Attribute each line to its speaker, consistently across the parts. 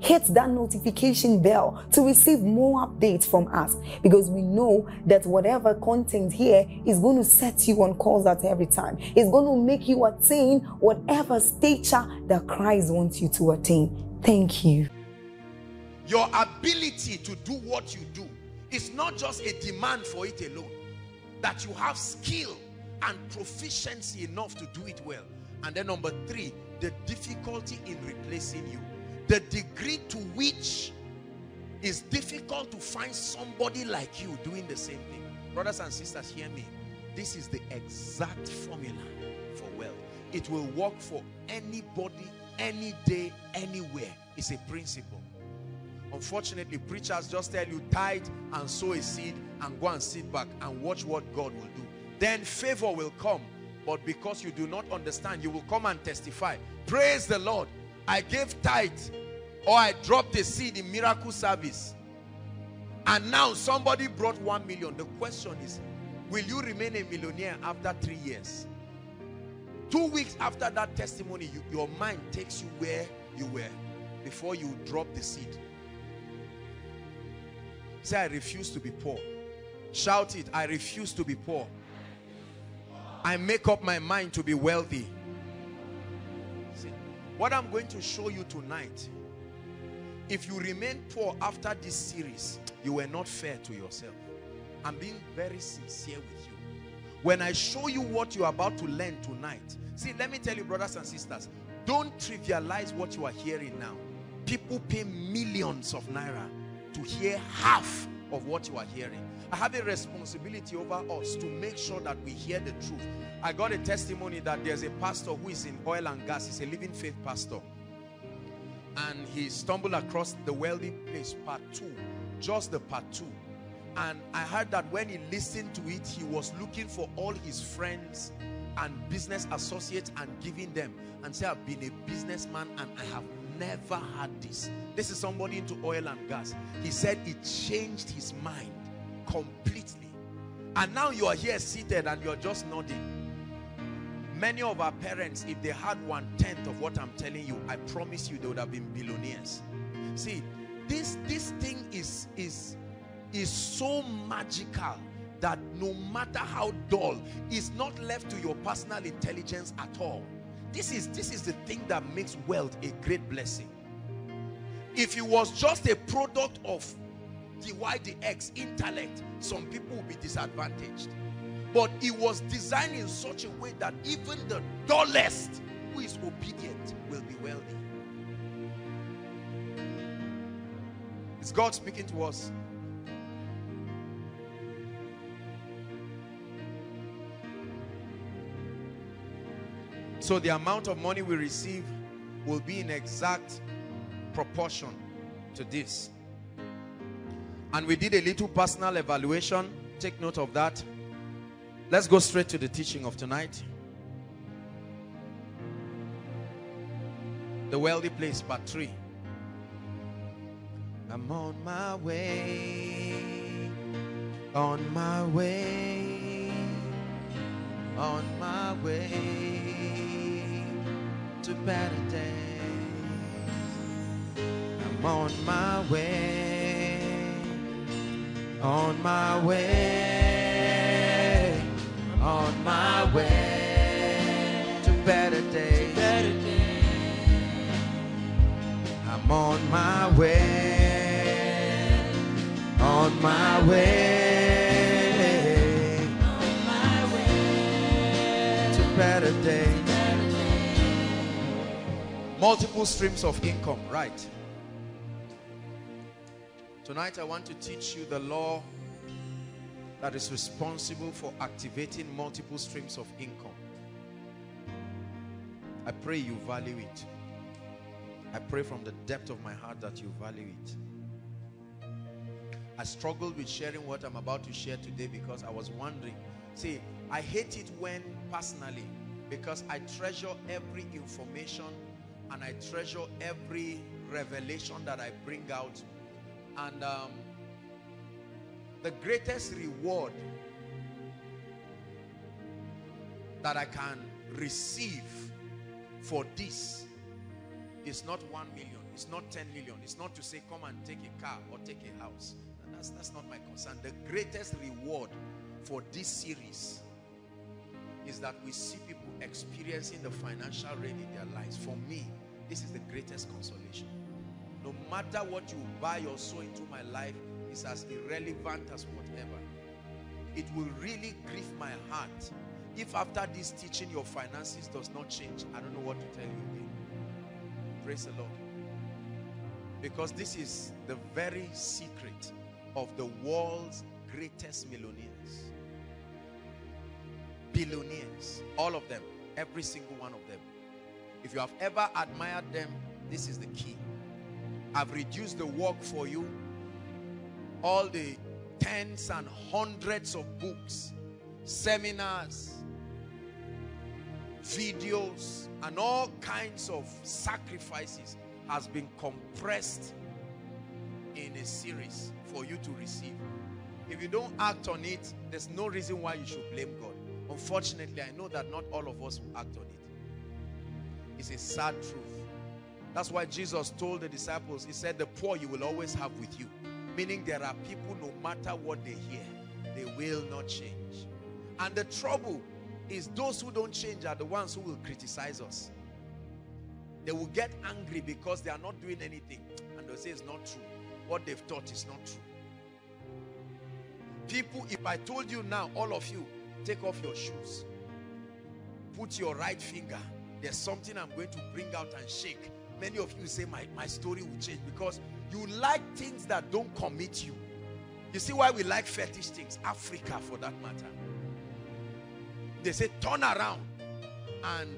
Speaker 1: hit that notification bell to receive more updates from us because we know that whatever content here is going to set you on course at every time. It's going to make you attain whatever stature that Christ wants you to attain. Thank you.
Speaker 2: Your ability to do what you do is not just a demand for it alone. That you have skill and proficiency enough to do it well. And then number three, the difficulty in replacing you the degree to which it's difficult to find somebody like you doing the same thing. Brothers and sisters, hear me. This is the exact formula for wealth. It will work for anybody, any day, anywhere. It's a principle. Unfortunately, preachers just tell you tithe and sow a seed and go and sit back and watch what God will do. Then favor will come. But because you do not understand, you will come and testify. Praise the Lord. I gave tithe or I dropped a seed in miracle service and now somebody brought one million. The question is, will you remain a millionaire after three years? Two weeks after that testimony, you, your mind takes you where you were before you drop the seed. Say, I refuse to be poor. Shout it, I refuse to be poor. I make up my mind to be wealthy. What I'm going to show you tonight, if you remain poor after this series, you were not fair to yourself. I'm being very sincere with you. When I show you what you're about to learn tonight, see, let me tell you, brothers and sisters, don't trivialize what you are hearing now. People pay millions of naira to hear half of what you are hearing. Have a responsibility over us to make sure that we hear the truth. I got a testimony that there's a pastor who is in oil and gas. He's a living faith pastor. And he stumbled across the wealthy place, part two. Just the part two. And I heard that when he listened to it, he was looking for all his friends and business associates and giving them and say, I've been a businessman and I have never had this. This is somebody into oil and gas. He said it changed his mind completely. And now you are here seated and you're just nodding. Many of our parents, if they had one tenth of what I'm telling you, I promise you they would have been billionaires. See, this this thing is is is so magical that no matter how dull, it's not left to your personal intelligence at all. This is this is the thing that makes wealth a great blessing. If it was just a product of the Y, the X, intellect, some people will be disadvantaged. But it was designed in such a way that even the dullest who is obedient will be wealthy. Is God speaking to us? So the amount of money we receive will be in exact proportion to this. And we did a little personal evaluation. Take note of that. Let's go straight to the teaching of tonight. The wealthy place, part three. I'm on my way, on my way, on my way to better days. I'm on my way, on my way, on my way to better days. I'm on my way. on my way,
Speaker 3: On my way
Speaker 2: to better days. Multiple streams of income, right? Tonight I want to teach you the law that is responsible for activating multiple streams of income. I pray you value it. I pray from the depth of my heart that you value it. I struggled with sharing what I'm about to share today because I was wondering. See, I hate it when personally because I treasure every information and I treasure every revelation that I bring out. And um, the greatest reward that I can receive for this is not one million, it's not 10 million, it's not to say come and take a car or take a house. And that's, that's not my concern. The greatest reward for this series is that we see people experiencing the financial rain in their lives. For me, this is the greatest consolation. No matter what you buy or sow into my life is as irrelevant as whatever. It will really grieve my heart if after this teaching your finances does not change. I don't know what to tell you again. Praise the Lord. Because this is the very secret of the world's greatest millionaires. Billionaires. All of them. Every single one of them. If you have ever admired them, this is the key. I've reduced the work for you. All the tens and hundreds of books, seminars, videos, and all kinds of sacrifices has been compressed in a series for you to receive. If you don't act on it, there's no reason why you should blame God. Unfortunately, I know that not all of us will act on it. It's a sad truth. That's why Jesus told the disciples, he said, the poor you will always have with you. Meaning there are people, no matter what they hear, they will not change. And the trouble is those who don't change are the ones who will criticize us. They will get angry because they are not doing anything. And they'll say it's not true. What they've taught is not true. People, if I told you now, all of you, take off your shoes. Put your right finger. There's something I'm going to bring out and shake. Many of you say, my, my story will change because you like things that don't commit you. You see why we like fetish things? Africa, for that matter. They say, turn around and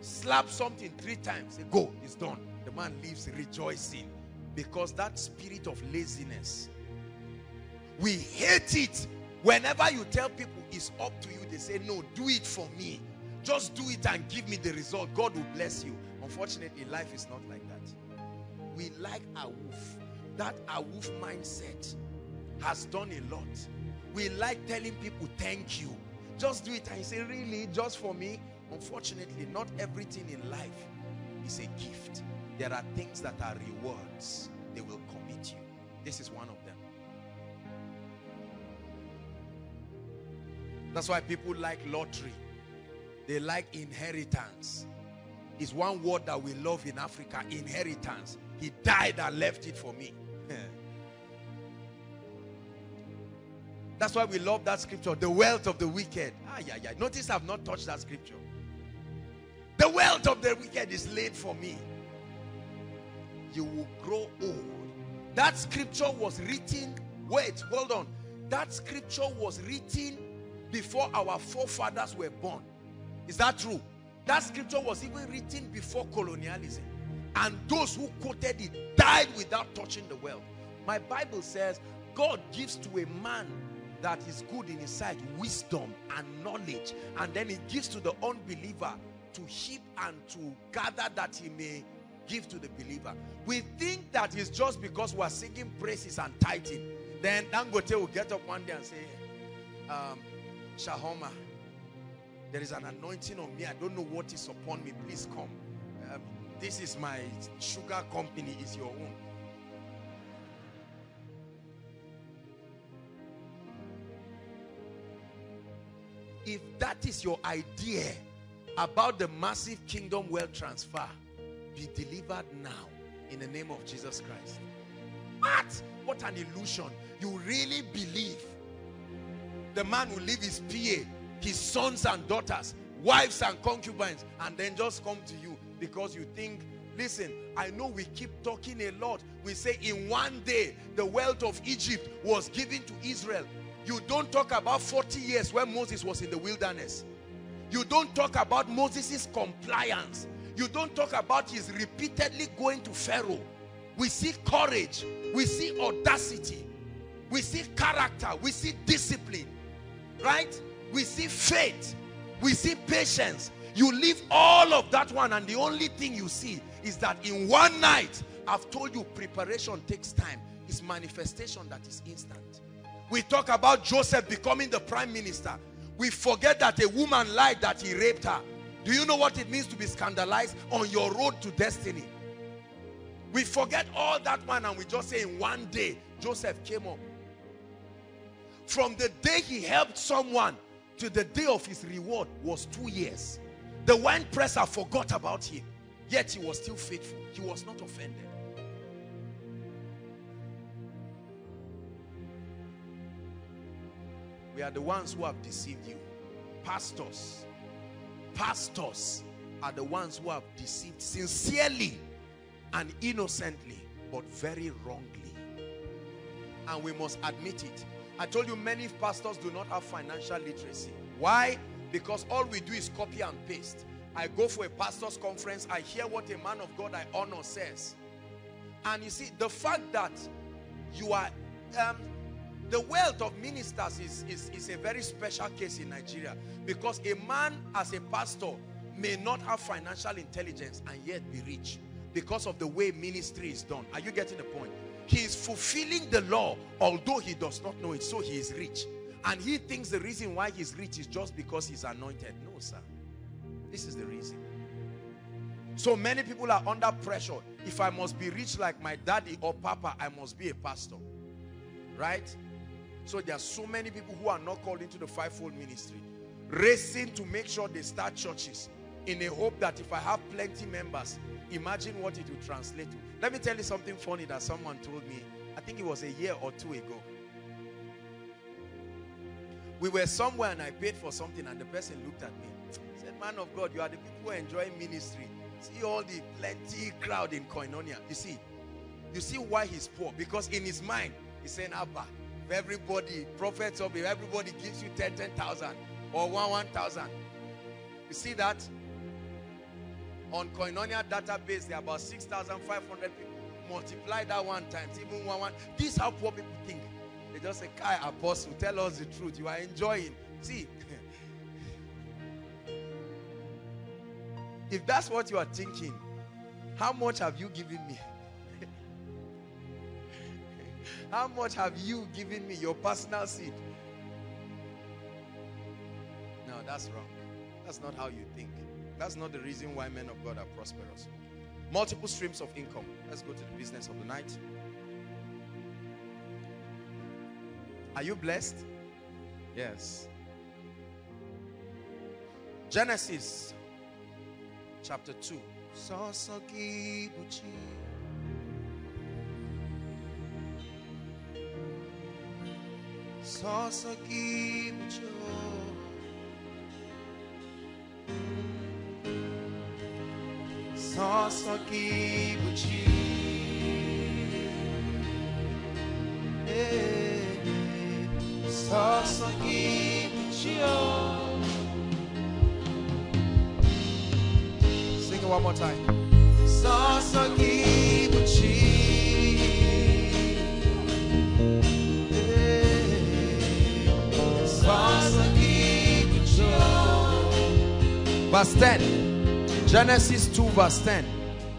Speaker 2: slap something three times. Say, go, it's done. The man leaves rejoicing because that spirit of laziness. We hate it. Whenever you tell people it's up to you, they say, no, do it for me. Just do it and give me the result. God will bless you. Unfortunately, life is not like that. We like a wolf. That a wolf mindset has done a lot. We like telling people thank you. Just do it and say, really, just for me? Unfortunately, not everything in life is a gift. There are things that are rewards. They will commit you. This is one of them. That's why people like lottery. They like inheritance. Is one word that we love in Africa, inheritance. He died and left it for me. That's why we love that scripture, the wealth of the wicked. Ah, yeah, yeah. Notice I've not touched that scripture. The wealth of the wicked is laid for me. You will grow old. That scripture was written, wait, hold on. That scripture was written before our forefathers were born. Is that true? That scripture was even written before colonialism. And those who quoted it died without touching the wealth. My Bible says God gives to a man that is good in his sight wisdom and knowledge. And then he gives to the unbeliever to heap and to gather that he may give to the believer. We think that it's just because we're singing praises and tithing. Then Dangote will get up one day and say, um, Shahoma, there is an anointing on me. I don't know what is upon me. Please come. Um, this is my sugar company. Is your own. If that is your idea about the massive kingdom wealth transfer, be delivered now in the name of Jesus Christ. What? What an illusion. You really believe the man will leave his PA, his sons and daughters, wives and concubines, and then just come to you because you think, listen, I know we keep talking a lot. We say in one day, the wealth of Egypt was given to Israel. You don't talk about 40 years when Moses was in the wilderness. You don't talk about Moses' compliance. You don't talk about his repeatedly going to Pharaoh. We see courage. We see audacity. We see character. We see discipline. Right? We see faith. We see patience. You leave all of that one and the only thing you see is that in one night, I've told you preparation takes time. It's manifestation that is instant. We talk about Joseph becoming the prime minister. We forget that a woman lied that he raped her. Do you know what it means to be scandalized on your road to destiny? We forget all that one and we just say in one day, Joseph came up. From the day he helped someone to the day of his reward was two years. The wine presser forgot about him, yet he was still faithful. He was not offended. We are the ones who have deceived you. Pastors, pastors are the ones who have deceived sincerely and innocently, but very wrongly. And we must admit it. I told you many pastors do not have financial literacy. Why? Because all we do is copy and paste. I go for a pastor's conference, I hear what a man of God I honor says. And you see, the fact that you are, um, the wealth of ministers is, is, is a very special case in Nigeria because a man as a pastor may not have financial intelligence and yet be rich because of the way ministry is done. Are you getting the point? He is fulfilling the law, although he does not know it, so he is rich. And he thinks the reason why he's rich is just because he's anointed. No, sir. This is the reason. So many people are under pressure. If I must be rich like my daddy or papa, I must be a pastor. Right? So there are so many people who are not called into the fivefold ministry. Racing to make sure they start churches in a hope that if I have plenty members, imagine what it will translate to. Let me tell you something funny that someone told me. I think it was a year or two ago. We were somewhere and I paid for something and the person looked at me. Said, man of God, you are the people who enjoying ministry. See all the plenty crowd in Koinonia. You see, you see why he's poor. Because in his mind, he's saying, Abba, if everybody, prophets of it, everybody gives you 10, 10,000 or 1, 1,000. You see that? On Koinonia database, there are about 6,500 people. Multiply that one times, even one, one. This is how poor people think. They just say, Kai, apostle, tell us the truth. You are enjoying. See, if that's what you are thinking, how much have you given me? how much have you given me, your personal seed? No, that's wrong. That's not how you think. That's not the reason why men of God are prosperous. Multiple streams of income. Let's go to the business of the night. Are you blessed? Yes. Genesis chapter 2. Sasaki Buchi. Sasaki Buchi. Sasaki Buchi. Eh, Sasaki Buchi. Sing it one more time. Sasaki Buchi. Eh, Sasaki Buchi. Verse 10. Genesis 2 verse 10.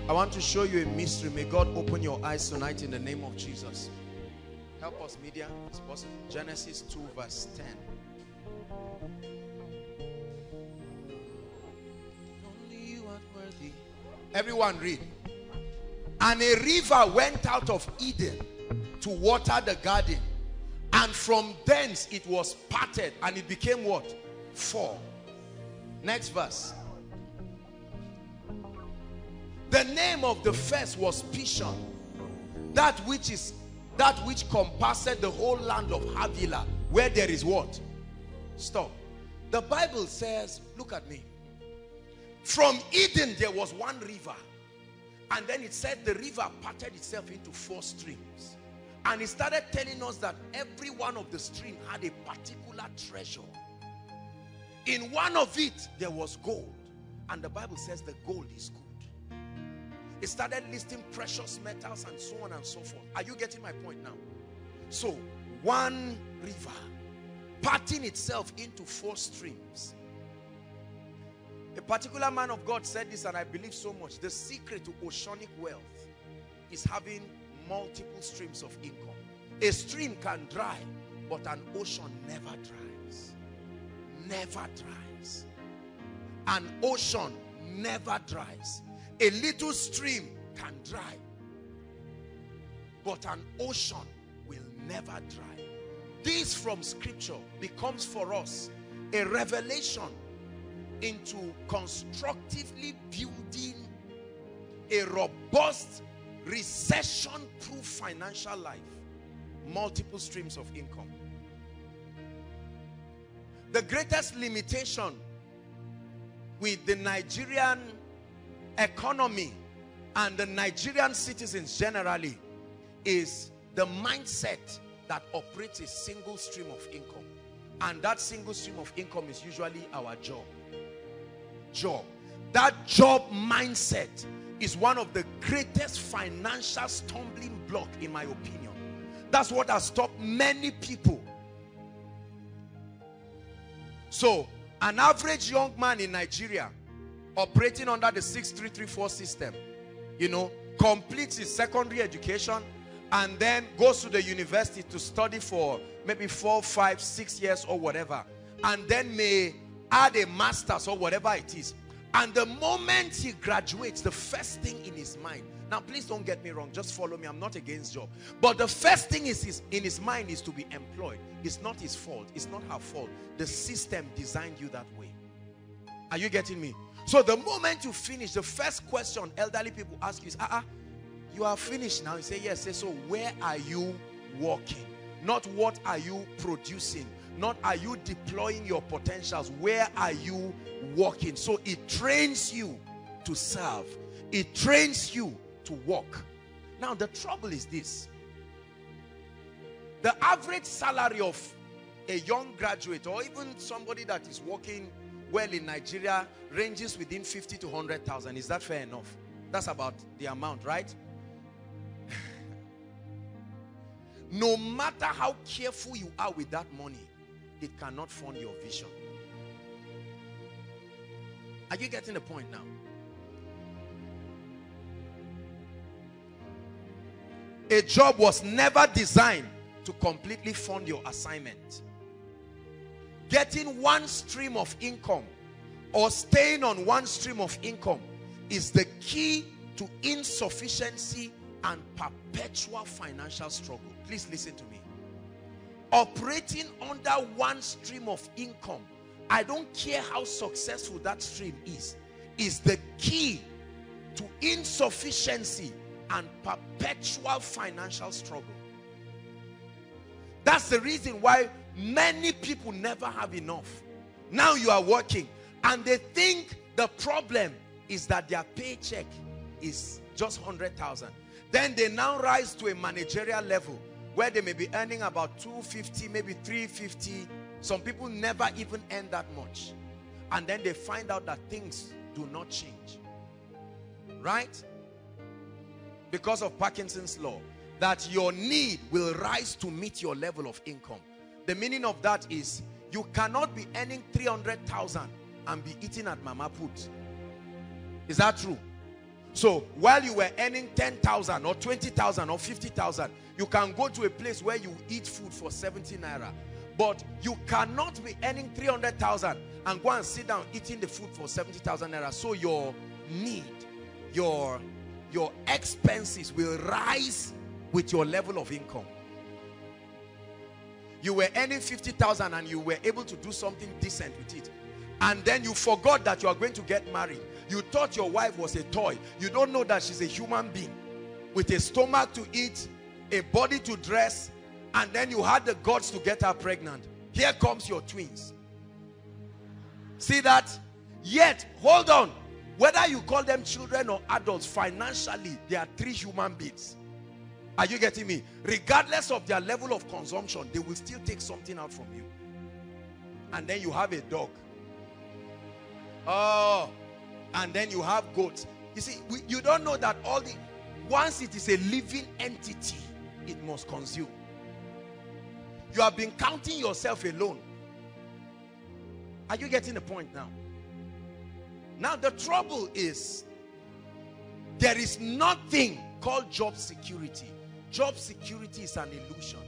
Speaker 2: I want to show you a mystery. May God open your eyes tonight in the name of Jesus. Help us, media. It's possible. Genesis 2 verse 10. Only you are worthy. Everyone read. And a river went out of Eden to water the garden. And from thence it was parted and it became what? Four. Next verse. The name of the first was Pishon. That which is that which compassed the whole land of Havilah, where there is what? Stop. The Bible says, look at me. From Eden, there was one river. And then it said the river parted itself into four streams. And it started telling us that every one of the stream had a particular treasure. In one of it, there was gold. And the Bible says the gold is good. It started listing precious metals and so on and so forth. Are you getting my point now? So, one river parting itself into four streams. A particular man of God said this and I believe so much. The secret to oceanic wealth is having multiple streams of income. A stream can dry, but an ocean never dries. Never dries. An ocean never dries. A little stream can dry, but an ocean will never dry. This from scripture becomes for us a revelation into constructively building a robust recession-proof financial life. Multiple streams of income. The greatest limitation with the Nigerian economy and the Nigerian citizens generally is the mindset that operates a single stream of income. And that single stream of income is usually our job. Job. That job mindset is one of the greatest financial stumbling block in my opinion. That's what has stopped many people. So, an average young man in Nigeria operating under the 6334 system, you know, completes his secondary education and then goes to the university to study for maybe four, five, six years or whatever, and then may add a master's or whatever it is. And the moment he graduates, the first thing in his mind, now please don't get me wrong, just follow me, I'm not against job. But the first thing is his, in his mind is to be employed. It's not his fault, it's not her fault. The system designed you that way. Are you getting me? So the moment you finish, the first question elderly people ask you is, ah, uh, -uh, you are finished now. You say, yes. Say, so where are you working? Not what are you producing? Not are you deploying your potentials? Where are you working? So it trains you to serve. It trains you to work. Now the trouble is this. The average salary of a young graduate or even somebody that is working well in Nigeria ranges within 50 to 100,000. Is that fair enough? That's about the amount, right? no matter how careful you are with that money, it cannot fund your vision. Are you getting the point now? A job was never designed to completely fund your assignment. Getting one stream of income or staying on one stream of income is the key to insufficiency and perpetual financial struggle. Please listen to me. Operating under one stream of income, I don't care how successful that stream is, is the key to insufficiency and perpetual financial struggle. That's the reason why many people never have enough. Now you are working and they think the problem is that their paycheck is just 100,000. Then they now rise to a managerial level where they may be earning about 250, maybe 350. Some people never even earn that much. And then they find out that things do not change. Right? Because of Parkinson's law. That your need will rise to meet your level of income. The meaning of that is you cannot be earning 300,000 and be eating at Mama Put. Is that true? So while you were earning 10,000 or 20,000 or 50,000, you can go to a place where you eat food for 70 naira. But you cannot be earning 300,000 and go and sit down eating the food for 70,000 naira. So your need, your, your expenses will rise with your level of income. You were earning 50,000 and you were able to do something decent with it. And then you forgot that you are going to get married you thought your wife was a toy. You don't know that she's a human being with a stomach to eat a body to dress, and then you had the guts to get her pregnant. Here comes your twins. See that? Yet, hold on. Whether you call them children or adults, financially, they are three human beings. Are you getting me? Regardless of their level of consumption, they will still take something out from you. And then you have a dog. Oh, and then you have goats. You see, we, you don't know that all the, once it is a living entity, it must consume. You have been counting yourself alone. Are you getting the point now? Now the trouble is, there is nothing called job security. Job security is an illusion.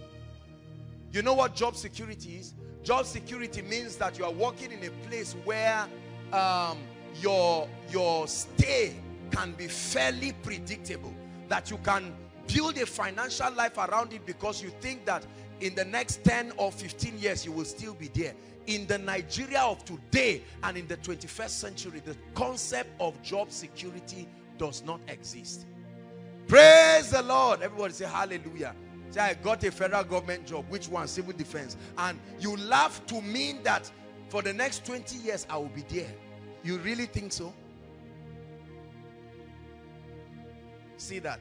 Speaker 2: You know what job security is? Job security means that you are working in a place where um, your, your stay can be fairly predictable. That you can build a financial life around it because you think that in the next 10 or 15 years you will still be there. In the Nigeria of today and in the 21st century, the concept of job security does not exist. Praise the Lord. Everybody say hallelujah. Say, I got a federal government job. Which one? Civil defense. And you laugh to mean that for the next 20 years I will be there. You really think so? See that?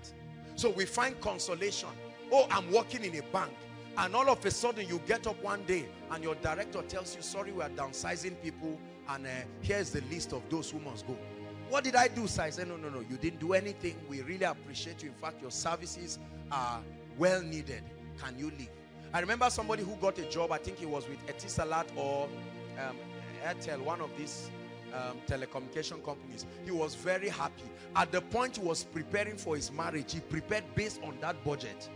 Speaker 2: So we find consolation. Oh, I'm working in a bank. And all of a sudden you get up one day and your director tells you, sorry, we are downsizing people and uh, here's the list of those who must go. What did I do, sir? I said, no, no, no, you didn't do anything. We really appreciate you. In fact, your services are well needed. Can you leave? I remember somebody who got a job, I think he was with Etisalat or um, Airtel, one of these um, telecommunication companies. He was very happy. At the point he was preparing for his marriage, he prepared based on that budget.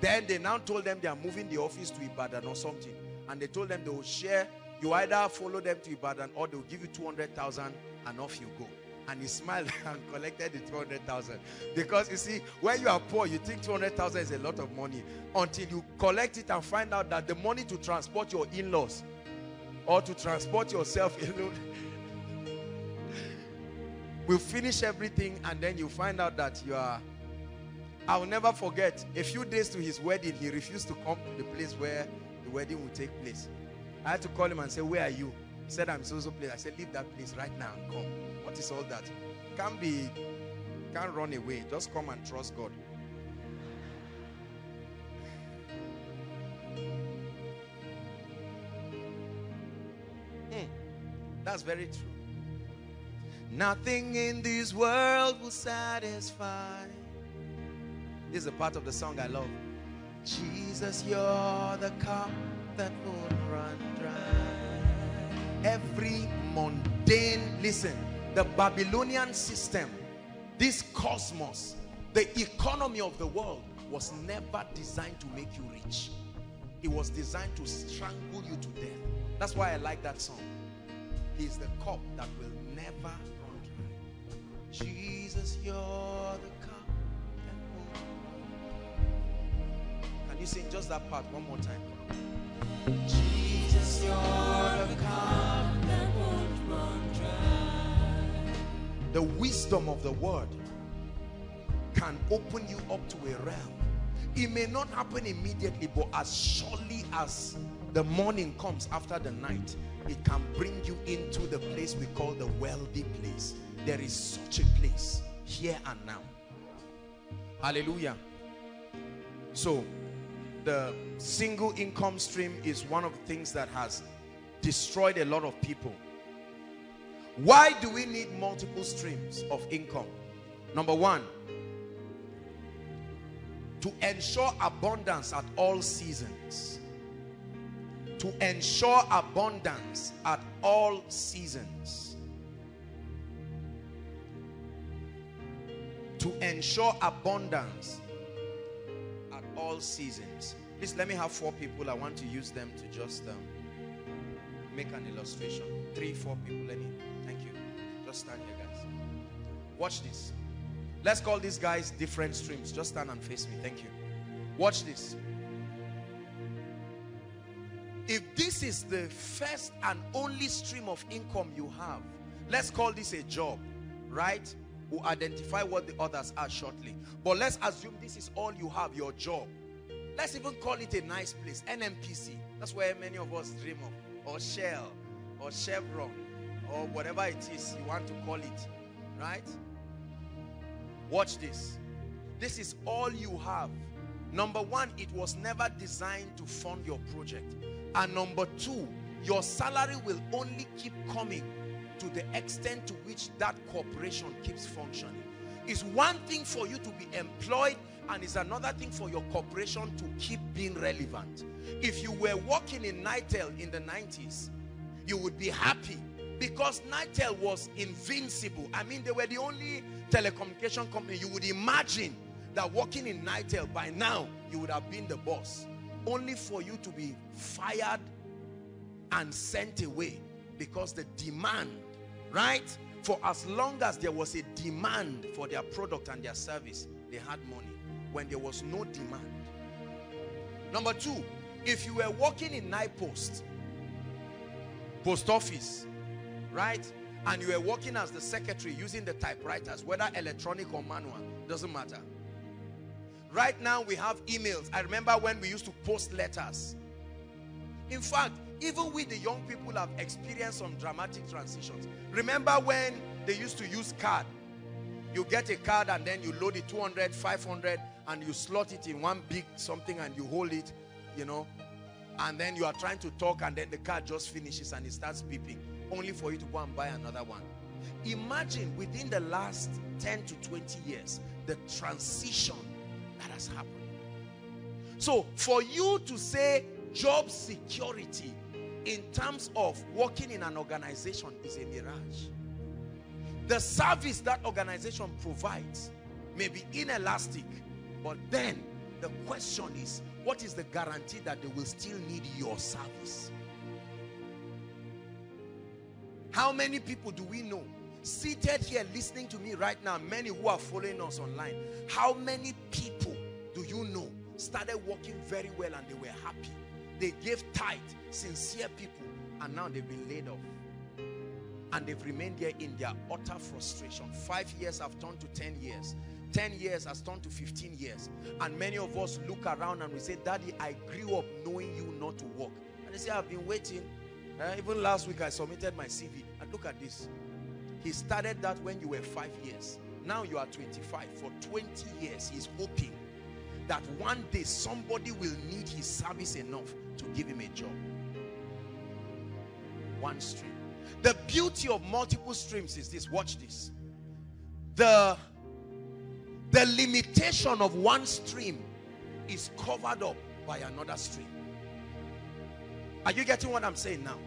Speaker 2: Then they now told them they are moving the office to Ibadan or something. And they told them they will share. You either follow them to Ibadan or they'll give you 200,000 and off you go. And he smiled and collected the 200,000. Because you see, when you are poor, you think 200,000 is a lot of money. Until you collect it and find out that the money to transport your in-laws or to transport yourself alone will finish everything and then you find out that you are I will never forget, a few days to his wedding, he refused to come to the place where the wedding will take place. I had to call him and say, where are you? He said, I'm so so place. I said, leave that place right now and come. What is all that? Can't be, can't run away. Just come and trust God. Hmm. That's very true. Nothing in this world will satisfy. This is a part of the song I love. Jesus, you're the cup that won't run dry. Every mundane, listen, the Babylonian system, this cosmos, the economy of the world was never designed to make you rich. It was designed to strangle you to death. That's why I like that song. He is the cup that will never run dry. Jesus, you're the cup that dry. Can you sing just that part one more time?
Speaker 3: The
Speaker 2: wisdom of the word can open you up to a realm. It may not happen immediately, but as surely as the morning comes after the night, it can bring you into the place we call the wealthy place. There is such a place here and now. Hallelujah. So, the single income stream is one of the things that has destroyed a lot of people. Why do we need multiple streams of income? Number one, to ensure abundance at all seasons. To ensure abundance at all seasons. To ensure abundance all seasons. Please let me have four people. I want to use them to just um, make an illustration. Three, four people. Let me. Thank you. Just stand here, guys. Watch this. Let's call these guys different streams. Just stand and face me. Thank you. Watch this. If this is the first and only stream of income you have, let's call this a job, right? We'll identify what the others are shortly. But let's assume this is all you have, your job. Let's even call it a nice place, NNPC. That's where many of us dream of. Or Shell, or Chevron, or whatever it is you want to call it. Right? Watch this. This is all you have. Number one, it was never designed to fund your project. And number two, your salary will only keep coming to the extent to which that corporation keeps functioning. It's one thing for you to be employed and it's another thing for your corporation to keep being relevant. If you were working in Nitel in the 90s, you would be happy because Nitel was invincible. I mean, they were the only telecommunication company. You would imagine that working in Nitel by now, you would have been the boss. Only for you to be fired and sent away because the demand, right? For as long as there was a demand for their product and their service, they had money. When there was no demand. Number two, if you were working in NIPOST, post office, right? And you were working as the secretary using the typewriters, whether electronic or manual, doesn't matter. Right now we have emails. I remember when we used to post letters. In fact, even we the young people have experienced some dramatic transitions. Remember when they used to use card? You get a card and then you load it 200, 500 and you slot it in one big something and you hold it, you know. And then you are trying to talk and then the card just finishes and it starts beeping only for you to go and buy another one. Imagine within the last 10 to 20 years, the transition that has happened. So for you to say job security in terms of working in an organization is a mirage. The service that organization provides may be inelastic, but then the question is, what is the guarantee that they will still need your service? How many people do we know seated here listening to me right now, many who are following us online, how many people do you know started working very well and they were happy? They gave tithe, sincere people, and now they've been laid off. And they've remained there in their utter frustration. Five years have turned to 10 years. 10 years has turned to 15 years. And many of us look around and we say, Daddy, I grew up knowing you not to work. And they say, I've been waiting. Uh, even last week I submitted my CV. And look at this. He started that when you were five years. Now you are 25. For 20 years, he's hoping that one day somebody will need his service enough give him a job. One stream. The beauty of multiple streams is this. Watch this. The, the limitation of one stream is covered up by another stream. Are you getting what I'm saying now?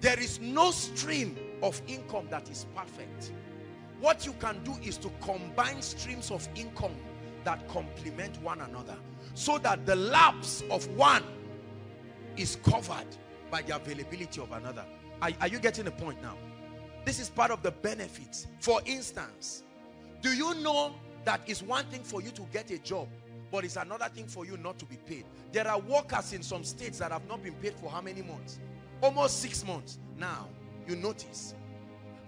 Speaker 2: There is no stream of income that is perfect. What you can do is to combine streams of income that complement one another so that the lapse of one is covered by the availability of another. Are, are you getting the point now? This is part of the benefits. For instance, do you know that it's one thing for you to get a job, but it's another thing for you not to be paid? There are workers in some states that have not been paid for how many months? Almost six months. Now, you notice.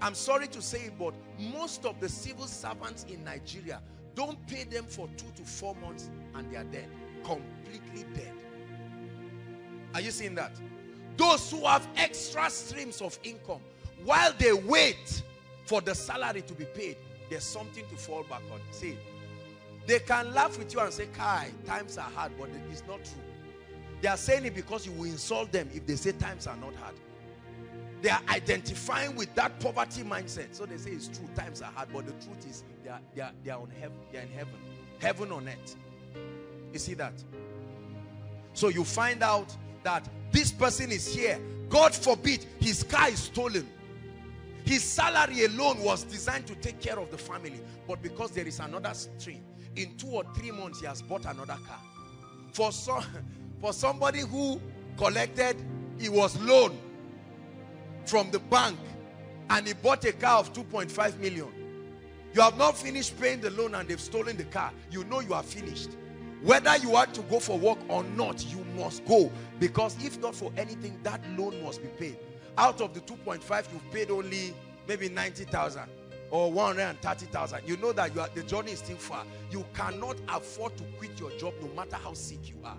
Speaker 2: I'm sorry to say it, but most of the civil servants in Nigeria don't pay them for two to four months and they are dead. Completely dead. Are you seeing that? Those who have extra streams of income, while they wait for the salary to be paid, there's something to fall back on. See, they can laugh with you and say, Kai, times are hard, but it's not true. They are saying it because you will insult them if they say times are not hard. They are identifying with that poverty mindset. So they say it's true, times are hard, but the truth is they are, they are, they are on heaven, they are in heaven. Heaven on earth. You see that? So you find out that this person is here. God forbid his car is stolen. His salary alone was designed to take care of the family. But because there is another stream, in two or three months he has bought another car. For, some, for somebody who collected, he was loan from the bank and he bought a car of 2.5 million. You have not finished paying the loan and they've stolen the car. You know you are finished. Whether you want to go for work or not, you must go. Because if not for anything, that loan must be paid. Out of the 2.5, you've paid only maybe 90,000 or 130,000. You know that you are, the journey is still far. You cannot afford to quit your job no matter how sick you are.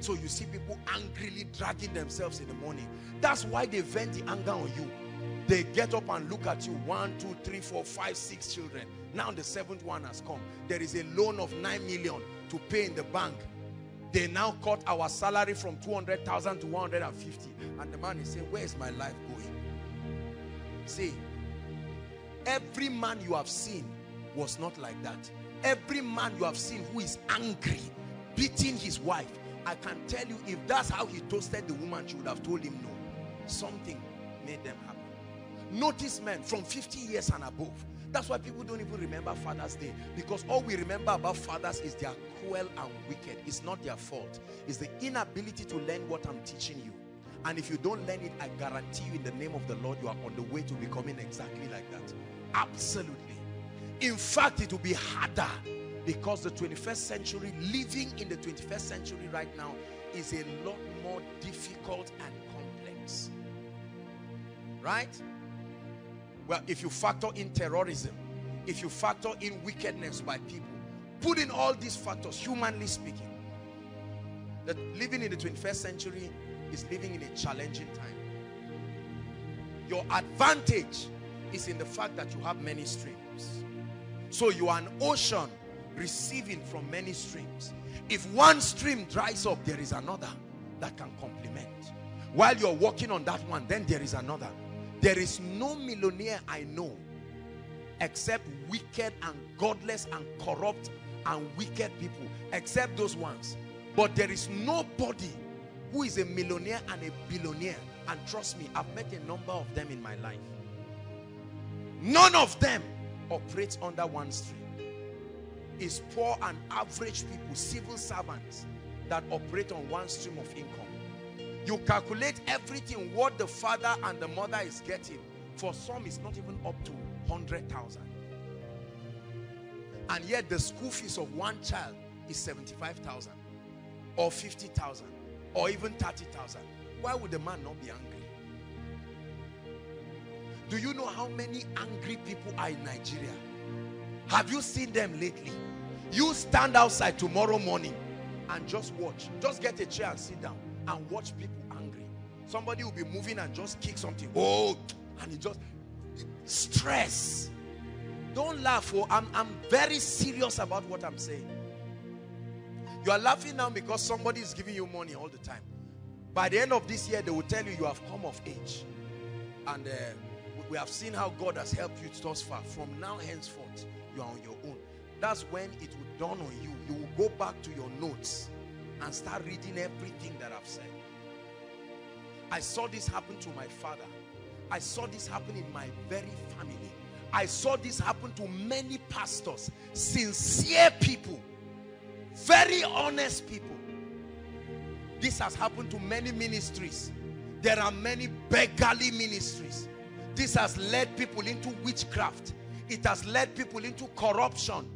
Speaker 2: So you see people angrily dragging themselves in the morning. That's why they vent the anger on you. They get up and look at you. One, two, three, four, five, six children. Now the seventh one has come. There is a loan of 9 million to pay in the bank. They now cut our salary from 200,000 to 150. And the man is saying, where is my life going? See, every man you have seen was not like that. Every man you have seen who is angry, beating his wife, I can tell you if that's how he toasted the woman, she would have told him no. Something made them happen. Notice men from 50 years and above. That's why people don't even remember Father's Day. Because all we remember about fathers is they are cruel and wicked. It's not their fault. It's the inability to learn what I'm teaching you. And if you don't learn it, I guarantee you in the name of the Lord, you are on the way to becoming exactly like that. Absolutely. In fact, it will be harder because the 21st century, living in the 21st century right now is a lot more difficult and complex. Right? Well, if you factor in terrorism, if you factor in wickedness by people, put in all these factors, humanly speaking, that living in the 21st century is living in a challenging time. Your advantage is in the fact that you have many streams. So you are an ocean receiving from many streams. If one stream dries up, there is another that can complement. While you're working on that one, then there is another. There is no millionaire I know except wicked and godless and corrupt and wicked people, except those ones. But there is nobody who is a millionaire and a billionaire. And trust me, I've met a number of them in my life. None of them operates under one stream. Is poor and average people, civil servants that operate on one stream of income. You calculate everything, what the father and the mother is getting. For some, it's not even up to 100,000. And yet the school fees of one child is 75,000 or 50,000 or even 30,000. Why would the man not be angry? Do you know how many angry people are in Nigeria? Have you seen them lately? You stand outside tomorrow morning and just watch. Just get a chair and sit down and watch people angry. Somebody will be moving and just kick something. Oh, and it just stress. Don't laugh. Oh, I'm, I'm very serious about what I'm saying. You are laughing now because somebody is giving you money all the time. By the end of this year, they will tell you you have come of age. And uh, we have seen how God has helped you thus far. From now henceforth, you are on your own. That's when it will dawn on you. You will go back to your notes and start reading everything that I've said. I saw this happen to my father. I saw this happen in my very family. I saw this happen to many pastors, sincere people, very honest people. This has happened to many ministries. There are many beggarly ministries. This has led people into witchcraft. It has led people into corruption.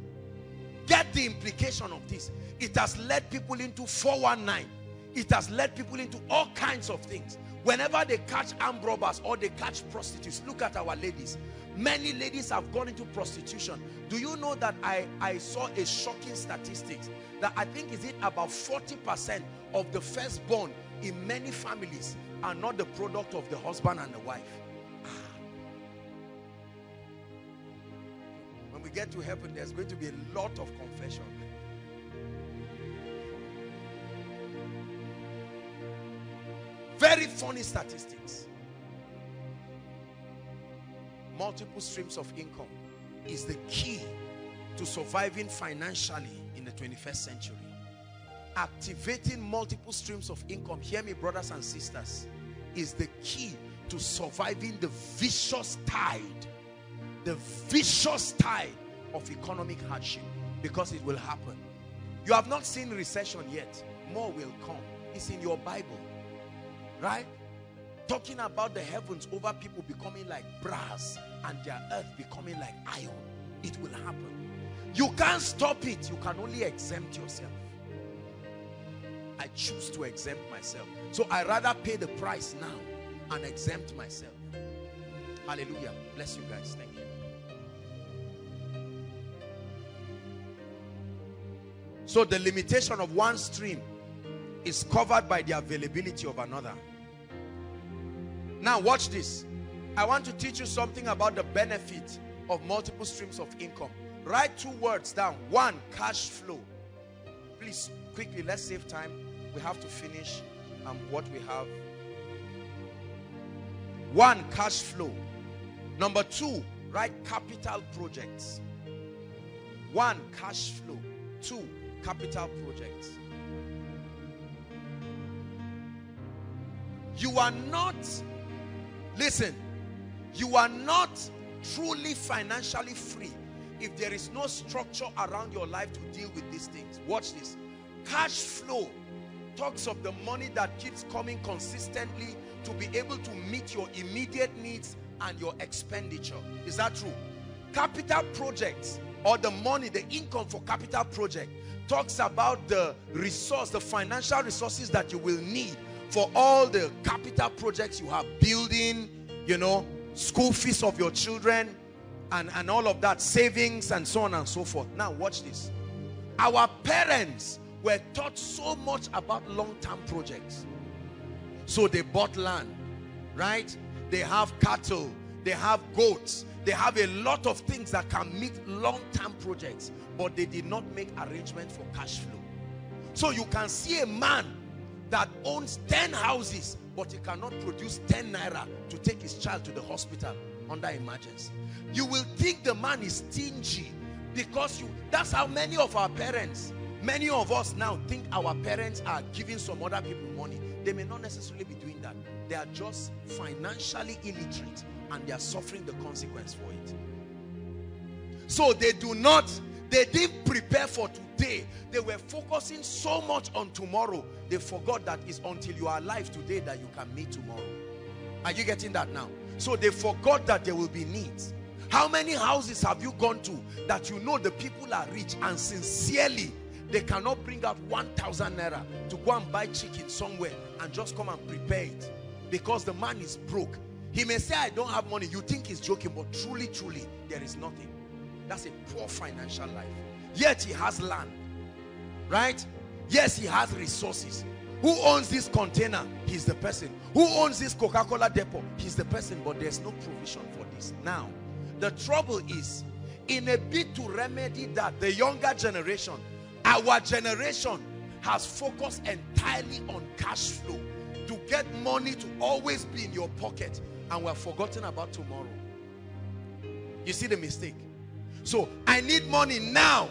Speaker 2: Get the implication of this. It has led people into 419. It has led people into all kinds of things. Whenever they catch armed robbers or they catch prostitutes, look at our ladies. Many ladies have gone into prostitution. Do you know that I, I saw a shocking statistics that I think is it about 40% of the firstborn in many families are not the product of the husband and the wife. Ah. When we get to heaven, there's going to be a lot of confession. Very funny statistics. Multiple streams of income is the key to surviving financially in the 21st century. Activating multiple streams of income, hear me brothers and sisters, is the key to surviving the vicious tide, the vicious tide of economic hardship because it will happen. You have not seen recession yet. More will come. It's in your Bible Right? Talking about the heavens over people becoming like brass and their earth becoming like iron. It will happen. You can't stop it. You can only exempt yourself. I choose to exempt myself. So I rather pay the price now and exempt myself. Hallelujah. Bless you guys. Thank you. So the limitation of one stream is covered by the availability of another. Now watch this. I want to teach you something about the benefit of multiple streams of income. Write two words down. One, cash flow. Please, quickly, let's save time. We have to finish um, what we have. One, cash flow. Number two, write capital projects. One, cash flow. Two, capital projects. You are not, listen, you are not truly financially free if there is no structure around your life to deal with these things. Watch this. Cash flow talks of the money that keeps coming consistently to be able to meet your immediate needs and your expenditure. Is that true? Capital projects or the money, the income for capital project talks about the resource, the financial resources that you will need for all the capital projects you have, building, you know, school fees of your children, and, and all of that, savings and so on and so forth. Now watch this. Our parents were taught so much about long-term projects. So they bought land, right? They have cattle, they have goats, they have a lot of things that can meet long-term projects, but they did not make arrangement for cash flow. So you can see a man that owns 10 houses, but he cannot produce 10 naira to take his child to the hospital under emergency. You will think the man is stingy because you that's how many of our parents, many of us now think our parents are giving some other people money. They may not necessarily be doing that. They are just financially illiterate and they are suffering the consequence for it. So they do not, they didn't prepare for today. They were focusing so much on tomorrow. They forgot that it's until you are alive today that you can meet tomorrow. Are you getting that now? So they forgot that there will be needs. How many houses have you gone to that you know the people are rich and sincerely they cannot bring out 1,000 naira to go and buy chicken somewhere and just come and prepare it because the man is broke. He may say, I don't have money. You think he's joking, but truly, truly, there is nothing. That's a poor financial life. Yet he has land, right? Yes, he has resources. Who owns this container? He's the person. Who owns this Coca-Cola depot? He's the person, but there's no provision for this. Now, the trouble is, in a bid to remedy that, the younger generation, our generation has focused entirely on cash flow to get money to always be in your pocket and we're forgotten about tomorrow. You see the mistake? So I need money now.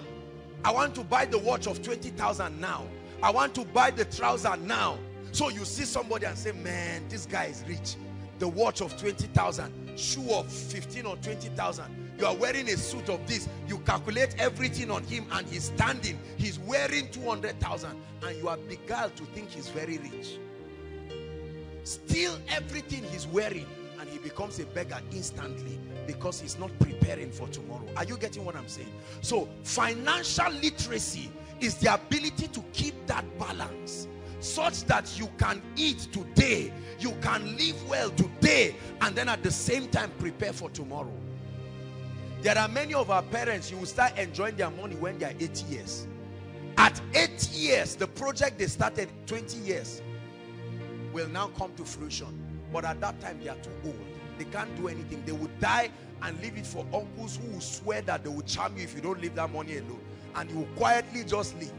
Speaker 2: I want to buy the watch of 20,000 now. I want to buy the trouser now. So you see somebody and say, man, this guy is rich. The watch of 20,000, shoe of 15 or 20,000. You are wearing a suit of this. You calculate everything on him and he's standing. He's wearing 200,000 and you are beguiled to think he's very rich. Steal everything he's wearing and he becomes a beggar instantly because he's not preparing for tomorrow. Are you getting what I'm saying? So financial literacy is the ability to keep that balance such that you can eat today, you can live well today, and then at the same time prepare for tomorrow. There are many of our parents, you will start enjoying their money when they are 80 years. At 8 years, the project they started 20 years will now come to fruition. But at that time, they are too old. They can't do anything. They would die and leave it for uncles who will swear that they will charm you if you don't leave that money alone. And you will quietly just leave.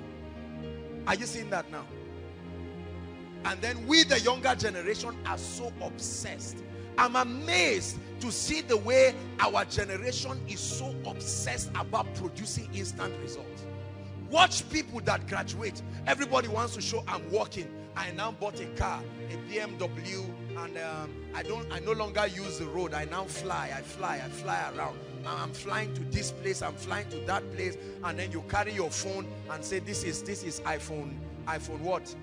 Speaker 2: Are you seeing that now? And then we, the younger generation, are so obsessed. I'm amazed to see the way our generation is so obsessed about producing instant results. Watch people that graduate. Everybody wants to show I'm working. I now bought a car, a BMW, and um, I don't. I no longer use the road. I now fly. I fly. I fly around. I'm flying to this place. I'm flying to that place, and then you carry your phone and say, "This is this is iPhone. iPhone what?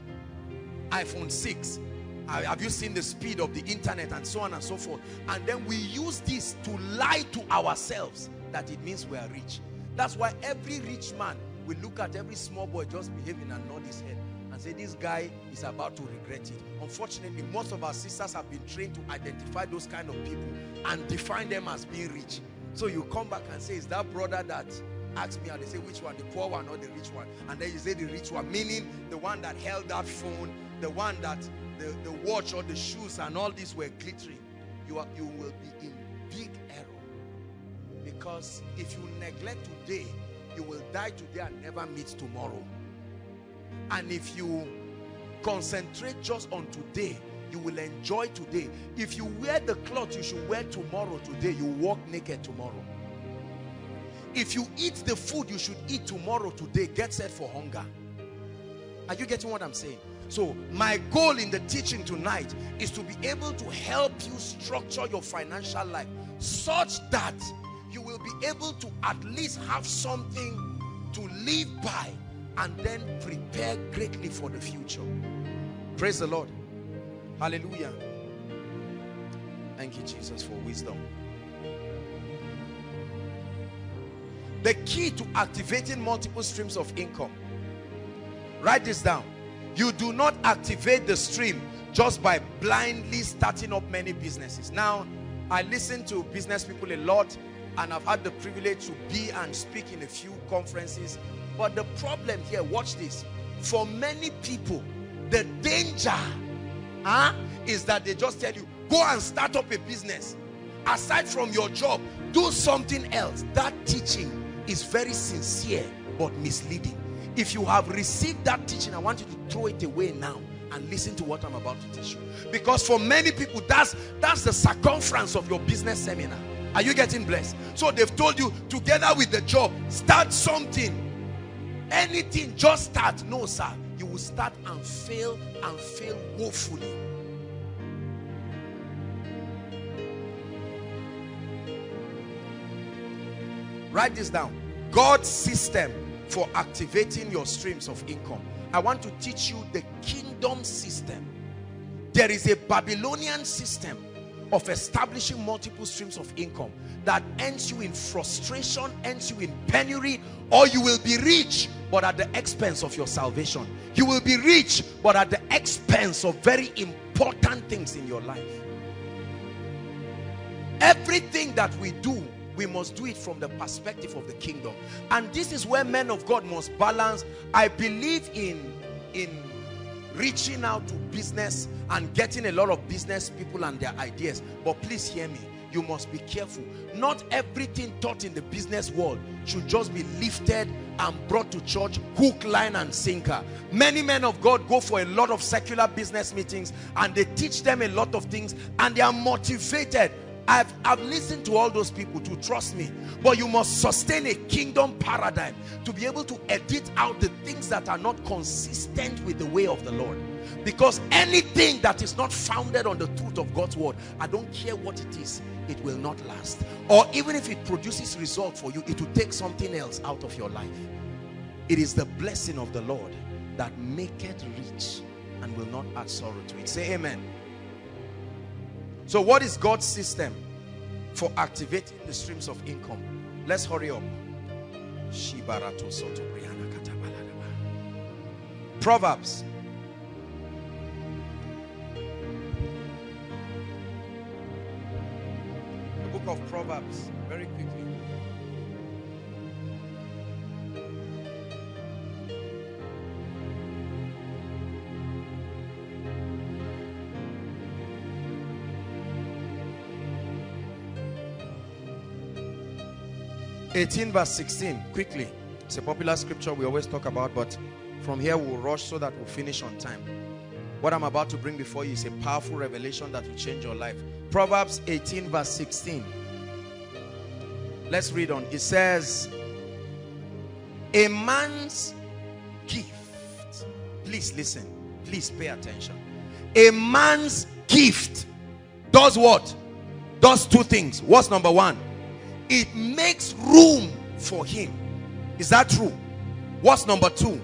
Speaker 2: iPhone 6." Have you seen the speed of the internet and so on and so forth? And then we use this to lie to ourselves that it means we are rich. That's why every rich man will look at every small boy just behaving and nod his head and say this guy is about to regret it. Unfortunately, most of our sisters have been trained to identify those kind of people and define them as being rich. So you come back and say, is that brother that asked me, and they say, which one? The poor one or the rich one? And then you say the rich one, meaning the one that held that phone, the one that the, the watch or the shoes and all these were glittering. You, are, you will be in big error. Because if you neglect today, you will die today and never meet tomorrow. And if you concentrate just on today, you will enjoy today. If you wear the clothes you should wear tomorrow, today, you walk naked tomorrow. If you eat the food you should eat tomorrow, today, get set for hunger. Are you getting what I'm saying? So my goal in the teaching tonight is to be able to help you structure your financial life such that you will be able to at least have something to live by and then prepare greatly for the future. Praise the Lord. Hallelujah. Thank you, Jesus, for wisdom. The key to activating multiple streams of income. Write this down. You do not activate the stream just by blindly starting up many businesses. Now, I listen to business people a lot and I've had the privilege to be and speak in a few conferences. But the problem here, watch this. For many people, the danger huh, is that they just tell you, go and start up a business. Aside from your job, do something else. That teaching is very sincere but misleading. If you have received that teaching, I want you to throw it away now and listen to what I'm about to teach you. Because for many people, that's, that's the circumference of your business seminar. Are you getting blessed? So they've told you, together with the job, start something. Anything, just start. No, sir. You will start and fail and fail woefully. Write this down. God's system for activating your streams of income. I want to teach you the kingdom system. There is a Babylonian system of establishing multiple streams of income that ends you in frustration, ends you in penury, or you will be rich but at the expense of your salvation. You will be rich but at the expense of very important things in your life. Everything that we do we must do it from the perspective of the kingdom and this is where men of God must balance I believe in in reaching out to business and getting a lot of business people and their ideas. But please hear me you must be careful. Not everything taught in the business world should just be lifted and brought to church hook line and sinker. Many men of God go for a lot of secular business meetings and they teach them a lot of things and they are motivated I've, I've listened to all those people to trust me. But you must sustain a kingdom paradigm to be able to edit out the things that are not consistent with the way of the Lord. Because anything that is not founded on the truth of God's word I don't care what it is it will not last. Or even if it produces result for you it will take something else out of your life. It is the blessing of the Lord that maketh rich and will not add sorrow to it. Say amen so what is God's system for activating the streams of income? Let's hurry up. Proverbs. The book of Proverbs, very quickly. 18 verse 16 quickly. It's a popular scripture we always talk about but from here we'll rush so that we'll finish on time. What i'm about to bring before you is a powerful revelation that will change your life. Proverbs 18 verse 16 let's read on. It says a man's gift please listen. Please pay attention. A man's gift does what? Does two things. What's number one it makes room for him. Is that true? What's number two?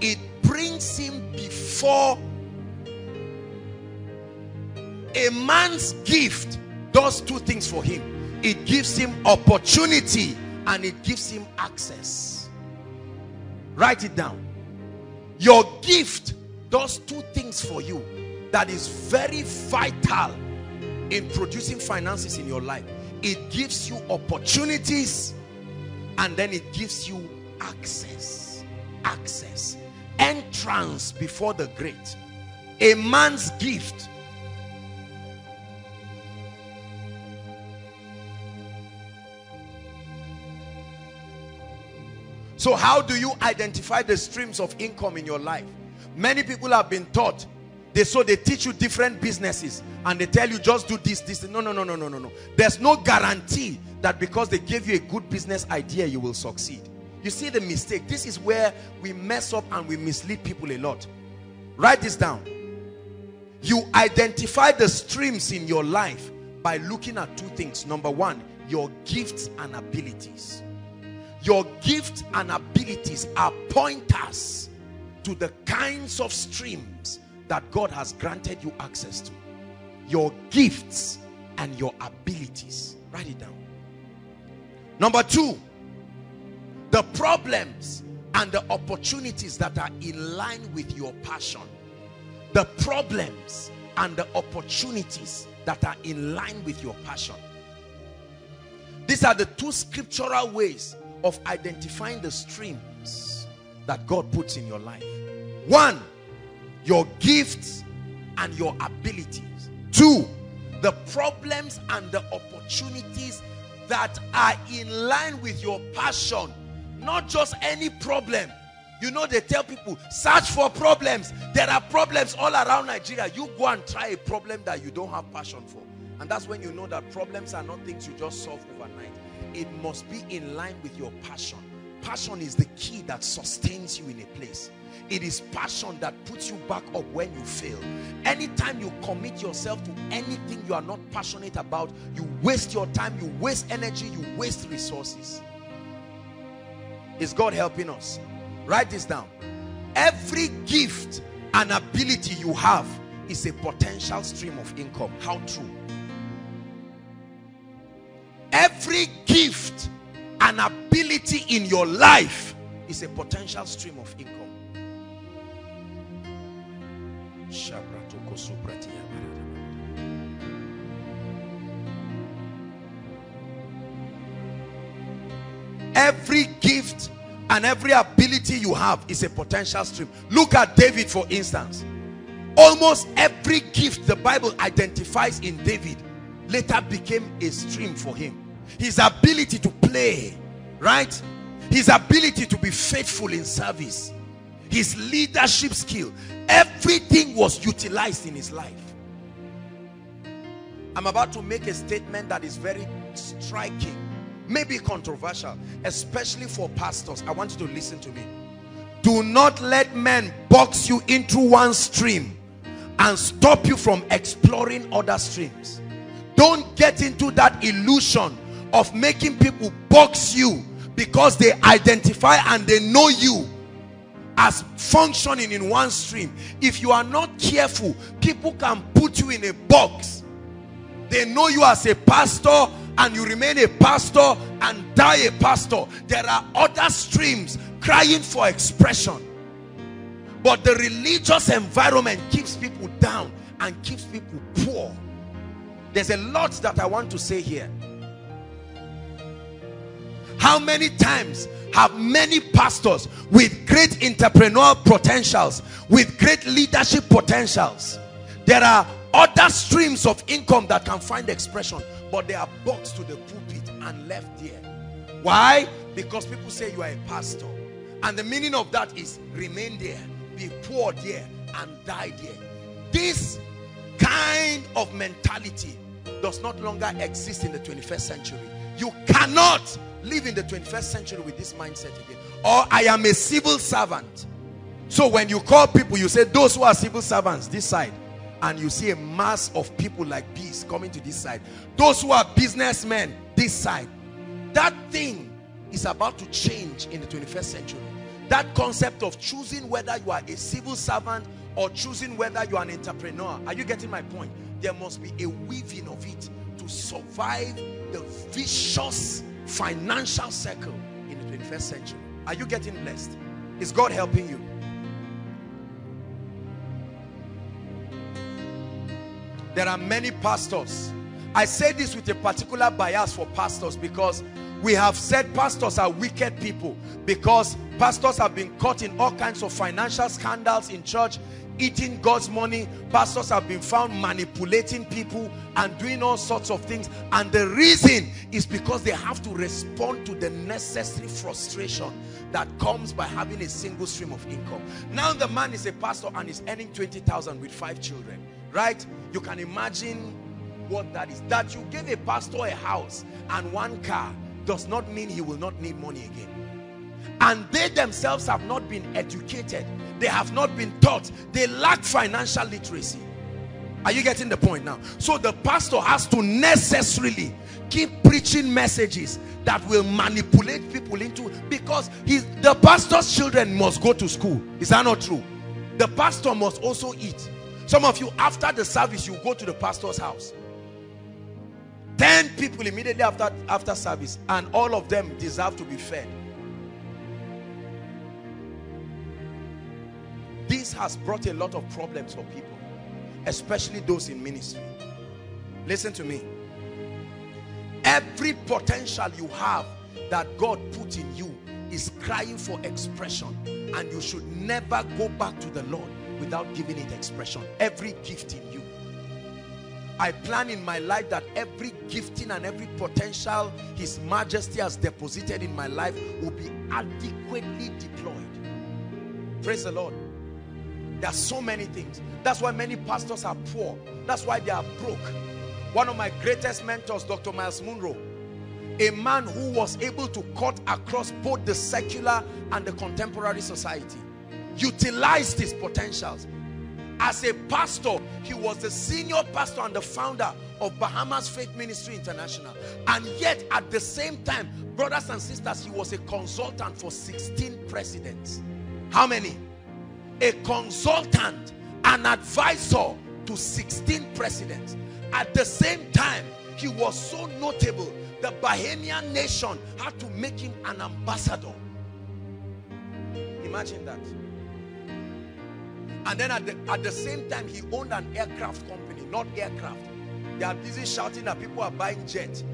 Speaker 2: It brings him before a man's gift does two things for him. It gives him opportunity and it gives him access. Write it down. Your gift does two things for you that is very vital in producing finances in your life it gives you opportunities and then it gives you access. Access. Entrance before the great. A man's gift. So how do you identify the streams of income in your life? Many people have been taught they so they teach you different businesses and they tell you just do this this. No no no no no no no. There's no guarantee that because they gave you a good business idea you will succeed. You see the mistake. This is where we mess up and we mislead people a lot. Write this down. You identify the streams in your life by looking at two things. Number one your gifts and abilities. Your gifts and abilities are pointers to the kinds of streams that God has granted you access to. Your gifts and your abilities. Write it down. Number two, the problems and the opportunities that are in line with your passion. The problems and the opportunities that are in line with your passion. These are the two scriptural ways of identifying the streams that God puts in your life. One, your gifts and your abilities. Two, the problems and the opportunities that are in line with your passion. Not just any problem. You know, they tell people, search for problems. There are problems all around Nigeria. You go and try a problem that you don't have passion for. And that's when you know that problems are not things you just solve overnight. It must be in line with your passion. Passion is the key that sustains you in a place. It is passion that puts you back up when you fail. Anytime you commit yourself to anything you are not passionate about, you waste your time, you waste energy, you waste resources. Is God helping us? Write this down. Every gift and ability you have is a potential stream of income. How true? Every gift and ability in your life is a potential stream of income. Every gift and every ability you have is a potential stream. Look at David for instance. Almost every gift the Bible identifies in David later became a stream for him. His ability to play, right? His ability to be faithful in service. His leadership skill. Everything was utilized in his life. I'm about to make a statement that is very striking maybe controversial, especially for pastors. I want you to listen to me. Do not let men box you into one stream and stop you from exploring other streams. Don't get into that illusion of making people box you because they identify and they know you as functioning in one stream. If you are not careful, people can put you in a box. They know you as a pastor and you remain a pastor and die a pastor. There are other streams crying for expression. But the religious environment keeps people down and keeps people poor. There's a lot that I want to say here. How many times have many pastors with great entrepreneurial potentials, with great leadership potentials, there are other streams of income that can find expression but they are boxed to the pulpit and left there. Why? Because people say you are a pastor and the meaning of that is remain there be poor there and die there. This kind of mentality does not longer exist in the 21st century. You cannot live in the 21st century with this mindset again. Or i am a civil servant. So when you call people you say those who are civil servants this side. And you see a mass of people like bees coming to this side. Those who are businessmen this side. That thing is about to change in the 21st century. That concept of choosing whether you are a civil servant or choosing whether you are an entrepreneur. Are you getting my point? There must be a weaving of it to survive the vicious financial circle in the 21st century. Are you getting blessed? Is God helping you? There are many pastors. I say this with a particular bias for pastors because We have said pastors are wicked people because pastors have been caught in all kinds of financial scandals in church, eating God's money. Pastors have been found manipulating people and doing all sorts of things. And the reason is because they have to respond to the necessary frustration that comes by having a single stream of income. Now the man is a pastor and is earning 20,000 with five children, right? You can imagine what that is. That you give a pastor a house and one car does not mean he will not need money again. And they themselves have not been educated. They have not been taught. They lack financial literacy. Are you getting the point now? So the pastor has to necessarily keep preaching messages that will manipulate people into because the pastor's children must go to school. Is that not true? The pastor must also eat. Some of you, after the service, you go to the pastor's house. 10 people immediately after, after service and all of them deserve to be fed. This has brought a lot of problems for people, especially those in ministry. Listen to me. Every potential you have that God put in you is crying for expression and you should never go back to the Lord without giving it expression. Every gift in you. I plan in my life that every gifting and every potential His Majesty has deposited in my life will be adequately deployed. Praise the Lord. There are so many things. That's why many pastors are poor. That's why they are broke. One of my greatest mentors, Dr. Miles Munroe, a man who was able to cut across both the secular and the contemporary society, utilized his potentials. As a pastor, he was the senior pastor and the founder of Bahamas Faith Ministry International. And yet, at the same time, brothers and sisters, he was a consultant for 16 presidents. How many? A consultant, an advisor to 16 presidents. At the same time, he was so notable, the Bahamian nation had to make him an ambassador. Imagine that. And then at the, at the same time, he owned an aircraft company, not aircraft. They are busy shouting that people are buying jets.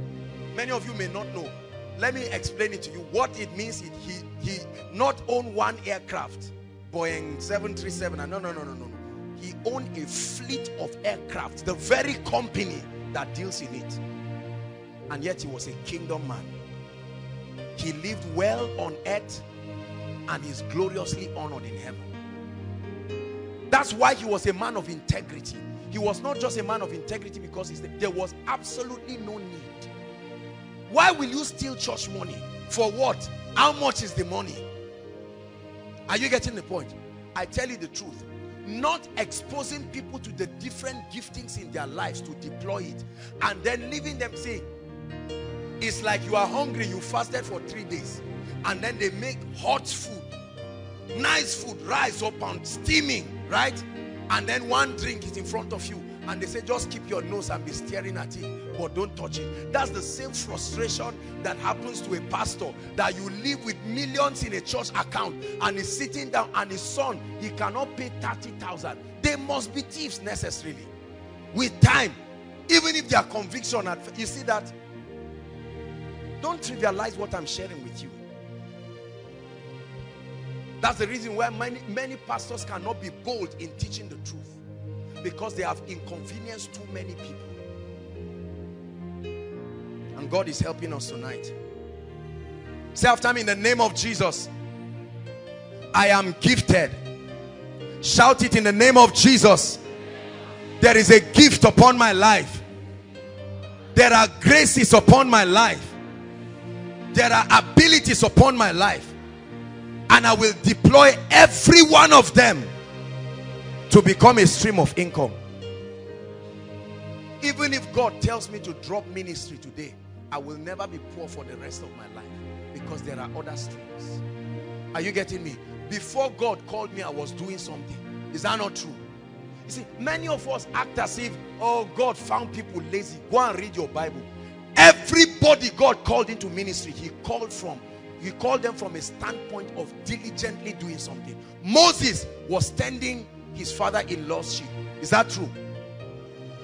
Speaker 2: Many of you may not know. Let me explain it to you. What it means, it, he, he not own one aircraft Boeing 737. No, no, no, no, no. He owned a fleet of aircraft, the very company that deals in it. And yet he was a kingdom man. He lived well on earth and is gloriously honored in heaven. That's why he was a man of integrity. He was not just a man of integrity because there was absolutely no need. Why will you steal church money? For what? How much is the money? Are you getting the point? I tell you the truth. Not exposing people to the different giftings in their lives to deploy it and then leaving them say, it's like you are hungry, you fasted for three days and then they make hot food, nice food, rise up and steaming, right? And then one drink is in front of you and they say just keep your nose and be staring at it but don't touch it. That's the same frustration that happens to a pastor that you live with millions in a church account and he's sitting down and his son he cannot pay 30,000 they must be thieves necessarily with time even if their conviction at you see that? Don't trivialize what I'm sharing with you. That's the reason why many many pastors cannot be bold in teaching the truth because they have inconvenienced too many people. And God is helping us tonight. Say after me in the name of Jesus. I am gifted. Shout it in the name of Jesus. There is a gift upon my life. There are graces upon my life. There are abilities upon my life. And I will deploy every one of them to become a stream of income. Even if God tells me to drop ministry today I will never be poor for the rest of my life because there are other streams. Are you getting me? Before God called me I was doing something. Is that not true? You see many of us act as if oh God found people lazy. Go and read your Bible. Everybody God called into ministry he called from he called them from a standpoint of diligently doing something. Moses was standing his father-in-law's sheep. Is that true?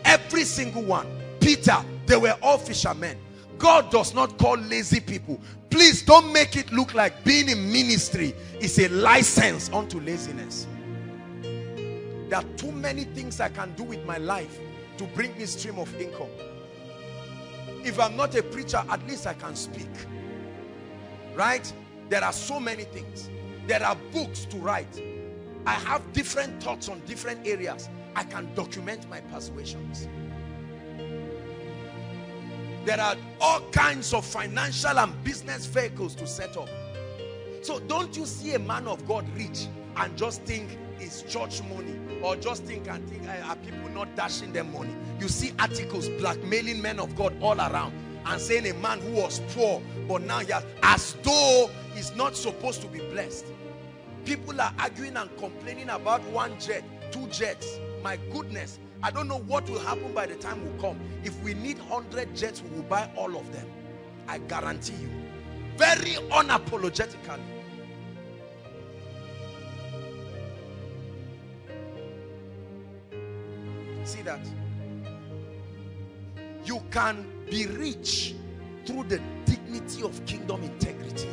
Speaker 2: Every single one. Peter, they were all fishermen. God does not call lazy people. Please don't make it look like being in ministry is a license unto laziness. There are too many things I can do with my life to bring me stream of income. If I'm not a preacher, at least I can speak. Right? There are so many things. There are books to write. I have different thoughts on different areas. I can document my persuasions. There are all kinds of financial and business vehicles to set up. So don't you see a man of God rich and just think it's church money or just think and think "Eh, are people not dashing them money you see articles blackmailing men of God all around and saying a man who was poor but now he has as though he's not supposed to be blessed people are arguing and complaining about one jet two jets my goodness I don't know what will happen by the time we come if we need 100 jets we will buy all of them I guarantee you very unapologetically See that? You can be rich through the dignity of kingdom integrity.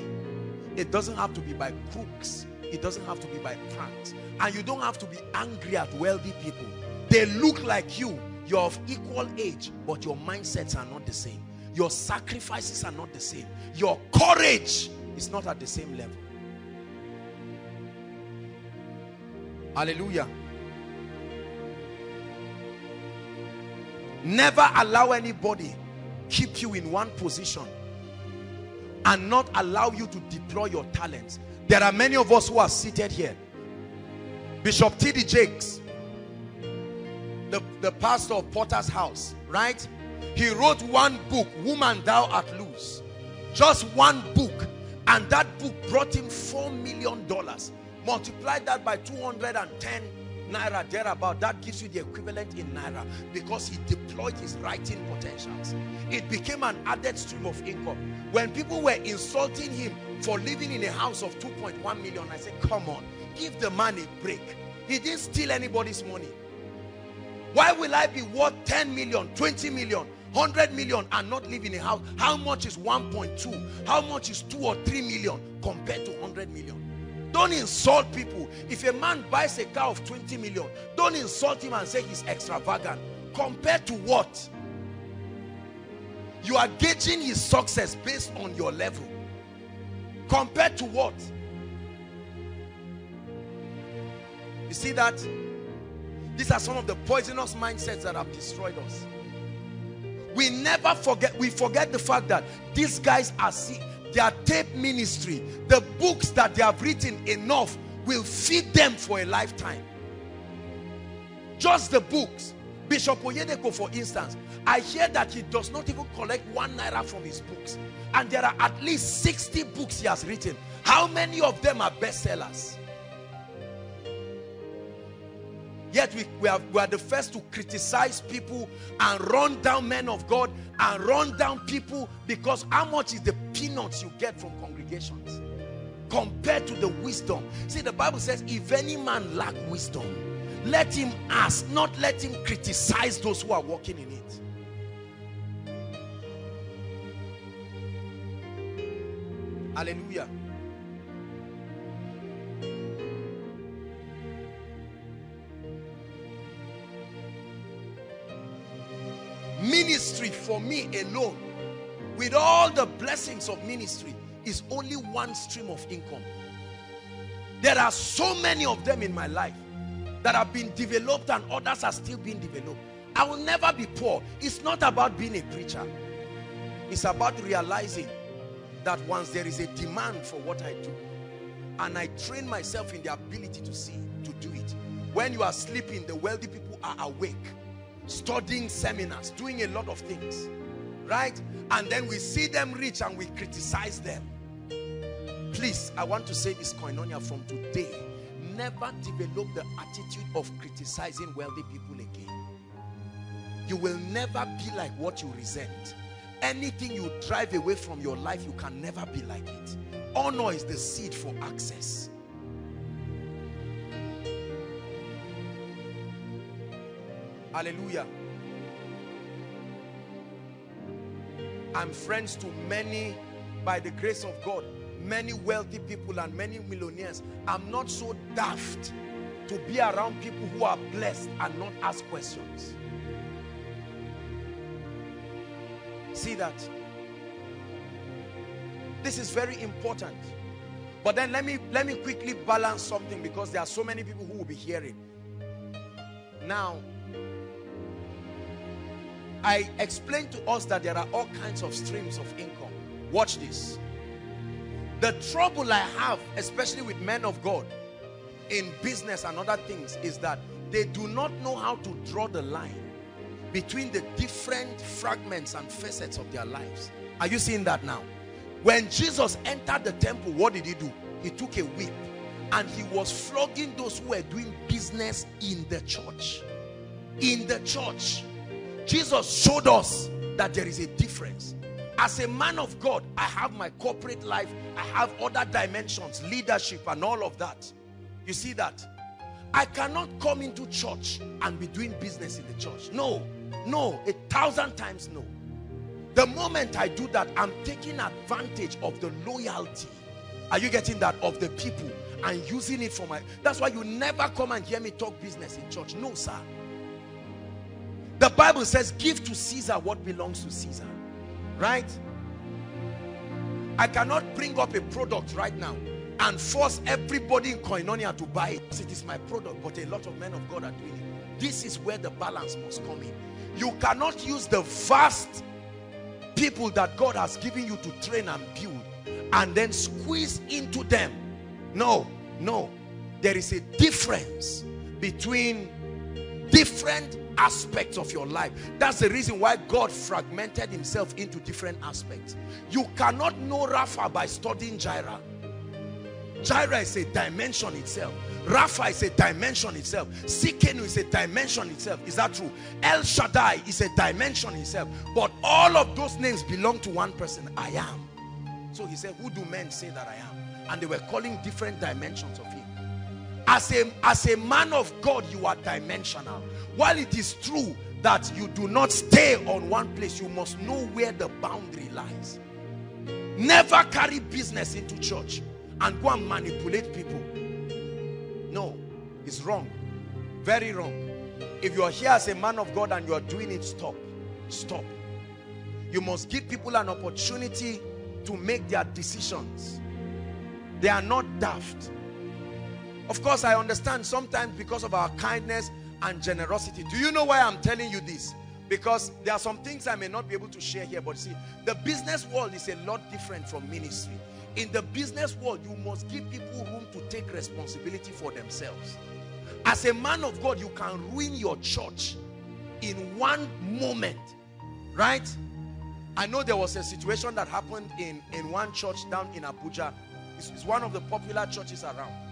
Speaker 2: It doesn't have to be by crooks. It doesn't have to be by pranks. And you don't have to be angry at wealthy people. They look like you. You're of equal age, but your mindsets are not the same. Your sacrifices are not the same. Your courage is not at the same level. Hallelujah. Never allow anybody keep you in one position and not allow you to deploy your talents. There are many of us who are seated here. Bishop T.D. Jakes, the, the pastor of Potter's house, right? He wrote one book, Woman Thou Art Loose. Just one book. And that book brought him $4 million. Multiply that by 210 naira thereabout that gives you the equivalent in naira because he deployed his writing potentials. It became an added stream of income. When people were insulting him for living in a house of 2.1 million i said come on give the man a break. He didn't steal anybody's money. Why will i be worth 10 million 20 million 100 million and not live in a house? How much is 1.2 how much is 2 or 3 million compared to 100 million don't insult people. If a man buys a car of 20 million, don't insult him and say he's extravagant. Compared to what? You are gauging his success based on your level. Compared to what? You see that? These are some of the poisonous mindsets that have destroyed us. We never forget, we forget the fact that these guys are sick their tape ministry, the books that they have written enough will feed them for a lifetime. Just the books. Bishop Oyedepo, for instance, I hear that he does not even collect one naira from his books. And there are at least 60 books he has written. How many of them are bestsellers? Yet we, we, are, we are the first to criticize people and run down men of God and run down people because how much is the peanuts you get from congregations compared to the wisdom. See, the Bible says, if any man lack wisdom, let him ask, not let him criticize those who are walking in it. Hallelujah. Ministry for me alone, with all the blessings of ministry, is only one stream of income. There are so many of them in my life that have been developed and others are still being developed. I will never be poor. It's not about being a preacher. It's about realizing that once there is a demand for what I do, and I train myself in the ability to see, to do it. When you are sleeping, the wealthy people are awake, studying seminars, doing a lot of things, right? And then we see them rich and we criticize them. Please, I want to say this koinonia from today. Never develop the attitude of criticizing wealthy people again. You will never be like what you resent. Anything you drive away from your life, you can never be like it. Honor is the seed for access. Hallelujah. I'm friends to many, by the grace of God, many wealthy people and many millionaires. I'm not so daft to be around people who are blessed and not ask questions. See that? This is very important. But then let me let me quickly balance something because there are so many people who will be hearing. Now, I explained to us that there are all kinds of streams of income. Watch this. The trouble I have, especially with men of God in business and other things, is that they do not know how to draw the line between the different fragments and facets of their lives. Are you seeing that now? When Jesus entered the temple, what did he do? He took a whip and he was flogging those who were doing business in the church. In the church. Jesus showed us that there is a difference. As a man of God, I have my corporate life. I have other dimensions, leadership and all of that. You see that? I cannot come into church and be doing business in the church. No, no, a thousand times no. The moment I do that, I'm taking advantage of the loyalty. Are you getting that? Of the people and using it for my... That's why you never come and hear me talk business in church. No, sir. The Bible says, give to Caesar what belongs to Caesar. Right? I cannot bring up a product right now and force everybody in Koinonia to buy it. It is my product, but a lot of men of God are doing it. This is where the balance must come in. You cannot use the vast people that God has given you to train and build and then squeeze into them. No, no. There is a difference between different aspects of your life. That's the reason why God fragmented himself into different aspects. You cannot know Rapha by studying Jireh. Jireh is a dimension itself. Rapha is a dimension itself. Tsidkenu is a dimension itself. Is that true? El Shaddai is a dimension itself. But all of those names belong to one person. I am. So he said, who do men say that I am? And they were calling different dimensions of him. As a, as a man of God, you are dimensional. While it is true that you do not stay on one place, you must know where the boundary lies. Never carry business into church and go and manipulate people. No, it's wrong. Very wrong. If you are here as a man of God and you are doing it, stop. Stop. You must give people an opportunity to make their decisions. They are not daft. Of course, I understand sometimes because of our kindness and generosity. Do you know why I'm telling you this? Because there are some things I may not be able to share here, but see, the business world is a lot different from ministry. In the business world, you must give people room to take responsibility for themselves. As a man of God, you can ruin your church in one moment, right? I know there was a situation that happened in, in one church down in Abuja. It's, it's one of the popular churches around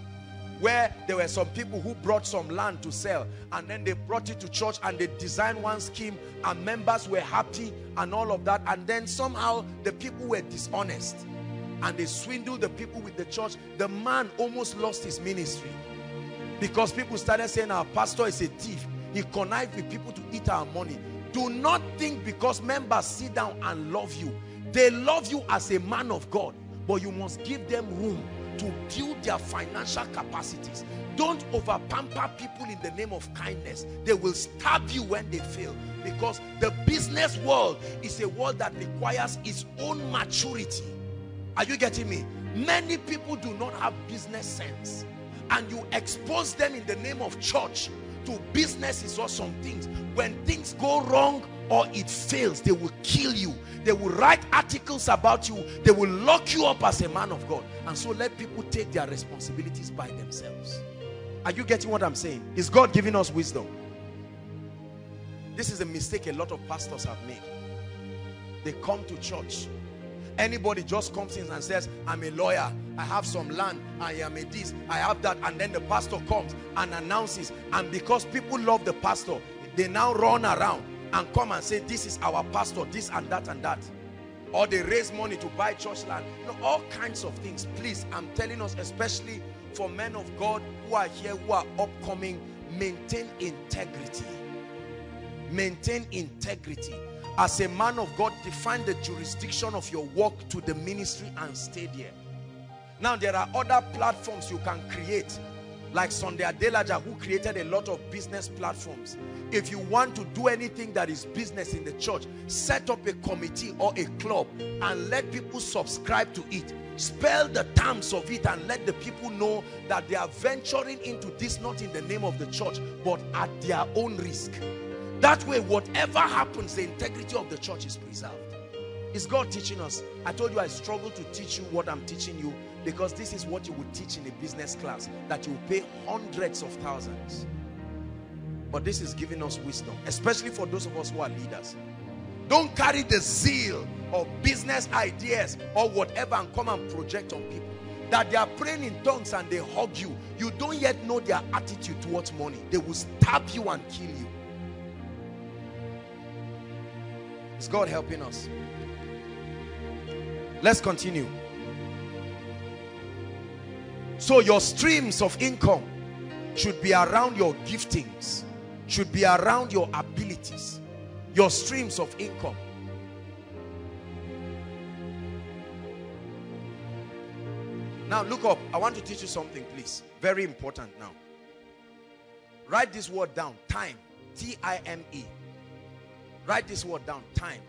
Speaker 2: where there were some people who brought some land to sell and then they brought it to church and they designed one scheme and members were happy and all of that and then somehow the people were dishonest and they swindled the people with the church. The man almost lost his ministry because people started saying our pastor is a thief. He connived with people to eat our money. Do not think because members sit down and love you they love you as a man of God but you must give them room to build their financial capacities. Don't over pamper people in the name of kindness. They will stab you when they fail because the business world is a world that requires its own maturity. Are you getting me? Many people do not have business sense and you expose them in the name of church to businesses or some things. When things go wrong or it fails, they will kill you. They will write articles about you. They will lock you up as a man of God. And so let people take their responsibilities by themselves. Are you getting what I'm saying? Is God giving us wisdom? This is a mistake a lot of pastors have made. They come to church. Anybody just comes in and says, I'm a lawyer. I have some land. I am a this. I have that. And then the pastor comes and announces. And because people love the pastor, they now run around and come and say this is our pastor this and that and that or they raise money to buy church land you know, all kinds of things please i'm telling us especially for men of god who are here who are upcoming maintain integrity maintain integrity As a man of God, define the jurisdiction of your work to the ministry and stay there. Now, there are other platforms you can create, like Sunday Adelaja, who created a lot of business platforms. If you want to do anything that is business in the church, set up a committee or a club and let people subscribe to it. Spell the terms of it and let the people know that they are venturing into this not in the name of the church, but at their own risk. That way, whatever happens, the integrity of the church is preserved. Is God teaching us? I told you I struggle to teach you what I'm teaching you because this is what you would teach in a business class that you pay hundreds of thousands. But this is giving us wisdom, especially for those of us who are leaders. Don't carry the zeal of business ideas or whatever and come and project on people. That they are praying in tongues and they hug you. You don't yet know their attitude towards money. They will stab you and kill you. Is God helping us? Let's continue. So your streams of income should be around your giftings, should be around your abilities, your streams of income. Now look up. I want to teach you something, please. Very important now. Write this word down. Time. T-I-M-E. Write this word down. Time.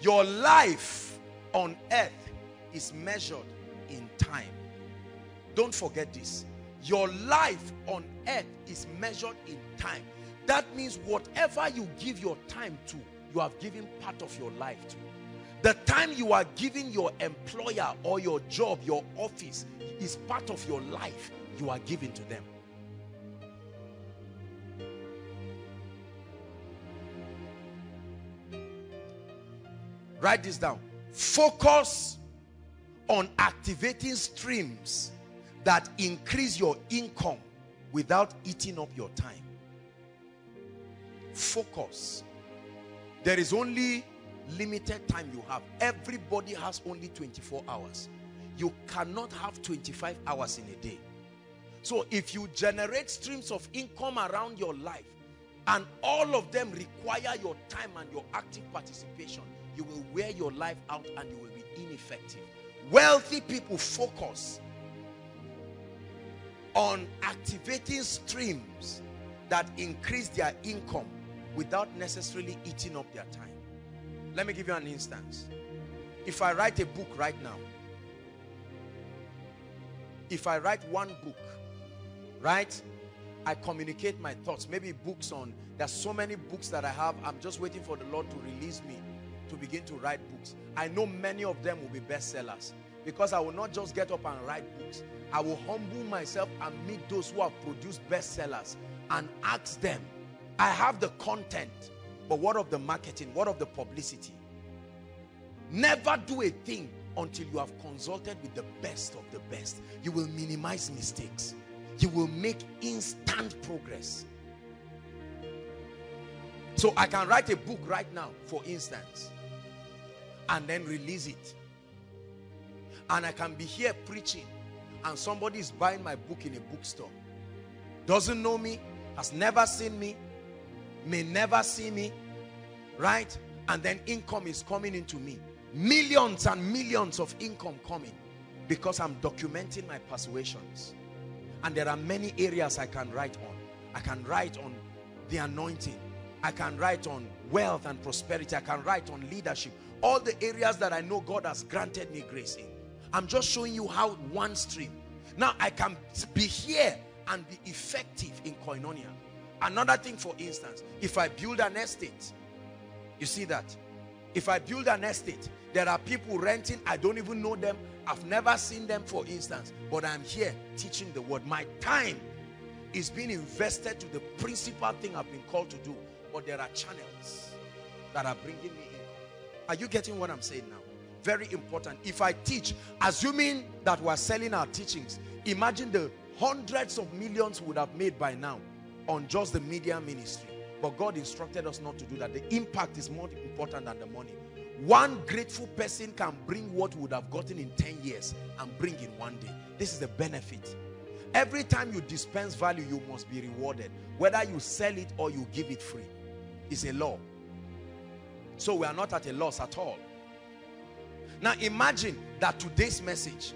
Speaker 2: Your life on earth is measured in time. Don't forget this. Your life on earth is measured in time. That means whatever you give your time to, you have given part of your life to. The time you are giving your employer or your job, your office, is part of your life you are giving to them. Write this down. Focus on activating streams that increase your income without eating up your time. Focus. There is only limited time you have. Everybody has only 24 hours. You cannot have 25 hours in a day. So if you generate streams of income around your life and all of them require your time and your active participation, you will wear your life out and you will be ineffective. Wealthy people focus on activating streams that increase their income without necessarily eating up their time. Let me give you an instance. If I write a book right now, if I write one book, right? I communicate my thoughts. Maybe books on, there's so many books that I have. I'm just waiting for the Lord to release me to begin to write books. I know many of them will be bestsellers because I will not just get up and write books. I will humble myself and meet those who have produced bestsellers and ask them, I have the content, but what of the marketing? What of the publicity? Never do a thing until you have consulted with the best of the best. You will minimize mistakes. You will make instant progress. So I can write a book right now, for instance, and then release it. And I can be here preaching and somebody is buying my book in a bookstore. Doesn't know me, has never seen me, may never see me, right? And then income is coming into me. Millions and millions of income coming because I'm documenting my persuasions. And there are many areas I can write on. I can write on the anointing. I can write on wealth and prosperity. I can write on leadership. All the areas that I know God has granted me grace in. I'm just showing you how one stream. Now I can be here and be effective in koinonia. Another thing, for instance, if I build an estate, you see that? If I build an estate, there are people renting, I don't even know them, I've never seen them, for instance, but I'm here teaching the word. My time is being invested to the principal thing I've been called to do, but there are channels that are bringing me. Are you getting what I'm saying now? Very important. If I teach, assuming that we're selling our teachings, imagine the hundreds of millions would have made by now on just the media ministry. But God instructed us not to do that. The impact is more important than the money. One grateful person can bring what would have gotten in 10 years and bring in one day. This is the benefit. Every time you dispense value, you must be rewarded. Whether you sell it or you give it free. It's a law. So we are not at a loss at all. Now imagine that today's message,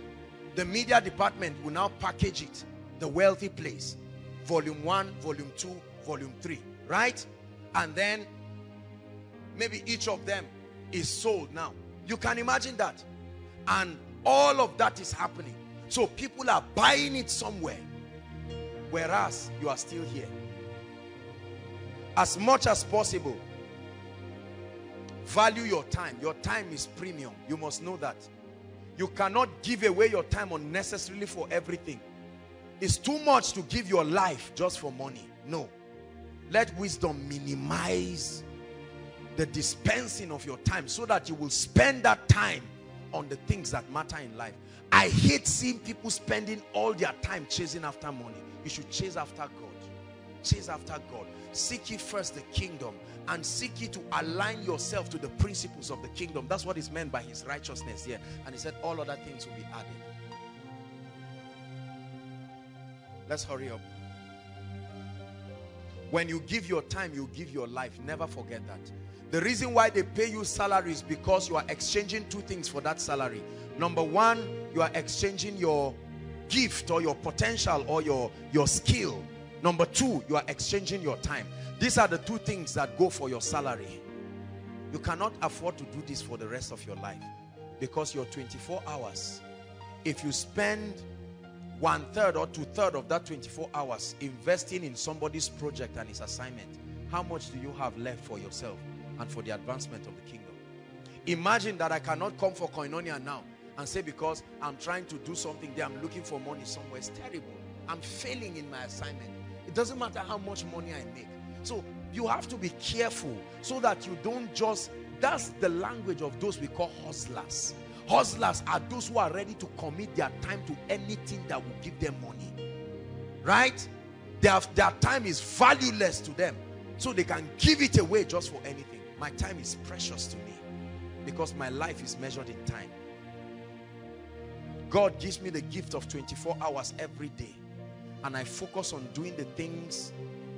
Speaker 2: the media department will now package it, the wealthy place, volume one, volume two, volume three, right? And then maybe each of them is sold now. You can imagine that. And all of that is happening. So people are buying it somewhere. Whereas you are still here. As much as possible, value your time. Your time is premium. You must know that. You cannot give away your time unnecessarily for everything. It's too much to give your life just for money. No. Let wisdom minimize the dispensing of your time so that you will spend that time on the things that matter in life. I hate seeing people spending all their time chasing after money. You should chase after God. Chase after God. Seek ye first the kingdom and seek ye to align yourself to the principles of the kingdom. That's what is meant by his righteousness here. And he said all other things will be added. Let's hurry up. When you give your time, you give your life. Never forget that. The reason why they pay you salary is because you are exchanging two things for that salary. Number one, you are exchanging your gift or your potential or your, your skill. Number two, you are exchanging your time. These are the two things that go for your salary. You cannot afford to do this for the rest of your life because your 24 hours, if you spend one third or two third of that 24 hours investing in somebody's project and his assignment, how much do you have left for yourself and for the advancement of the kingdom? Imagine that I cannot come for koinonia now and say because I'm trying to do something there, I'm looking for money somewhere. It's terrible. I'm failing in my assignment. It doesn't matter how much money I make. So you have to be careful so that you don't just, that's the language of those we call hustlers. Hustlers are those who are ready to commit their time to anything that will give them money. Right? Their, their time is valueless to them. So they can give it away just for anything. My time is precious to me because my life is measured in time. God gives me the gift of 24 hours every day and I focus on doing the things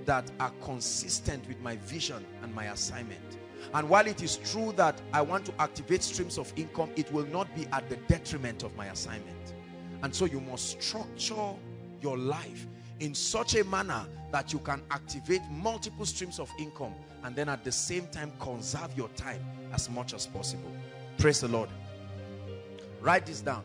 Speaker 2: that are consistent with my vision and my assignment. And while it is true that I want to activate streams of income, it will not be at the detriment of my assignment. And so you must structure your life in such a manner that you can activate multiple streams of income and then at the same time conserve your time as much as possible. Praise the Lord. Write this down.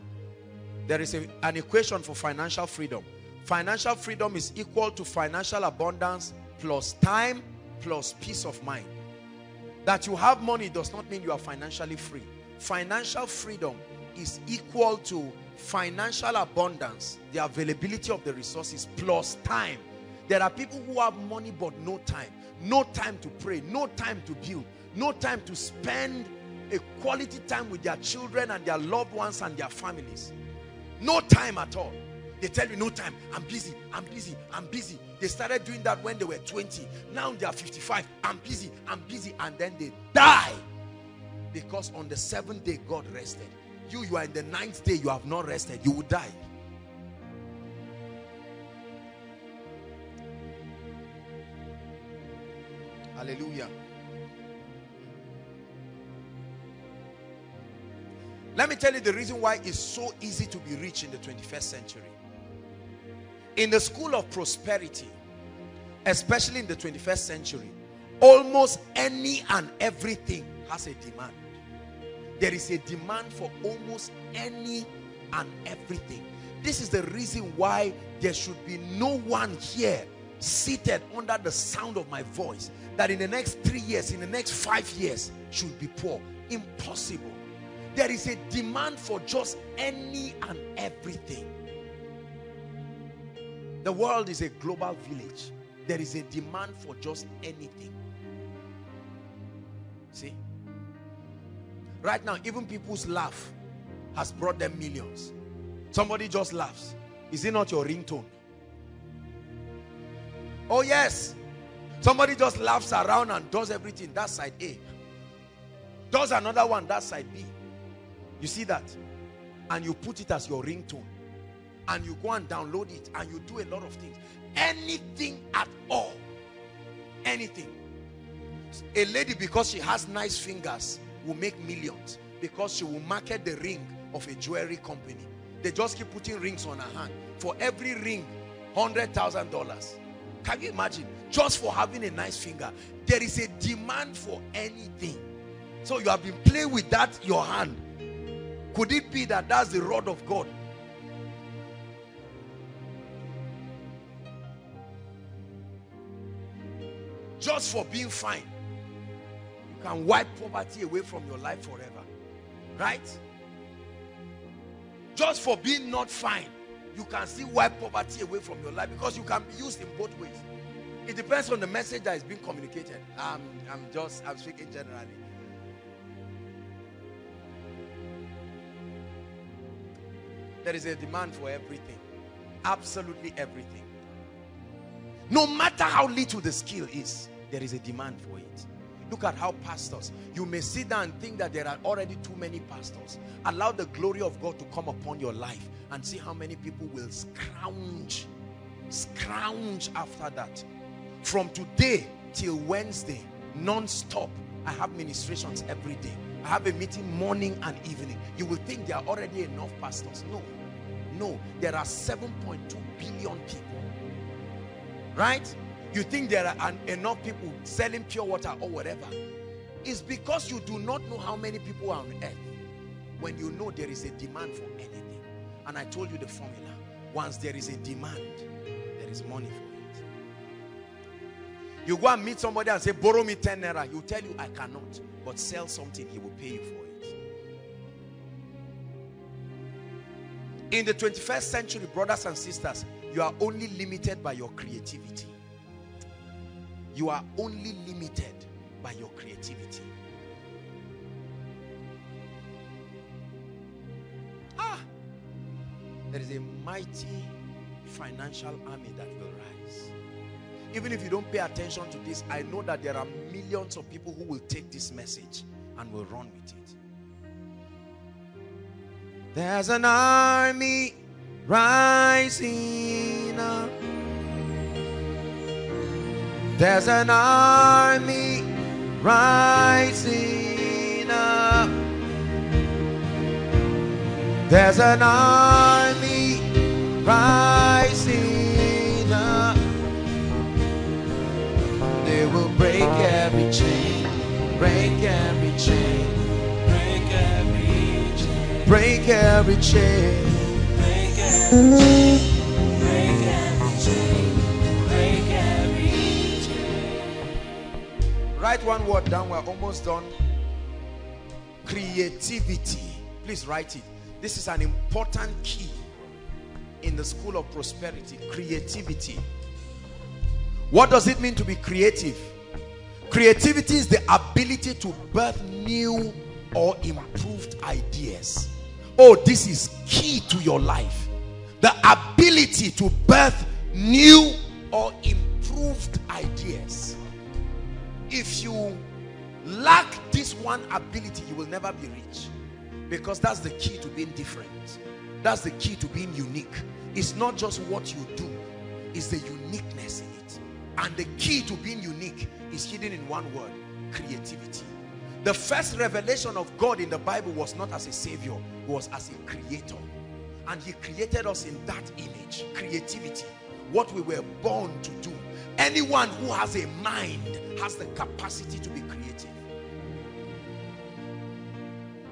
Speaker 2: There is a, an equation for financial freedom. Financial freedom is equal to financial abundance plus time plus peace of mind. That you have money does not mean you are financially free. Financial freedom is equal to financial abundance, the availability of the resources plus time. There are people who have money but no time. No time to pray, no time to build, no time to spend a quality time with their children and their loved ones and their families. No time at all. They tell you no time. I'm busy. I'm busy. I'm busy. They started doing that when they were 20. Now they are 55. I'm busy. I'm busy. And then they die. Because on the seventh day, God rested. You, you are in the ninth day, you have not rested. You will die. Hallelujah. Let me tell you the reason why it's so easy to be rich in the 21st century. In the school of prosperity, especially in the 21st century, almost any and everything has a demand. There is a demand for almost any and everything. This is the reason why there should be no one here seated under the sound of my voice that in the next three years, in the next five years, should be poor. Impossible. There is a demand for just any and everything. The world is a global village. There is a demand for just anything. See? Right now, even people's laugh has brought them millions. Somebody just laughs. Is it not your ringtone? Oh, yes. Somebody just laughs around and does everything. That's side A. Does another one. That's side B. You see that? And you put it as your ringtone. And you go and download it. And you do a lot of things. Anything at all. Anything. A lady, because she has nice fingers, will make millions because she will market the ring of a jewelry company. They just keep putting rings on her hand. For every ring, $100,000. Can you imagine? Just for having a nice finger. There is a demand for anything. So you have been playing with that, your hand. Could it be that that's the rod of God? Just for being fine. You can wipe poverty away from your life forever. Right? Just for being not fine. You can still wipe poverty away from your life because you can be used in both ways. It depends on the message that is being communicated. I'm, I'm just, I'm speaking generally. There is a demand for everything. Absolutely everything. No matter how little the skill is, there is a demand for it. Look at how pastors, you may sit down and think that there are already too many pastors. Allow the glory of God to come upon your life and see how many people will scrounge, scrounge after that. From today till Wednesday, non-stop, I have ministrations every day. I have a meeting morning and evening. You will think there are already enough pastors. No, no, there are 7.2 billion people. Right? You think there are enough people selling pure water or whatever. It's because you do not know how many people are on earth. When you know there is a demand for anything. And I told you the formula. Once there is a demand, there is money for it. You go and meet somebody and say, borrow me 10 naira. He'll tell you, I cannot. But sell something, he will pay you for it. In the 21st century, brothers and sisters, you are only limited by your creativity. You are only limited by your creativity. Ah! There is a mighty financial army that will rise. Even if you don't pay attention to this, I know that there are millions of people who will take this message and will run with it. There's an army rising up. There's an army rising up. There's an army rising up. They will break every chain, break every chain,
Speaker 3: Break every chain,
Speaker 2: break every chain.
Speaker 3: break every chain, break every chain,
Speaker 2: Write one word down. We're almost done. Creativity. Please write it. This is an important key in the school of prosperity. Creativity. What does it mean to be creative? Creativity is the ability to birth new or improved ideas. Oh, this is key to your life. The ability to birth new or improved ideas. If you lack this one ability, you will never be rich. Because that's the key to being different. That's the key to being unique. It's not just what you do, it's the uniqueness in it. And the key to being unique is hidden in one word, creativity. The first revelation of God in the Bible was not as a savior, was as a creator. And he created us in that image, creativity, what we were born to do. Anyone who has a mind has the capacity to be creative.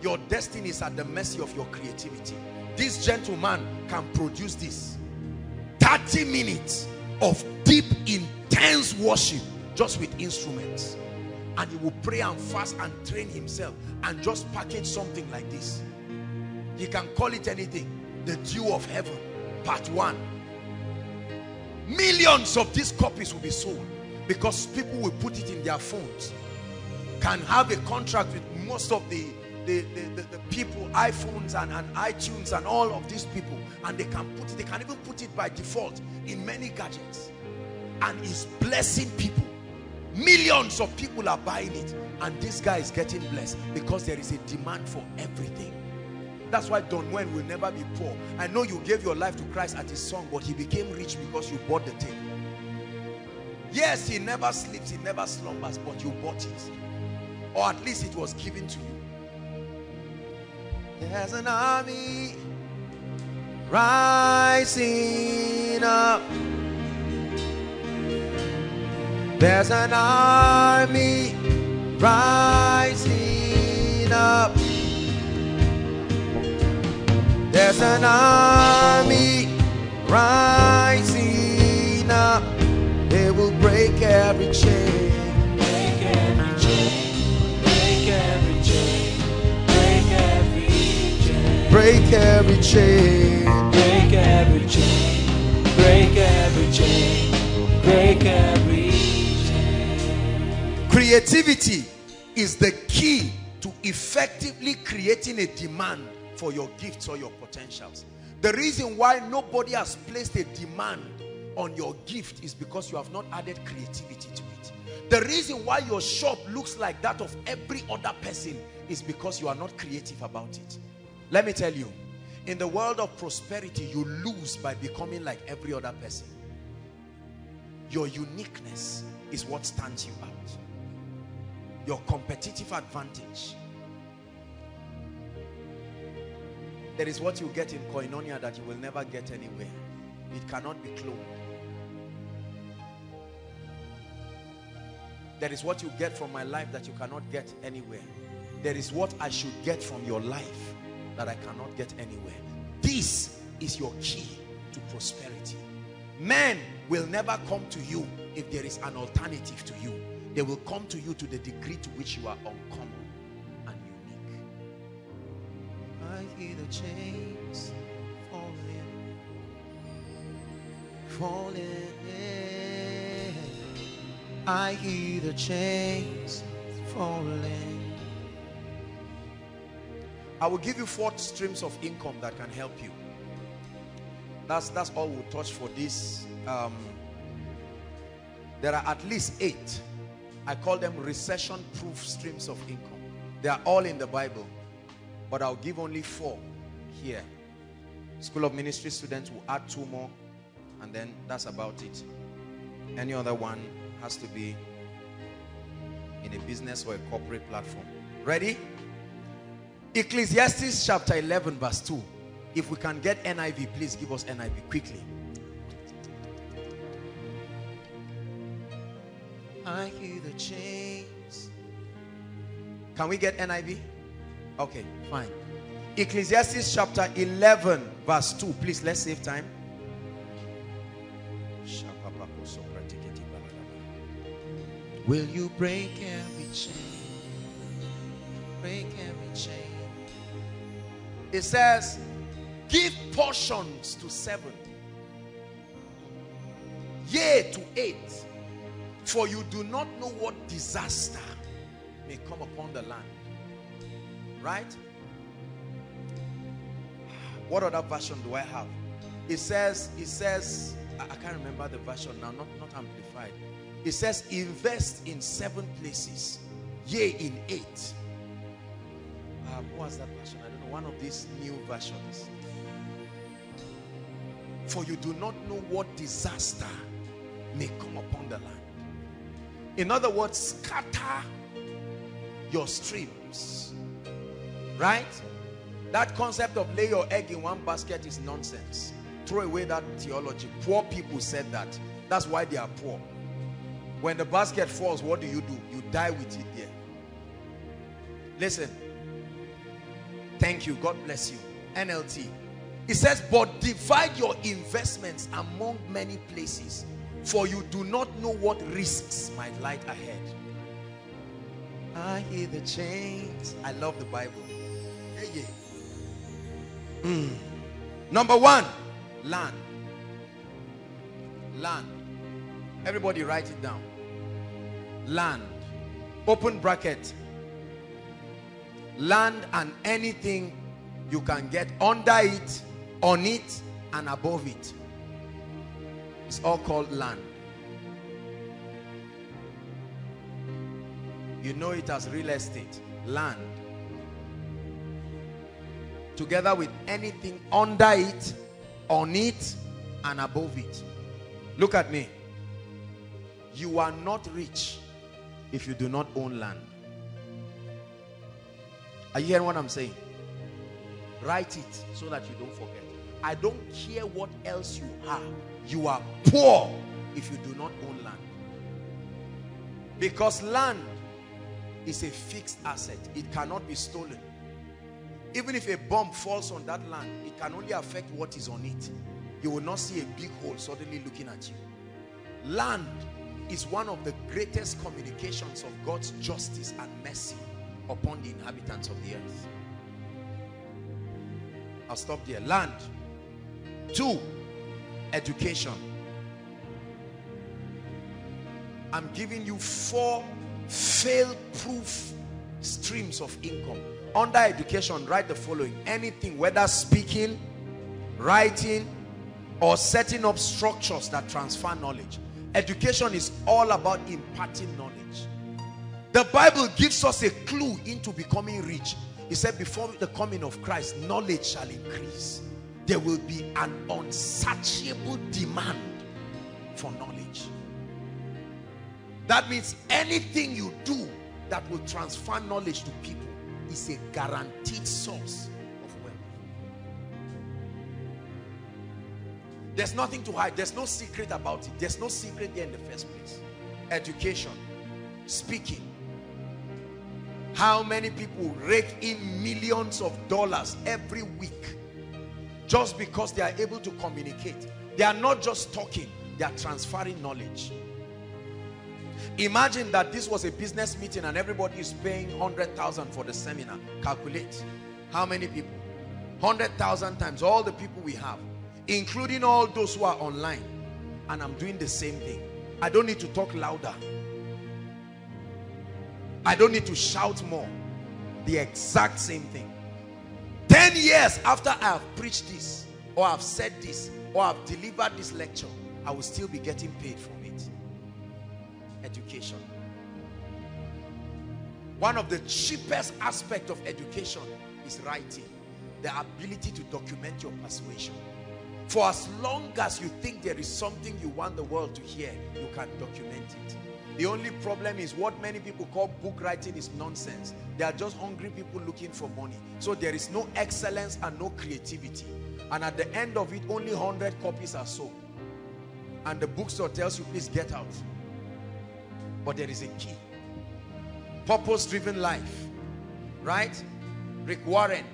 Speaker 2: Your destiny is at the mercy of your creativity. This gentleman can produce this. 30 minutes of deep, intense worship just with instruments. And he will pray and fast and train himself and just package something like this. He can call it anything. The dew of heaven, part one. Millions of these copies will be sold because people will put it in their phones. Can have a contract with most of the the, the, the, the people, iPhones and, and iTunes and all of these people, and they can put it, they can even put it by default in many gadgets. And is blessing people. Millions of people are buying it, and this guy is getting blessed because there is a demand for everything. That's why Don Moen will never be poor. I know you gave your life to Christ at his song, but he became rich because you bought the thing. Yes, he never sleeps, he never slumbers, but you bought it. Or at least it was given to you. There's an army rising up. There's an army rising up. There's an army rising up. They will break every chain.
Speaker 3: Break every chain, break every chain, break every chain,
Speaker 2: Break every chain.
Speaker 3: break every chain, break every chain, break every chain.
Speaker 2: Creativity is the key to effectively creating a demand for your gifts or your potentials. The reason why nobody has placed a demand on your gift is because you have not added creativity to it. The reason why your shop looks like that of every other person is because you are not creative about it. Let me tell you, in the world of prosperity, you lose by becoming like every other person. Your uniqueness is what stands you out. Your competitive advantage. There is what you get in koinonia that you will never get anywhere. It cannot be cloned. There is what you get from my life that you cannot get anywhere. There is what I should get from your life that I cannot get anywhere. This is your key to prosperity. Men will never come to you if there is an alternative to you. They will come to you to the degree to which you are uncommon I hear the chains falling, falling. I hear the chains falling. I will give you four streams of income that can help you. That's that's all we'll touch for this. Um, there are at least eight. I call them recession-proof streams of income. They are all in the Bible, but I'll give only four here. School of Ministry students will add two more, and then that's about it. Any other one has to be in a business or a corporate platform. Ready? Ecclesiastes chapter 11 verse 2. If we can get NIV, please give us NIV quickly. I hear the chains. Can we get NIV? Okay, fine. Ecclesiastes chapter 11 verse 2. Please, let's save time. Will you break every chain? Break every chain. It says, give portions to seven, yea to eight, for you do not know what disaster may come upon the land. Right? What other version do I have? It says, it says, I, can't remember the version now, not, not amplified. It says, invest in seven places, yea, in eight. Um, what that version? I don't know. One of these new versions. For you do not know what disaster may come upon the land. In other words, scatter your streams. Right? That concept of lay your egg in one basket is nonsense. Throw away that theology. Poor people said that. That's why they are poor. When the basket falls, what do you do? You die with it there. Listen. Thank you. God bless you. NLT. It says, but divide your investments among many places, for you do not know what risks might lie ahead. I hear the chains. I love the Bible. Mm. Number one, land. Land. Everybody write it down. Land. Open bracket. Land and anything you can get under it, on it, and above it. It's all called land. You know it as real estate. Land. Together with anything under it, on it, and above it. Look at me. You are not rich if you do not own land. Are you hearing what I'm saying? Write it so that you don't forget. I don't care what else you have. You are poor if you do not own land. Because land is a fixed asset. It cannot be stolen. Even if a bomb falls on that land, it can only affect what is on it. You will not see a big hole suddenly looking at you. Land is one of the greatest communications of God's justice and mercy upon the inhabitants of the earth. I'll stop there. Land. Two, education. I'm giving you four fail-proof streams of income. Under education, write the following. Anything, whether speaking, writing, or setting up structures that transfer knowledge. Education is all about imparting knowledge. The Bible gives us a clue into becoming rich. He said before the coming of Christ, knowledge shall increase. There will be an unsatiable demand for knowledge. That means anything you do that will transfer knowledge to people is a guaranteed source of wealth. There's nothing to hide. There's no secret about it. There's no secret there in the first place. Education, speaking. How many people rake in millions of dollars every week just because they are able to communicate? They are not just talking, they are transferring knowledge. Imagine that this was a business meeting and everybody is paying 100,000 for the seminar. Calculate. How many people? 100,000 times all the people we have, including all those who are online. And I'm doing the same thing. I don't need to talk louder. I don't need to shout more. The exact same thing. 10 years after I have preached this, or I've said this, or I've delivered this lecture, I will still be getting paid for. Education. One of the cheapest aspects of education is writing. The ability to document your persuasion. For as long as you think there is something you want the world to hear, you can document it. The only problem is what many people call book writing is nonsense. They are just hungry people looking for money. So there is no excellence and no creativity. And at the end of it, only 100 copies are sold. And the bookstore tells you, please get out. But there is a key. Purpose-driven life. Right? Rick Warren,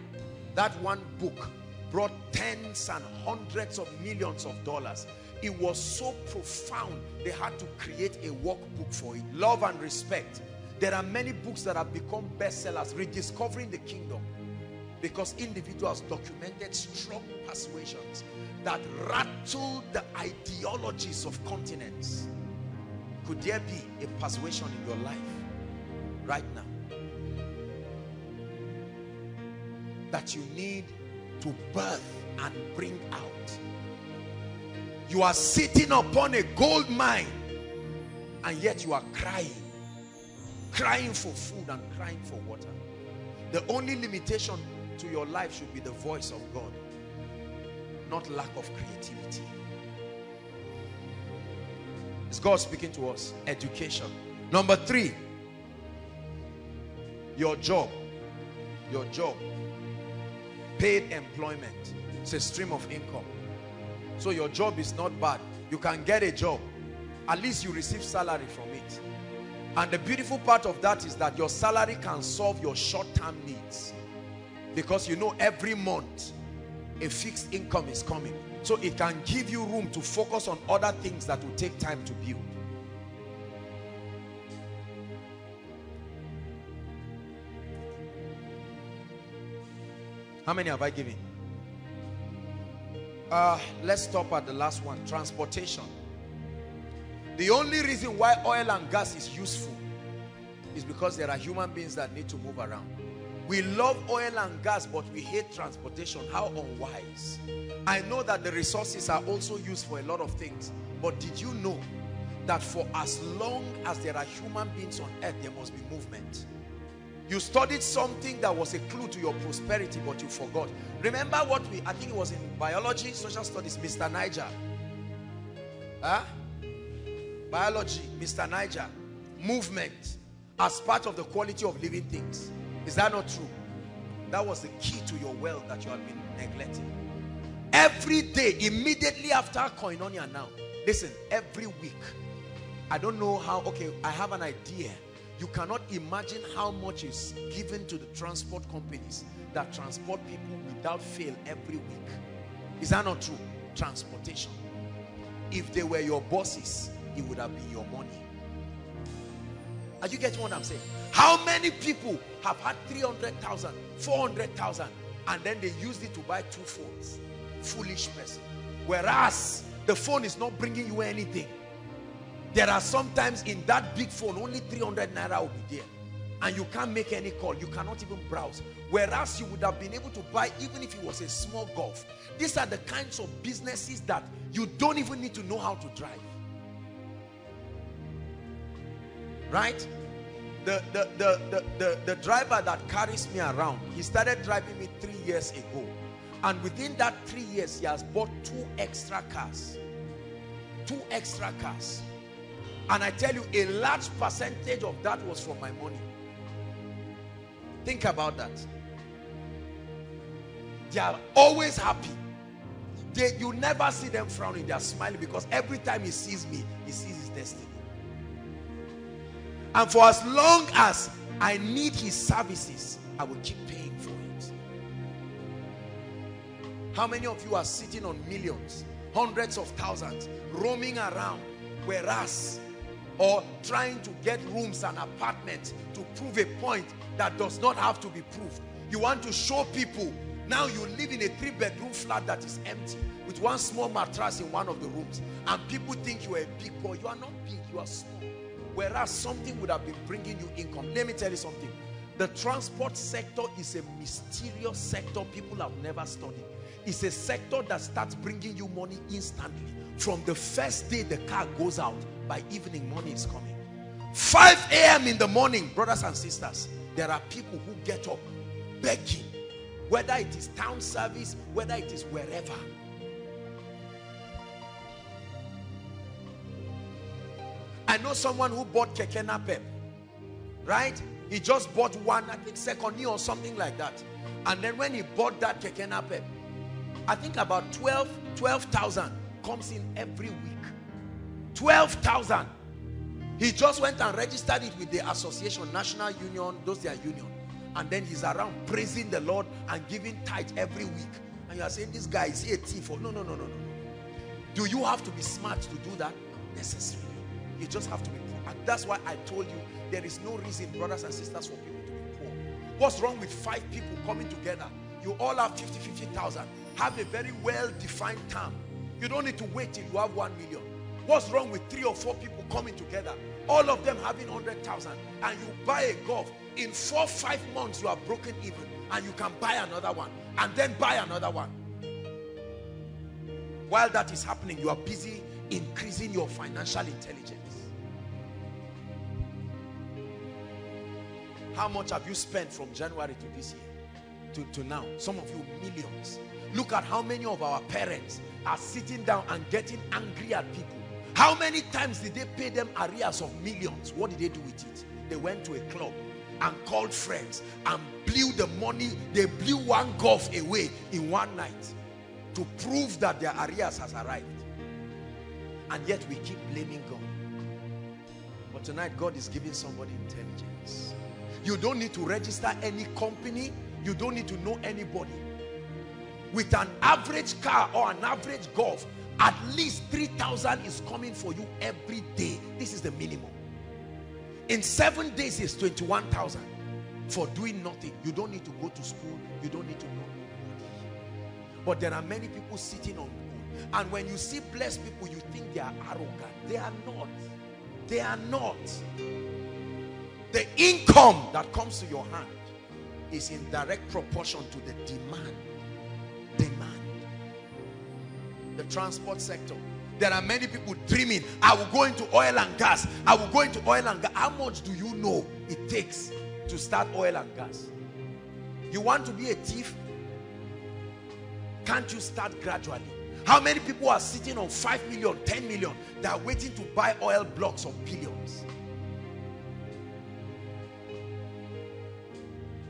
Speaker 2: that one book brought tens and hundreds of millions of dollars. It was so profound, they had to create a workbook for it. Love and respect. There are many books that have become bestsellers, rediscovering the kingdom. Because individuals documented strong persuasions that rattled the ideologies of continents. Could there be a persuasion in your life right now? That you need to birth and bring out. You are sitting upon a gold mine and yet you are crying. Crying for food and crying for water. The only limitation to your life should be the voice of God, not lack of creativity. Is God speaking to us? Education. Number three, your job. Your job. Paid employment. It's a stream of income. So your job is not bad. You can get a job. At least you receive salary from it. And the beautiful part of that is that your salary can solve your short-term needs. Because you know every month a fixed income is coming. So it can give you room to focus on other things that will take time to build. How many have I given? Uh, let's stop at the last one. Transportation. The only reason why oil and gas is useful is because there are human beings that need to move around. We love oil and gas, but we hate transportation. How unwise. I know that the resources are also used for a lot of things. But did you know that for as long as there are human beings on earth, there must be movement? You studied something that was a clue to your prosperity, but you forgot. Remember what we, I think it was in biology, social studies, Mr. Niger. Huh? biology, Mr. Niger, movement as part of the quality of living things. Is that not true? That was the key to your wealth that you have been neglecting. Every day, immediately after Koinonia now, listen, every week, I don't know how, okay, I have an idea. You cannot imagine how much is given to the transport companies that transport people without fail every week. Is that not true? Transportation. If they were your bosses, it would have been your money. Are you getting what I'm saying? How many people have had 300,000, 400,000 and then they used it to buy two phones? Foolish person. Whereas the phone is not bringing you anything. There are sometimes in that big phone, only 300 naira will be there. And you can't make any call. You cannot even browse. Whereas you would have been able to buy even if it was a small golf. These are the kinds of businesses that you don't even need to know how to drive. Right? The, the, the, the, the, driver that carries me around, he started driving me three years ago. And within that three years, he has bought two extra cars. Two extra cars. And I tell you, a large percentage of that was from my money. Think about that. They are always happy. They, you never see them frowning. They are smiling because every time he sees me, he sees his destiny. And for as long as I need his services, I will keep paying for it. How many of you are sitting on millions, hundreds of thousands, roaming around, whereas, or trying to get rooms and apartments to prove a point that does not have to be proved. You want to show people, now you live in a three bedroom flat that is empty with one small mattress in one of the rooms and people think you are a big boy. You are not big, you are small whereas something would have been bringing you income. Let me tell you something. The transport sector is a mysterious sector people have never studied. It's a sector that starts bringing you money instantly. From the first day the car goes out, by evening money is coming. 5 a.m. in the morning, brothers and sisters, there are people who get up begging, whether it is town service, whether it is wherever. I know someone who bought Keke Napep, right? He just bought one, I think second year or something like that. And then when he bought that Keke Napep, I think about 12, 12,000 comes in every week. 12,000. He just went and registered it with the association, National Union, those their union. And then he's around praising the Lord and giving tithe every week. And you are saying, this guy, is a thief? No, no, no, no, no. Do you have to be smart to do that? Not necessarily. You just have to be poor. And that's why I told you there is no reason, brothers and sisters, for people to be poor. What's wrong with five people coming together? You all have 50, 50,000. Have a very well-defined term. You don't need to wait till you have one million. What's wrong with three or four people coming together? All of them having 100,000 and you buy a golf. In four, five months, you are broken even and you can buy another one and then buy another one. While that is happening, you are busy increasing your financial intelligence. How much have you spent from January to this year? To, to now? Some of you, millions. Look at how many of our parents are sitting down and getting angry at people. How many times did they pay them arrears of millions? What did they do with it? They went to a club and called friends and blew the money. They blew one golf away in one night to prove that their arrears has arrived. And yet we keep blaming God. But tonight God is giving somebody intelligence. You don't need to register any company. You don't need to know anybody. With an average car or an average golf, at least 3,000 is coming for you every day. This is the minimum. In seven days is 21,000 for doing nothing. You don't need to go to school. You don't need to know nobody. But there are many people sitting on. And when you see blessed people, you think they are arrogant. They are not. They are not. The income that comes to your hand is in direct proportion to the demand. Demand. The transport sector. There are many people dreaming, I will go into oil and gas. I will go into oil and gas. How much do you know it takes to start oil and gas? You want to be a thief? Can't you start gradually? How many people are sitting on 5 million, 10 million that are waiting to buy oil blocks of billions?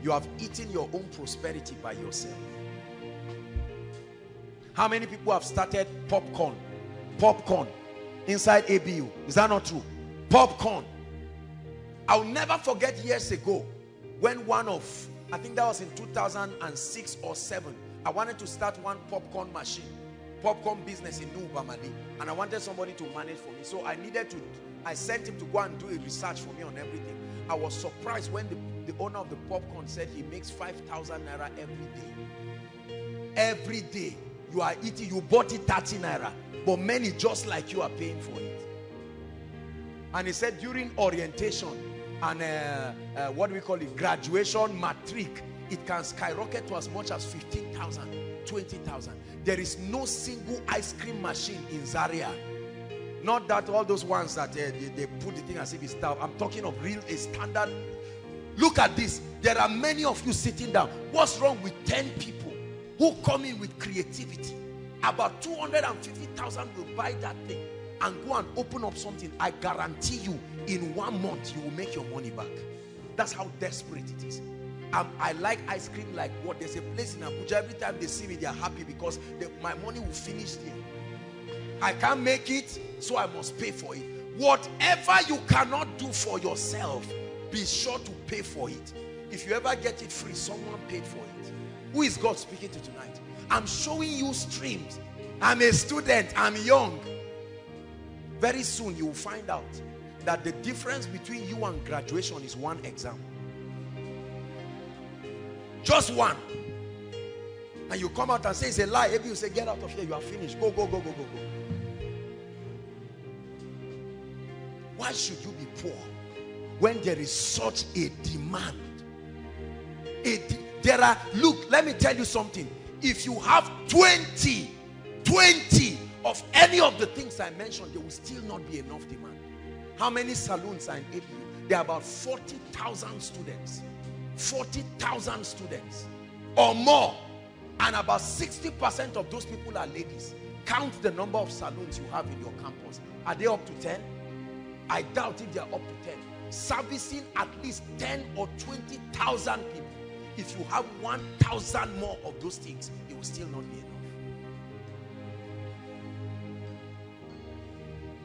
Speaker 2: You have eaten your own prosperity by yourself. How many people have started popcorn? Popcorn inside ABU. Is that not true? Popcorn. I'll never forget years ago when one of, I think that was in 2006 or 7, I wanted to start one popcorn machine, popcorn business in New Bamadi, and I wanted somebody to manage for me. So I needed to, I sent him to go and do a research for me on everything. I was surprised when the, the owner of the popcorn said he makes 5,000 naira every day. Every day you are eating, you bought it 30 naira, but many just like you are paying for it. And he said during orientation and uh, uh, what we call it, graduation, matric, it can skyrocket to as much as 15,000, 20,000. There is no single ice cream machine in Zaria. Not that all those ones that uh, they, they put the thing as if it's stuff. I'm talking of real, a standard. Look at this. There are many of you sitting down. What's wrong with 10 people who come in with creativity? About 250,000 will buy that thing and go and open up something. I guarantee you, in one month, you will make your money back. That's how desperate it is. Um, I like ice cream like what? There's a place in Abuja, every time they see me, they're happy because they, my money will finish there. I can't make it, so I must pay for it. Whatever you cannot do for yourself, be sure to pay for it. If you ever get it free, someone paid for it. Who is God speaking to tonight? I'm showing you streams. I'm a student, I'm young. Very soon you will find out that the difference between you and graduation is one exam. Just one. And you come out and say it's a lie. Maybe you say, get out of here, you are finished. Go, go, go, go, go, go. Why should you be poor when there is such a demand? De there are, look, let me tell you something. If you have 20, 20 of any of the things I mentioned, there will still not be enough demand. How many saloons are in ABU? There are about 40,000 students. 40,000 students or more. And about 60% of those people are ladies. Count the number of saloons you have in your campus. Are they up to 10? I doubt if they are up to 10. Servicing at least 10 or 20,000 people. If you have 1,000 more of those things, it will still not be enough.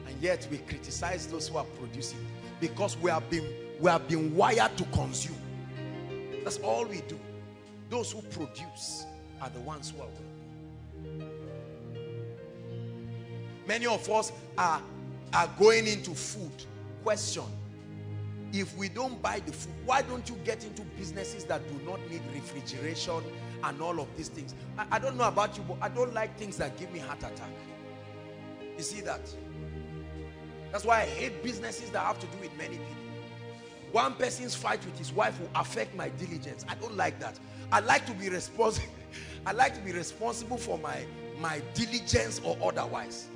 Speaker 2: And yet we criticize those who are producing because we have been we have been wired to consume. That's all we do. Those who produce are the ones who are wealthy. Many of us are, are going into food. Question. If we don't buy the food, why don't you get into businesses that do not need refrigeration and all of these things? I, I don't know about you, but I don't like things that give me heart attack. You see that? That's why I hate businesses that have to do with many people. One person's fight with his wife will affect my diligence. I don't like that. I like to be responsible. I like to be responsible for my, my diligence or otherwise.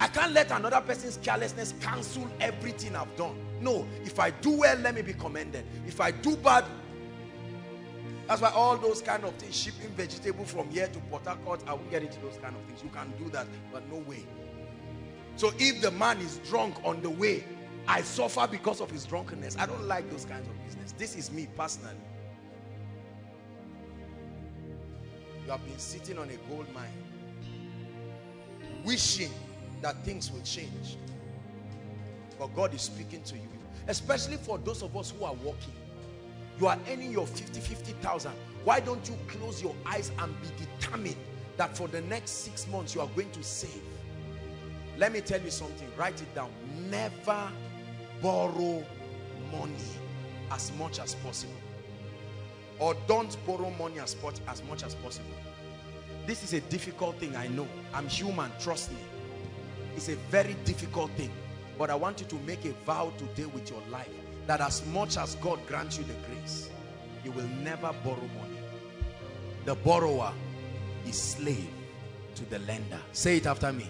Speaker 2: I can't let another person's carelessness cancel everything I've done. No, if I do well, let me be commended. If I do bad, that's why all those kind of things, shipping vegetable from here to Port Harcourt, I won't get into those kind of things. You can do that, but no way. So if the man is drunk on the way, I suffer because of his drunkenness. I don't like those kinds of business. This is me personally. You have been sitting on a gold mine, wishing that things will change. But God is speaking to you, especially for those of us who are working. You are earning your 50, 50,000. Why don't you close your eyes and be determined that for the next six months you are going to save? Let me tell you something. Write it down. Never borrow money as much as possible. Or don't borrow money as as, much as possible. This is a difficult thing, I know. I'm human, trust me. It's a very difficult thing. But I want you to make a vow today with your life that as much as God grants you the grace, you will never borrow money. The borrower is slave to the lender. Say it after me.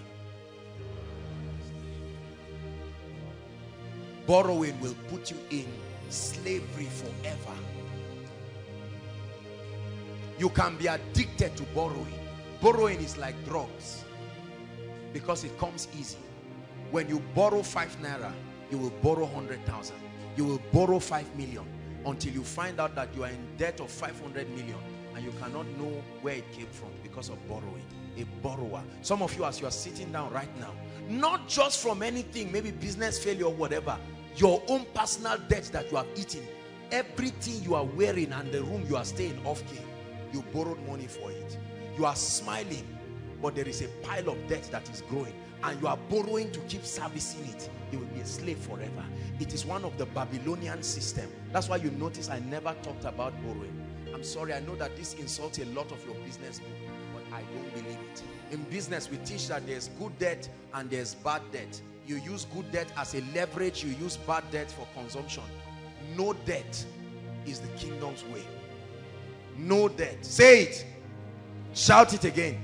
Speaker 2: Borrowing will put you in slavery forever. You can be addicted to borrowing. Borrowing is like drugs. because it comes easy. When you borrow five naira, you will borrow 100,000. You will borrow 5 million until you find out that you are in debt of 500 million and you cannot know where it came from because of borrowing. A borrower. Some of you as you are sitting down right now, not just from anything, maybe business failure or whatever, your own personal debt that you have eaten, everything you are wearing and the room you are staying off key, you borrowed money for it. You are smiling, but there is a pile of debt that is growing and you are borrowing to keep servicing it. You will be a slave forever. It is one of the Babylonian system. That's why you notice I never talked about borrowing. I'm sorry, I know that this insults a lot of your business book, but I don't believe it. In business, we teach that there's good debt and there's bad debt. You use good debt as a leverage, you use bad debt for consumption. No debt is the kingdom's way. No debt. Say it. Shout it again.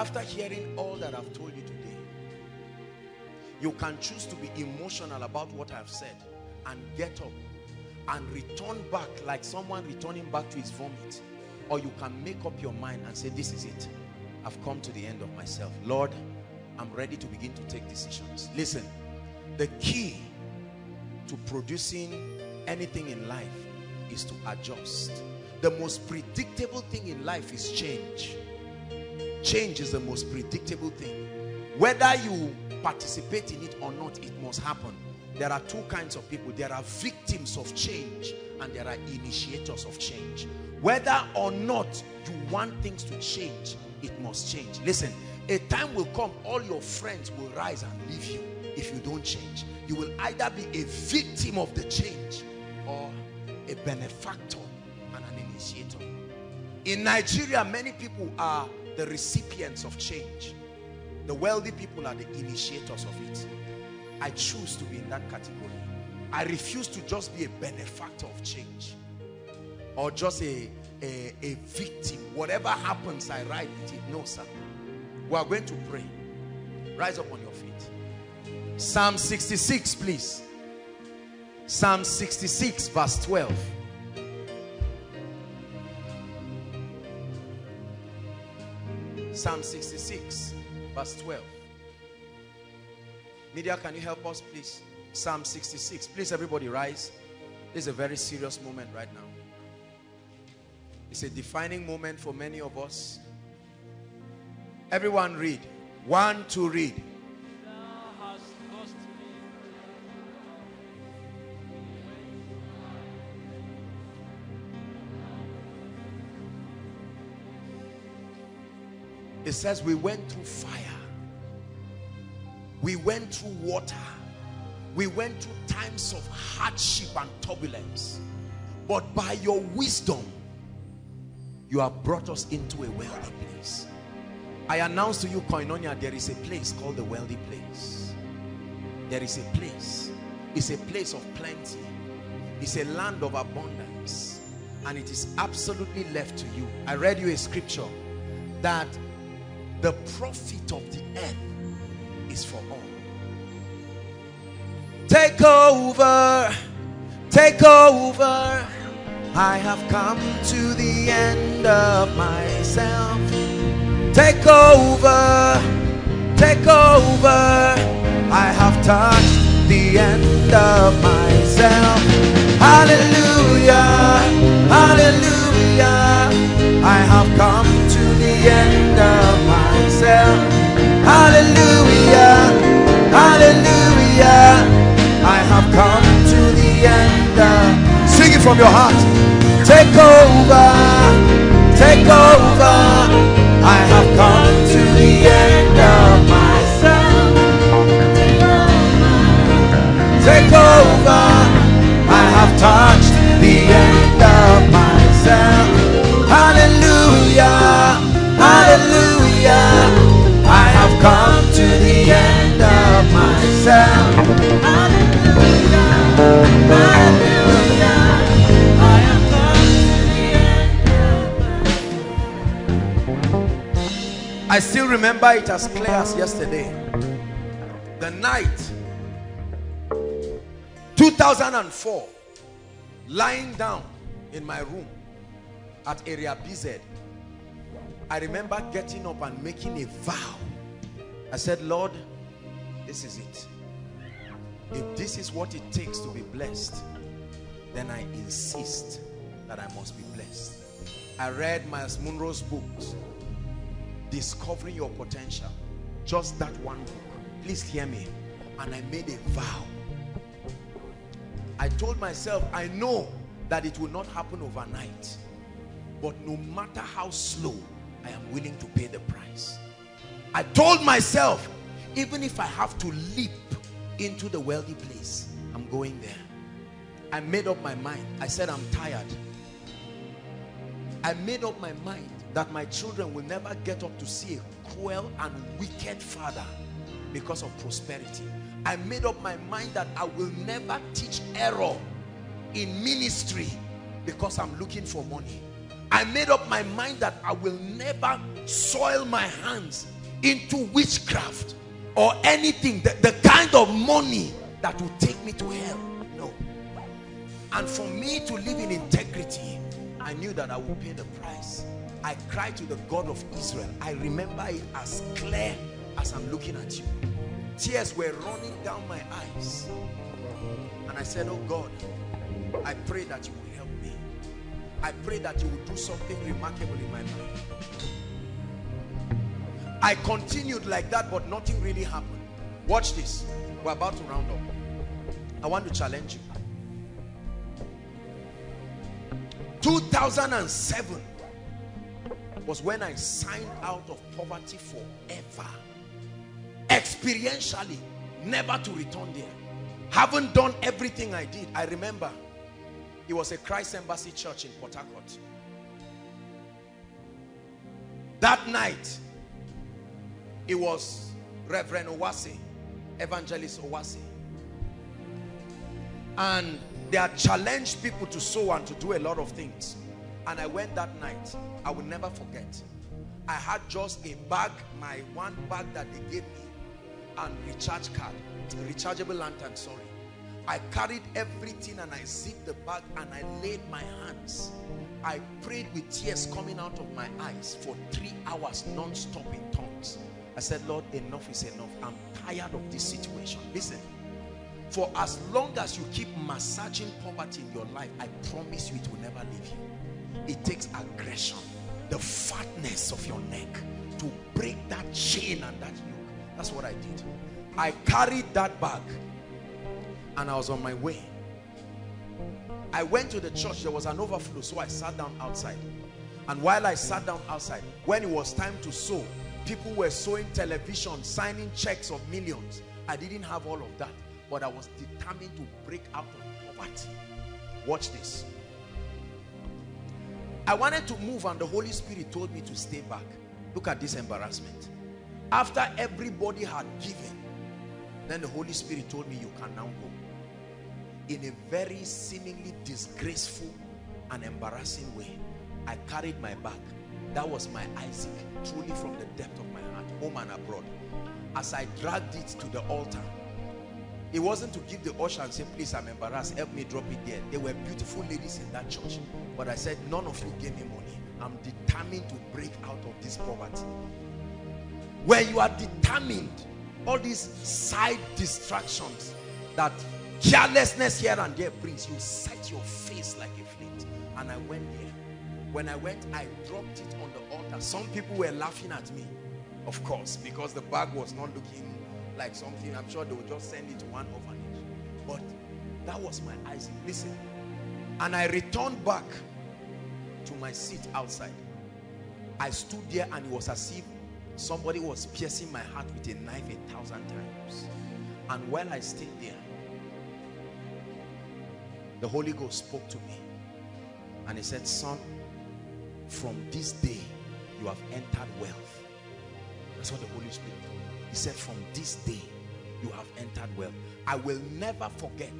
Speaker 2: After hearing all that I've told you today, you can choose to be emotional about what I've said and get up and return back like someone returning back to his vomit. Or you can make up your mind and say, this is it. I've come to the end of myself. Lord, I'm ready to begin to take decisions. Listen, the key to producing anything in life is to adjust. The most predictable thing in life is change. Change is the most predictable thing. Whether you participate in it or not, it must happen. There are two kinds of people. There are victims of change and there are initiators of change. Whether or not you want things to change, it must change. Listen, a time will come, all your friends will rise and leave you if you don't change. You will either be a victim of the change or a benefactor and an initiator. In Nigeria, many people are the recipients of change. The wealthy people are the initiators of it. I choose to be in that category. I refuse to just be a benefactor of change or just a, a, a victim. Whatever happens, I ride with it. No, sir. We are going to pray. Rise up on your feet. Psalm 66, please. Psalm 66, verse 12. Psalm 66, verse 12. Media, can you help us, please? Psalm 66. Please, everybody, rise. This is a very serious moment right now. It's a defining moment for many of us. Everyone read. One to read. It says we went through fire. We went through water. We went through times of hardship and turbulence. But by your wisdom, you have brought us into a wealthy place. I announce to you, Koinonia, there is a place called the wealthy place. There is a place. It's a place of plenty. It's a land of abundance. And it is absolutely left to you. I read you a scripture that the profit of the earth is for all. Take over, take over. I have come to the end of myself. Take over, take over. I have touched the end of myself. Hallelujah, hallelujah. I have come to the end of myself. Hallelujah, hallelujah. I have come to the end of. Sing it from your heart. Take over, take over. I have come to the end of myself. Take over. I have touched the end of myself. Hallelujah, hallelujah. I to the end of myself. I I still remember it as clear as yesterday. The night 2004 lying down in my room at area BZ, I remember getting up and making a vow. I said, Lord, this is it. If this is what it takes to be blessed, then I insist that I must be blessed. I read Myles Munroe's books, Discovering Your Potential. Just that one book. Please hear me. And I made a vow. I told myself, I know that it will not happen overnight. But no matter how slow, I am willing to pay the price. I told myself, even if I have to leap into the wealthy place, I'm going there. I made up my mind. I said, I'm tired. I made up my mind that my children will never get up to see a cruel and wicked father because of prosperity. I made up my mind that I will never teach error in ministry because I'm looking for money. I made up my mind that I will never soil my hands into witchcraft or anything, the, the kind of money that will take me to hell. No. And for me to live in integrity, I knew that I would pay the price. I cried to the God of Israel. I remember it as clear as I'm looking at you. Tears were running down my eyes. And I said, oh God, I pray that you will help me. I pray that you will do something remarkable in my life. I continued like that, but nothing really happened. Watch this. We're about to round up. I want to challenge you. 2007 was when I signed out of poverty forever. Experientially, never to return there. Haven't done everything I did. I remember it was a Christ Embassy church in Port Harcourt. That night, it was Reverend Owase, Evangelist Owase. And they had challenged people to sow and to do a lot of things. And I went that night. I will never forget. I had just a bag, my one bag that they gave me, and recharge card, rechargeable lantern, sorry. I carried everything and I zipped the bag and I laid my hands. I prayed with tears coming out of my eyes for three hours non-stop in tongues. I said, Lord, enough is enough. I'm tired of this situation. Listen, for as long as you keep massaging poverty in your life, I promise you it will never leave you. It takes aggression, the fatness of your neck to break that chain and that yoke. That's what I did. I carried that bag and I was on my way. I went to the church, there was an overflow, so I sat down outside. And while I sat down outside, when it was time to sow, people were sowing television, signing checks of millions. I didn't have all of that, but I was determined to break out of poverty. Watch this. I wanted to move and the Holy Spirit told me to stay back. Look at this embarrassment. After everybody had given, then the Holy Spirit told me you can now go. In a very seemingly disgraceful and embarrassing way, I carried my bag. That was my Isaac, truly from the depth of my heart, home and abroad. As I dragged it to the altar, it wasn't to give the usher and say, please, I'm embarrassed, help me drop it there. There were beautiful ladies in that church. But I said, none of you gave me money. I'm determined to break out of this poverty. Where you are determined, all these side distractions that carelessness here and there brings, you set your face like a flint. And I went. When I went, I dropped it on the altar. Some people were laughing at me, of course, because the bag was not looking like something. I'm sure they would just send it to one orphanage. But that was my Isaac. Listen. And I returned back to my seat outside. I stood there and it was as if somebody was piercing my heart with a knife a thousand times. And while I stayed there, the Holy Ghost spoke to me. And he said, son, from this day, you have entered wealth. That's what the Holy Spirit told. He said, from this day, you have entered wealth. I will never forget.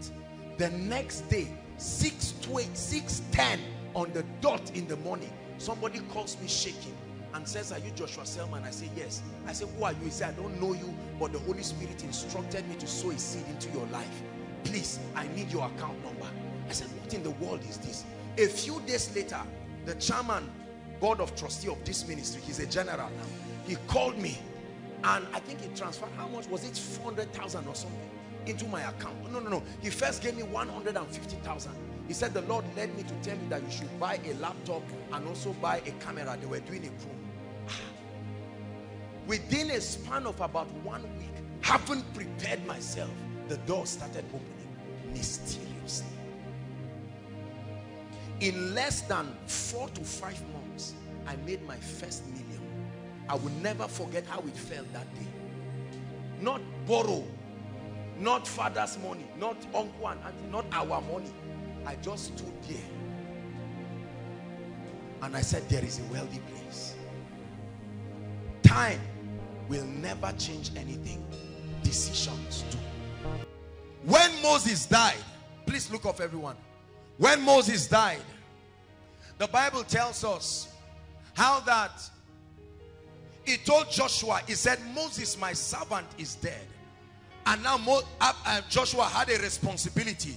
Speaker 2: The next day, 6 to 8, 6 10 on the dot in the morning, somebody calls me shaking and says, are you Joshua Selman? I say, yes. I say, who are you? He said, I don't know you, but the Holy Spirit instructed me to sow a seed into your life. Please, I need your account number. I said, what in the world is this? A few days later, the chairman, board of trustee of this ministry, he's a general now. He called me and I think he transferred, how much was it? 400,000 or something into my account. No, no, no. He first gave me 150,000. He said, the Lord led me to tell you that you should buy a laptop and also buy a camera. They were doing a promo. Ah. Within a span of about one week, haven't prepared myself, the door started opening mysteriously. In less than four to five months, I made my first million. I will never forget how it felt that day. Not borrow, not father's money, not uncle and auntie, not our money. I just stood there and I said, there is a wealthy place. Time will never change anything. Decisions do. When Moses died, please look up everyone. When Moses died, the Bible tells us how that he told Joshua, he said, Moses, my servant, is dead. And now Mo uh, uh, Joshua had a responsibility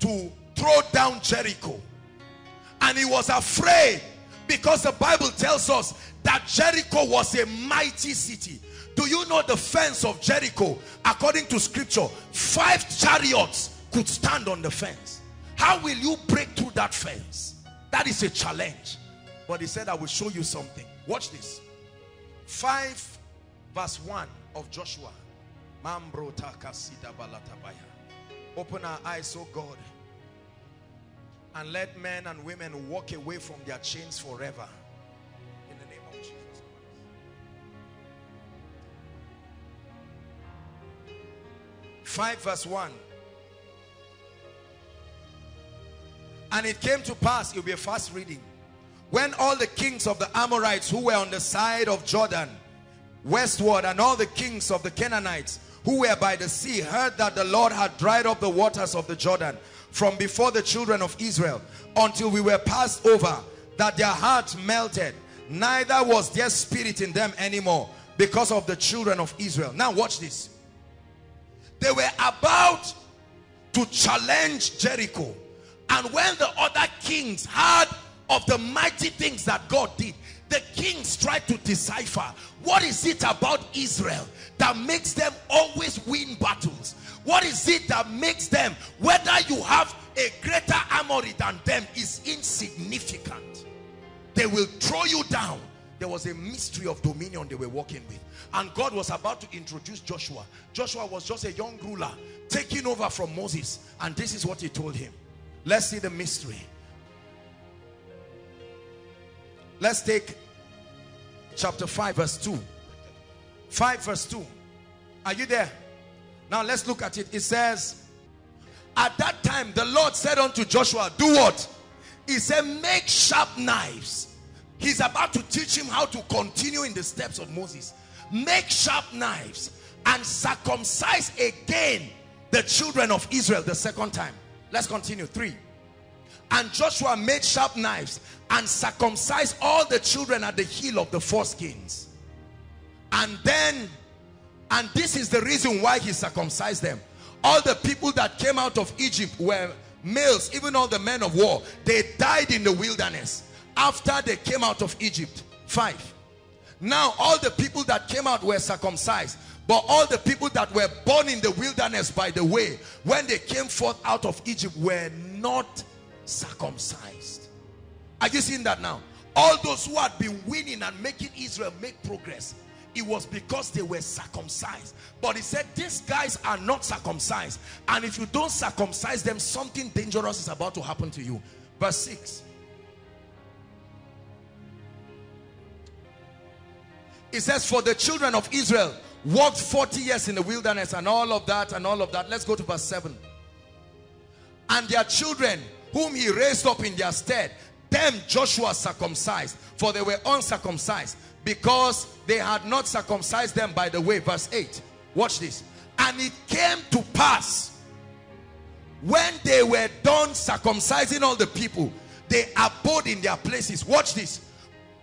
Speaker 2: to throw down Jericho. And he was afraid because the Bible tells us that Jericho was a mighty city. Do you know the fence of Jericho? According to scripture, five chariots could stand on the fence. How will you break through that fence? That is a challenge. But he said, I will show you something. Watch this. 5 verse 1 of Joshua. Open our eyes, oh God, and let men and women walk away from their chains forever. In the name of Jesus. Christ. 5 verse 1. And it came to pass, it will be a fast reading. When all the kings of the Amorites who were on the side of Jordan, westward, and all the kings of the Canaanites who were by the sea heard that the Lord had dried up the waters of the Jordan from before the children of Israel until we were passed over, that their hearts melted. Neither was there spirit in them anymore because of the children of Israel. Now watch this. They were about to challenge Jericho. And when the other kings heard of the mighty things that God did, the kings tried to decipher what is it about Israel that makes them always win battles. What is it that makes them, whether you have a greater armory than them is insignificant. They will throw you down. There was a mystery of dominion they were working with. And God was about to introduce Joshua. Joshua was just a young ruler taking over from Moses. And this is what he told him. Let's see the mystery. Let's take chapter 5 verse 2. 5 verse 2. Are you there? Now let's look at it. It says, At that time the Lord said unto Joshua, Do what? He said, Make sharp knives. He's about to teach him how to continue in the steps of Moses. Make sharp knives and circumcise again the children of Israel the second time. Let's continue. Three. And Joshua made sharp knives and circumcised all the children at the heel of the foreskins. And then, and this is the reason why he circumcised them. All the people that came out of Egypt were males, even all the men of war. They died in the wilderness after they came out of Egypt. Five. Now all the people that came out were circumcised. But all the people that were born in the wilderness, by the way, when they came forth out of Egypt, were not circumcised. Are you seeing that now? All those who had been winning and making Israel make progress, it was because they were circumcised. But he said, these guys are not circumcised. And if you don't circumcise them, something dangerous is about to happen to you. Verse 6. It says, for the children of Israel walked 40 years in the wilderness and all of that and all of that. Let's go to verse 7. And their children whom he raised up in their stead, them Joshua circumcised, for they were uncircumcised, because they had not circumcised them by the way. Verse 8. Watch this. And it came to pass when they were done circumcising all the people, they abode in their places. Watch this.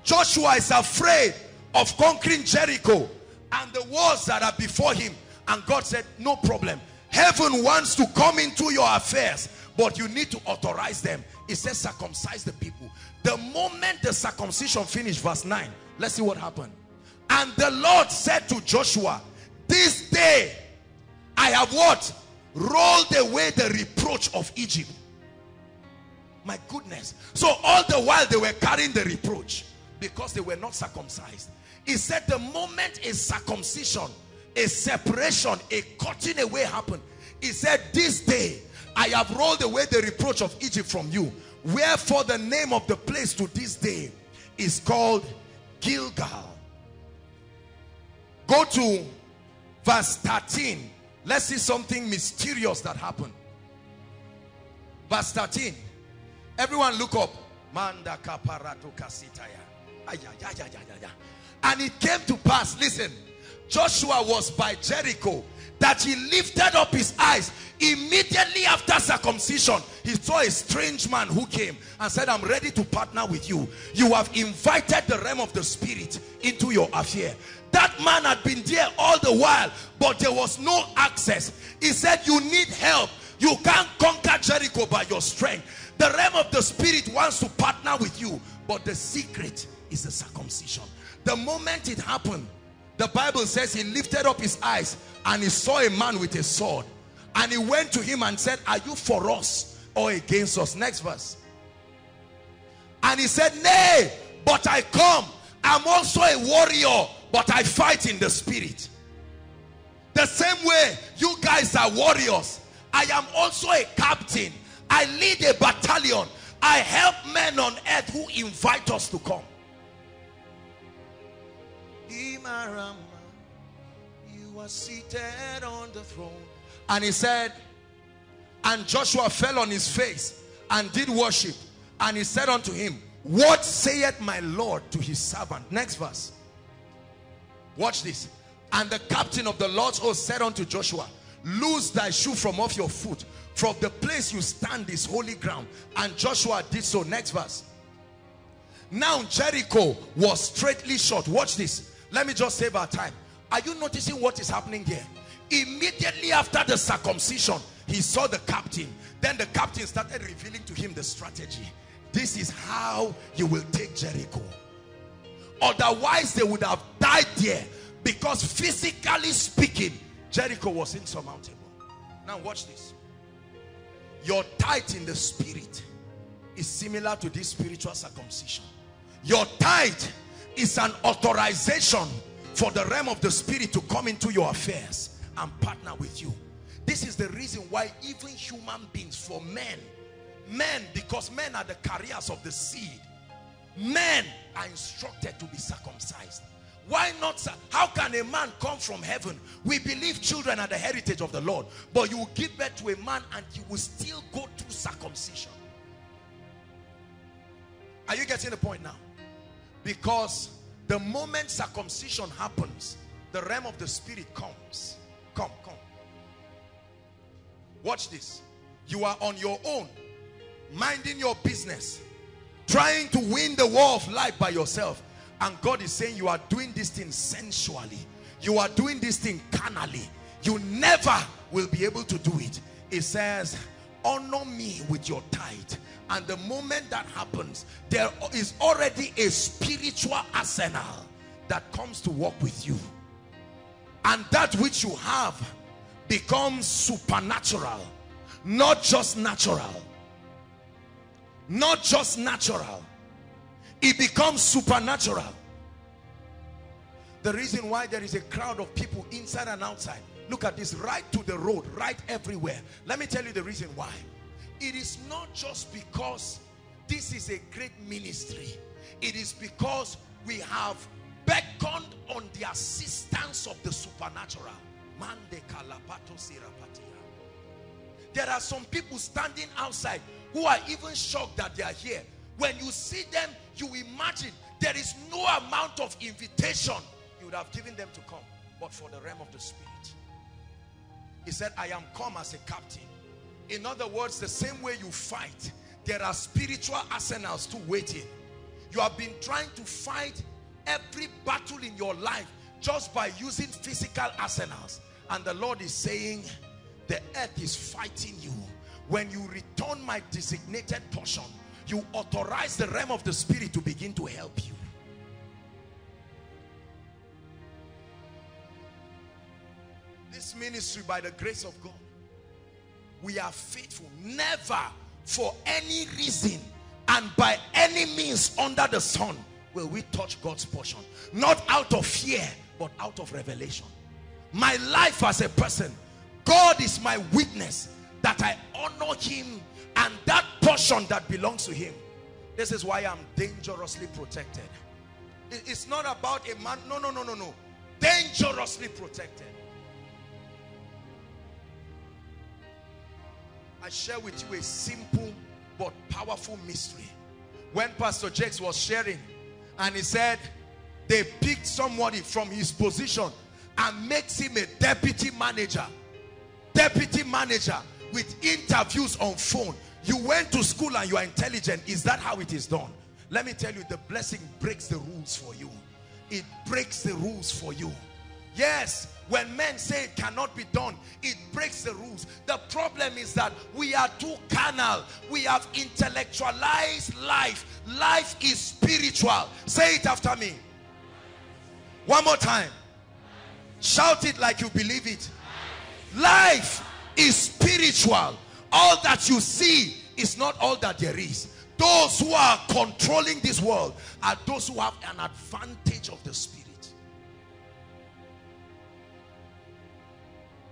Speaker 2: Joshua is afraid of conquering Jericho and the wars that are before him. And God said, no problem. Heaven wants to come into your affairs but you need to authorize them. it says circumcise the people. The moment the circumcision finished, verse 9, let's see what happened. And the Lord said to Joshua, this day I have what? Rolled away the reproach of Egypt. My goodness. So all the while they were carrying the reproach because they were not circumcised. He said the moment a circumcision, a separation, a cutting away happened, he said this day I have rolled away the reproach of Egypt from you. Wherefore the name of the place to this day is called Gilgal. Go to verse 13. Let's see something mysterious that happened. Verse 13. Everyone look up. Manda kasitaya. Ay, ay, ay, ay, ay, ay. And it came to pass, listen, Joshua was by Jericho that he lifted up his eyes immediately after circumcision. He saw a strange man who came and said i'm ready to partner with you. You have invited the realm of the spirit into your affair. That man had been there all the while but there was no access. He said you need help. You can't conquer jericho by your strength. The realm of the spirit wants to partner with you but the secret is the circumcision. The moment it happened the bible says he lifted up his eyes and he saw a man with a sword. And he went to him and said are you for us or against us? Next verse. And he said nay but i come. I'm also a warrior but i fight in the spirit. The same way you guys are warriors i am also a captain. I lead a battalion. I help men on earth who invite us to come You are seated on the throne. And he said, and Joshua fell on his face and did worship. And he said unto him, What saith my Lord to his servant? Next verse. Watch this. And the captain of the Lord's host said unto Joshua, Loose thy shoe from off your foot. From the place you stand is holy ground. And Joshua did so. Next verse. Now Jericho was straightly short. Watch this. Let me just save our time. Are you noticing what is happening here? Immediately after the circumcision, he saw the captain. Then the captain started revealing to him the strategy. This is how you will take Jericho. Otherwise, they would have died there because physically speaking, Jericho was insurmountable. Now watch this. Your tithe in the spirit is similar to this spiritual circumcision. Your tithe is an authorization for the realm of the spirit to come into your affairs and partner with you. This is the reason why even human beings for men, men because men are the carriers of the seed, men are instructed to be circumcised. Why not? How can a man come from heaven? We believe children are the heritage of the Lord. But you will give birth to a man and he will still go through circumcision. Are you getting the point now? Because the moment circumcision happens, the realm of the spirit comes. Come, come. Watch this. You are on your own, minding your business, trying to win the war of life by yourself. And God is saying you are doing this thing sensually. You are doing this thing carnally. You never will be able to do it. It says, honor me with your tithe. And the moment that happens, there is already a spiritual arsenal that comes to work with you. And that which you have becomes supernatural, not just natural. Not just natural. It becomes supernatural. The reason why there is a crowd of people inside and outside. Look at this, right to the road, right everywhere. Let me tell you the reason why. It is not just because this is a great ministry. It is because we have beckoned on the assistance of the supernatural. There are some people standing outside who are even shocked that they are here. When you see them, you imagine there is no amount of invitation you would have given them to come, but for the realm of the spirit. He said, I am come as a captain. In other words, the same way you fight, there are spiritual arsenals to waiting. You have been trying to fight every battle in your life just by using physical arsenals. And the Lord is saying, the earth is fighting you when you return my designated portion, you authorize the realm of the spirit to begin to help you. This ministry, by the grace of God, we are faithful. Never for any reason and by any means under the sun will we touch God's portion. Not out of fear, but out of revelation. My life as a person, God is my witness that I honor him and that portion that belongs to him. This is why I'm dangerously protected. It's not about a man. No, no, no, no, no. Dangerously protected. I share with you a simple but powerful mystery. When Pastor Jakes was sharing and he said they picked somebody from his position and makes him a deputy manager. Deputy manager with interviews on phone. You went to school and you are intelligent. Is that how it is done? Let me tell you, the blessing breaks the rules for you. It breaks the rules for you. Yes, when men say it cannot be done, it breaks the rules. The problem is that we are too carnal. We have intellectualized life. Life is spiritual. Say it after me. One more time. Shout it like you believe it. Life is spiritual. All that you see is not all that there is. Those who are controlling this world are those who have an advantage of the spirit.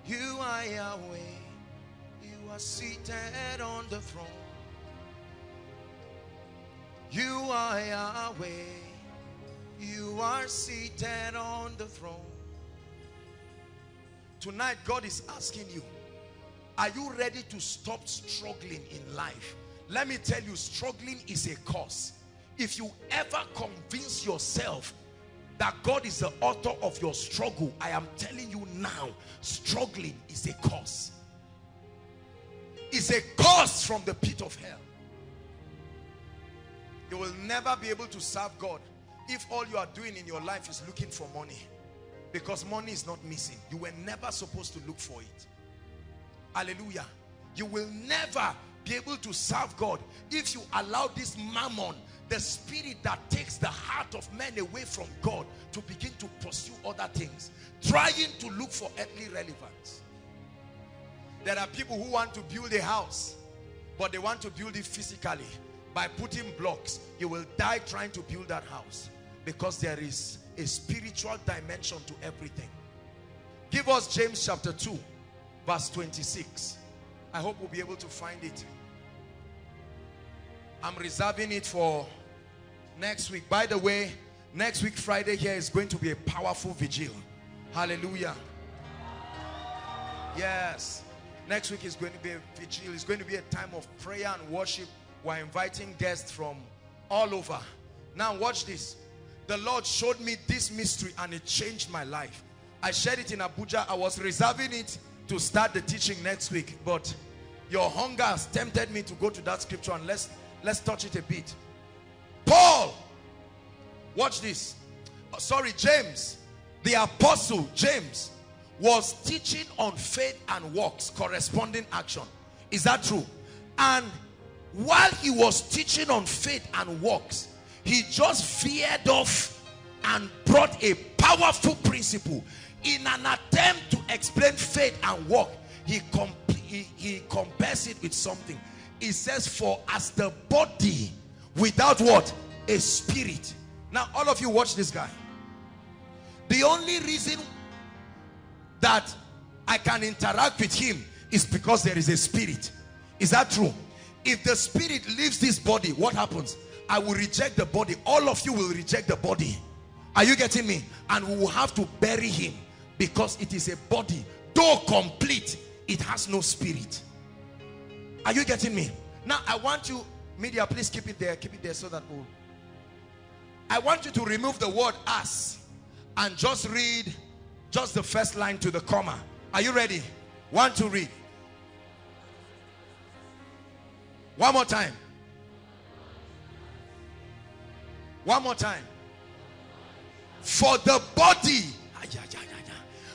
Speaker 2: You are Yahweh. You are seated on the throne. You are Yahweh. You are seated on the throne. Tonight, God is asking you, are you ready to stop struggling in life? Let me tell you, struggling is a cause. If you ever convince yourself that God is the author of your struggle, I am telling you now, struggling is a cause. It's a cause from the pit of hell. You will never be able to serve God if all you are doing in your life is looking for money. Because money is not missing. You were never supposed to look for it. Hallelujah. You will never be able to serve God if you allow this mammon, the spirit that takes the heart of men away from God to begin to pursue other things, trying to look for earthly relevance. There are people who want to build a house, but they want to build it physically by putting blocks. You will die trying to build that house because there is a spiritual dimension to everything. Give us James chapter 2, verse 26. I hope we'll be able to find it. I'm reserving it for next week. By the way, next week, Friday here is going to be a powerful vigil. Hallelujah. Yes. Next week is going to be a vigil. It's going to be a time of prayer and worship. We're inviting guests from all over. Now watch this. The Lord showed me this mystery and it changed my life. I shared it in Abuja. I was reserving it to start the teaching next week. But your hunger has tempted me to go to that scripture and let's, let's touch it a bit. Paul, watch this. Oh, sorry, James, the apostle James was teaching on faith and works, corresponding action. Is that true? And while he was teaching on faith and works, he just veered off and brought a powerful principle in an attempt to explain faith and work. He, he, he compares it with something. He says, for as the body without what? A spirit. Now, all of you watch this guy. The only reason that I can interact with him is because there is a spirit. Is that true? If the spirit leaves this body, what happens? I will reject the body. All of you will reject the body. Are you getting me? And we will have to bury him because it is a body. Though complete, it has no spirit. Are you getting me? Now, I want you, media, please keep it there. Keep it there so that we'll... I want you to remove the word as and just read just the first line to the comma. Are you ready? One to read. One more time. One more time. For the body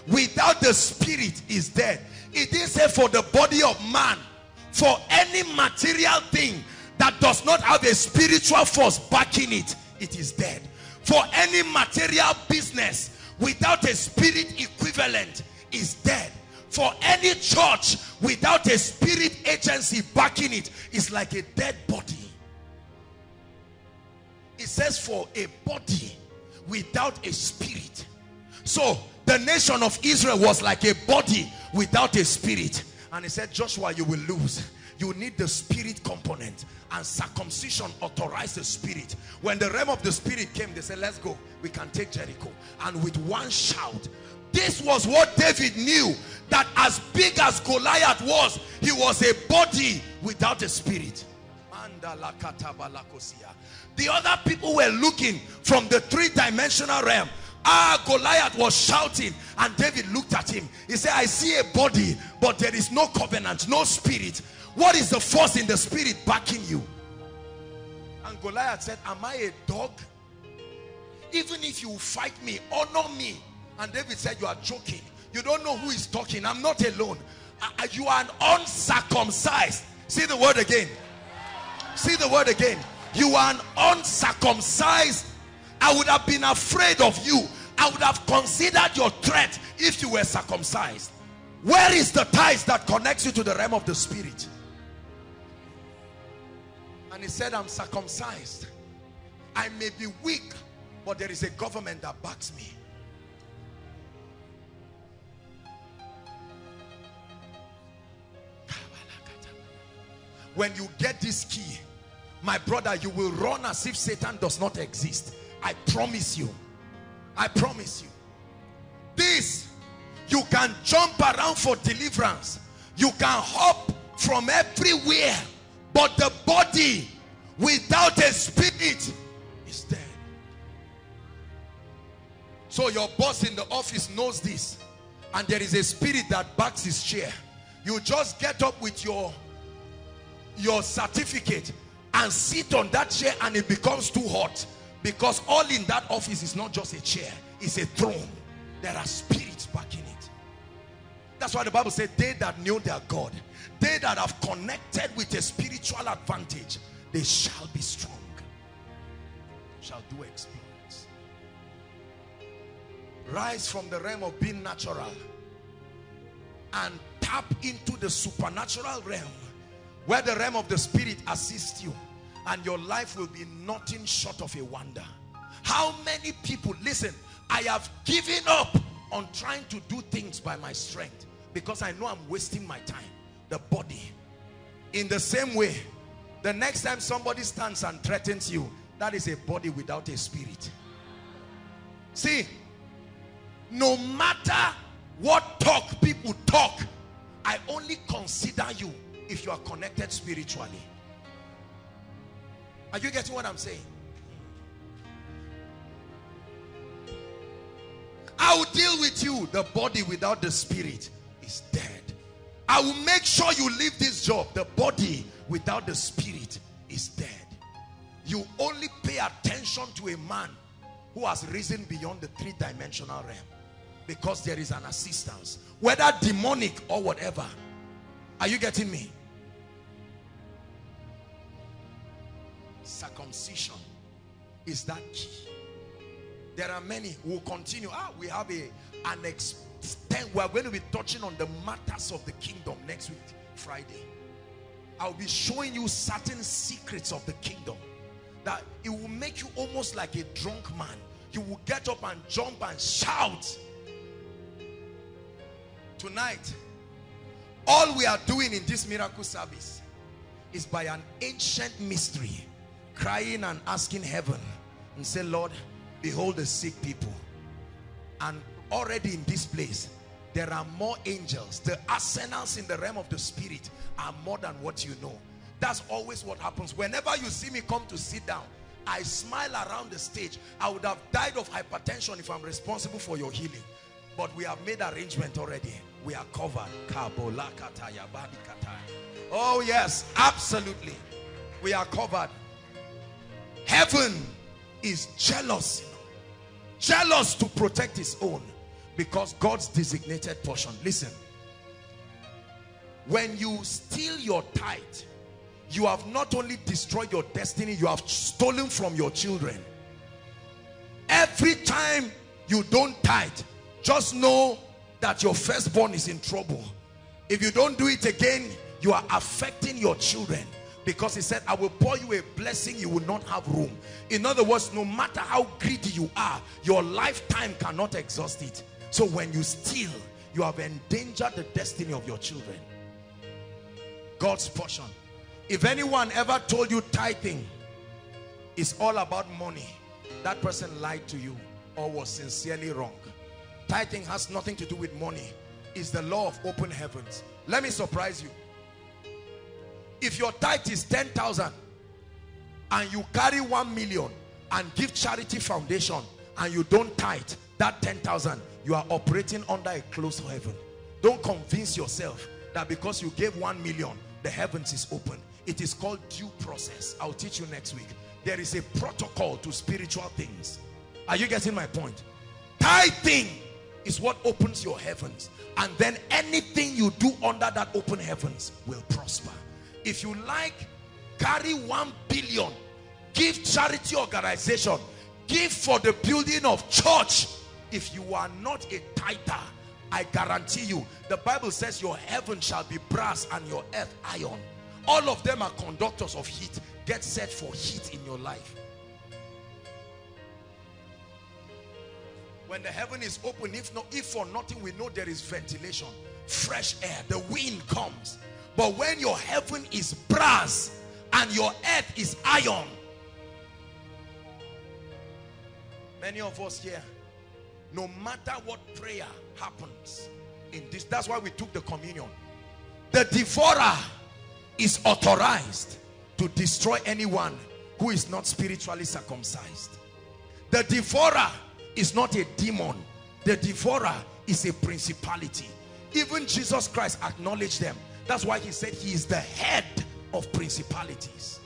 Speaker 2: without the spirit is dead. It didn't say for the body of man. For any material thing that does not have a spiritual force backing it, it is dead. For any material business without a spirit equivalent is dead. For any church without a spirit agency backing it is like a dead body. It says for a body without a spirit. So the nation of Israel was like a body without a spirit. And he said, Joshua, you will lose. You need the spirit component. And circumcision authorized the spirit. When the realm of the spirit came, they said, let's go. We can take Jericho. And with one shout, this was what David knew. That as big as Goliath was, he was a body without a spirit. The other people were looking from the three-dimensional realm. Ah, Goliath was shouting and David looked at him. He said, I see a body, but there is no covenant, no spirit. What is the force in the spirit backing you? And Goliath said, am I a dog? Even if you fight me, honor me. And David said, you are joking. You don't know who is talking. I'm not alone. You are an uncircumcised. See the word again. See the word again. You are an uncircumcised. I would have been afraid of you. I would have considered your threat if you were circumcised. Where is the ties that connects you to the realm of the spirit? And he said, I'm circumcised. I may be weak, but there is a government that backs me. When you get this key, my brother, you will run as if Satan does not exist. I promise you. I promise you. This, you can jump around for deliverance. You can hop from everywhere. But the body without a spirit is dead. So your boss in the office knows this. And there is a spirit that backs his chair. You just get up with your, your certificate and sit on that chair and it becomes too hot because all in that office is not just a chair it's a throne there are spirits backing it that's why the bible said they that knew their god they that have connected with a spiritual advantage they shall be strong. Shall do exploits rise from the realm of being natural and tap into the supernatural realm where the realm of the spirit assists you and your life will be nothing short of a wonder. How many people listen i have given up on trying to do things by my strength because i know i'm wasting my time the body in the same way the next time somebody stands and threatens you that is a body without a spirit see no matter what talk people talk i only consider you if you are connected spiritually. Are you getting what I'm saying? I will deal with you. The body without the spirit. I will make sure you leave this job. The body without the spirit is dead. You only pay attention to a man who has risen beyond the three-dimensional realm because there is an assistance, whether demonic or whatever. Are you getting me? Circumcision is that key. There are many who continue. Ah, we have a an extent. We are going to be touching on the matters of the kingdom next week, Friday. I'll be showing you certain secrets of the kingdom that it will make you almost like a drunk man. You will get up and jump and shout. Tonight, all we are doing in this miracle service is by an ancient mystery crying and asking heaven and say lord behold the sick people and already in this place there are more angels. The arsenals in the realm of the spirit are more than what you know. That's always what happens. Whenever you see me come to sit down i smile around the stage. I would have died of hypertension if i'm responsible for your healing. But we have made arrangement already. We are covered. Oh yes absolutely. We are covered. Heaven is jealous jealous to protect his own because God's designated portion. Listen. When you steal your tithe you have not only destroyed your destiny you have stolen from your children. Every time you don't tithe just know that your firstborn is in trouble. If you don't do it again you are affecting your children. Because he said i will pour you a blessing you will not have room. In other words no matter how greedy you are your lifetime cannot exhaust it so when you steal you have endangered the destiny of your children. God's portion. If anyone ever told you tithing is all about money that person lied to you or was sincerely wrong. Tithing has nothing to do with money. It's the law of open heavens. Let me surprise you. If your tithe is 10,000 and you carry 1 million and give charity foundation and you don't tithe that 10,000 you are operating under a closed heaven. Don't convince yourself that because you gave 1 million the heavens is open. It is called due process. I'll teach you next week. There is a protocol to spiritual things. Are you getting my point? Tithing is what opens your heavens. And then anything you do under that open heavens will prosper. If you like carry one billion. Give charity organization. Give for the building of church if you are not a tither i guarantee you the bible says your heaven shall be brass and your earth iron. All of them are conductors of heat. Get set for heat in your life. When the heaven is open if not if for nothing we know there is ventilation fresh air the wind comes. But when your heaven is brass and your earth is iron many of us here no matter what prayer happens in this that's why we took the communion. The devourer is authorized to destroy anyone who is not spiritually circumcised. The devourer is not a demon. The devourer is a principality. Even jesus christ acknowledged them. That's why he said he is the head of principalities.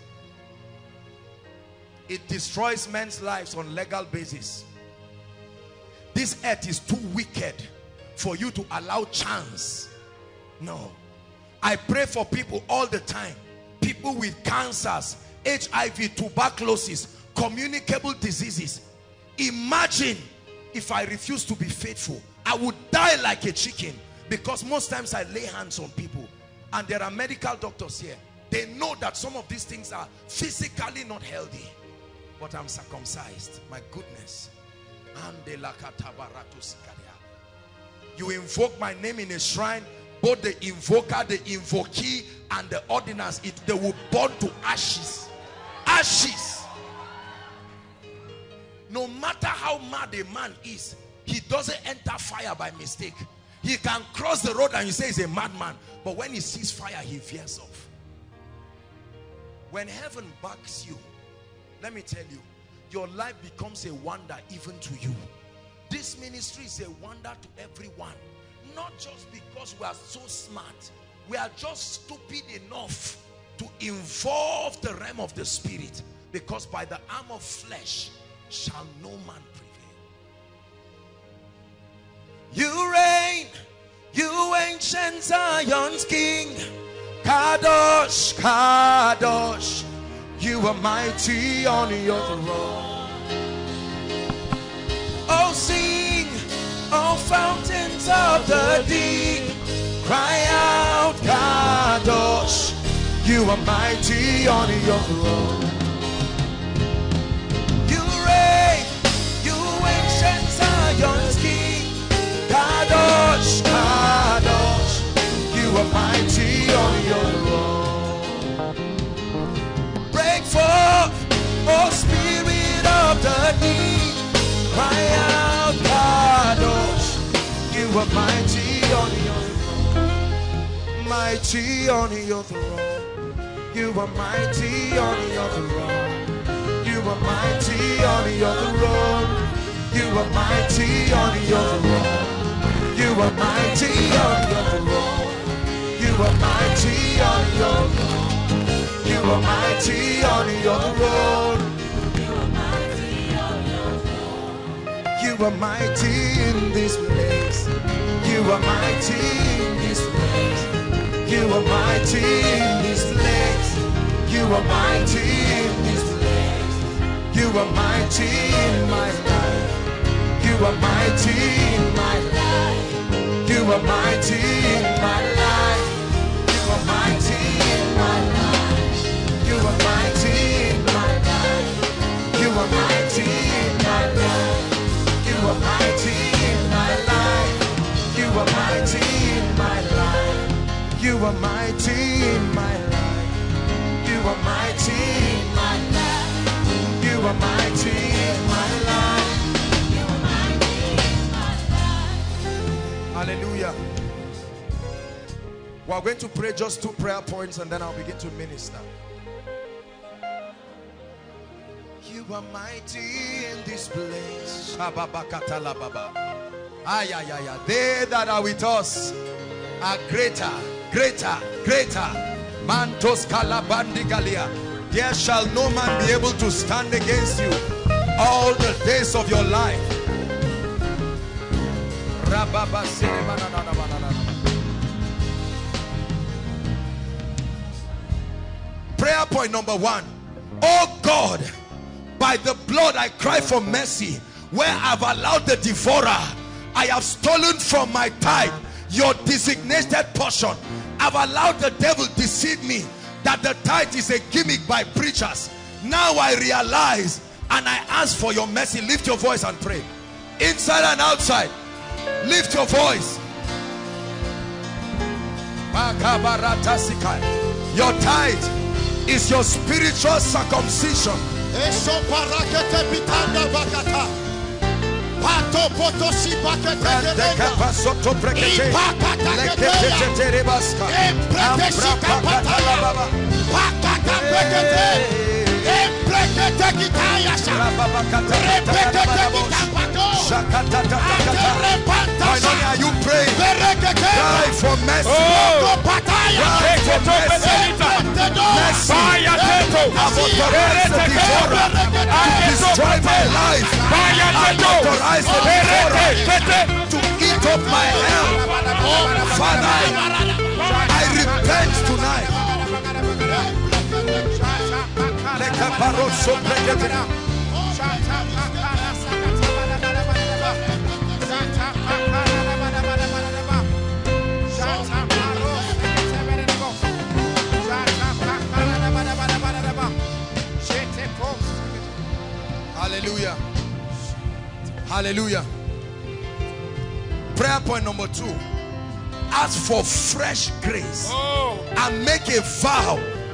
Speaker 2: It destroys men's lives on legal basis this earth is too wicked for you to allow chance. No. I pray for people all the time. People with cancers hiv tuberculosis communicable diseases. Imagine if i refuse to be faithful. I would die like a chicken because most times i lay hands on people. And there are medical doctors here. They know that some of these things are physically not healthy. But i'm circumcised. My goodness you invoke my name in a shrine both the invoker the invokee and the ordinance. It they will burn to ashes. Ashes. No matter how mad a man is he doesn't enter fire by mistake. He can cross the road and you say he's a madman but when he sees fire he veers off. When heaven backs you let me tell you your life becomes a wonder even to you. This ministry is a wonder to everyone. Not just because we are so smart we are just stupid enough to involve the realm of the spirit. Because by the arm of flesh shall no man prevail. You reign you ancient Zion's king. Kadosh Kadosh you are mighty on your throne oh sing oh fountains of the deep. Cry out Kadosh. You are mighty on your throne you reign you ancient Zion's king. Kadosh Kadosh oh spirit of the deep cry out Kadosh you are mighty on your throne. Mighty on your throne. You are mighty on your throne. You are mighty on your throne. You are mighty on your throne. You are mighty on your throne. You are mighty on your throne you are mighty on your throne you are mighty in this place you are mighty in this place you are mighty in this place. You are mighty in this place. You are mighty in my life. You are mighty in my life. You are mighty in my life. You are mighty You are mighty in my life. You are mighty in my life. You are mighty in my life. Hallelujah. We are going to pray just two prayer points and then I'll begin to minister. You are mighty in this place. They that are with us are greater, greater, greater. Mantos kalabandigalia. There shall no man be able to stand against you all the days of your life. Prayer point number one. Oh God, by the blood I cry for mercy. Where I've allowed the devourer, I have stolen from my tithe your designated portion. I've allowed the devil to deceive me that the tithe is a gimmick by preachers. Now I realize and I ask for your mercy. Lift your voice and pray. Inside and outside. Lift your voice. Your tithe is your spiritual circumcision.
Speaker 4: Pato potosi pakete kapasoto
Speaker 2: prekete
Speaker 4: lekete
Speaker 2: are you praying? Cry for mercy. To destroy my life. To eat up my health. Father, I repent Lekaparoso. Hallelujah. Hallelujah. Prayer point number two. Ask for fresh grace oh. and make a vow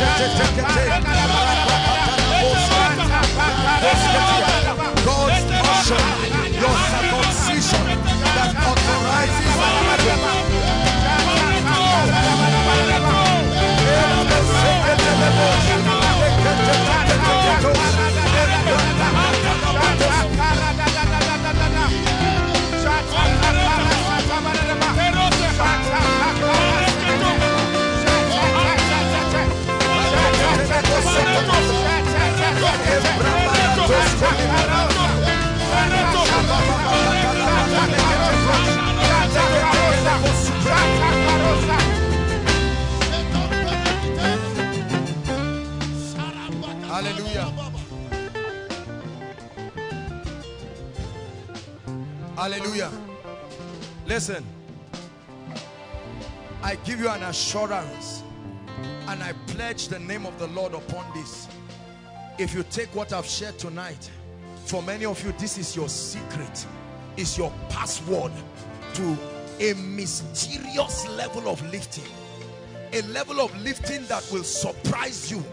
Speaker 2: God's awesome. Hallelujah. Listen. I give you an assurance and I pledge the name of the Lord upon this. If you take what I've shared tonight, for many of you, this is your secret, is your password to a mysterious level of lifting. A level of lifting that will surprise you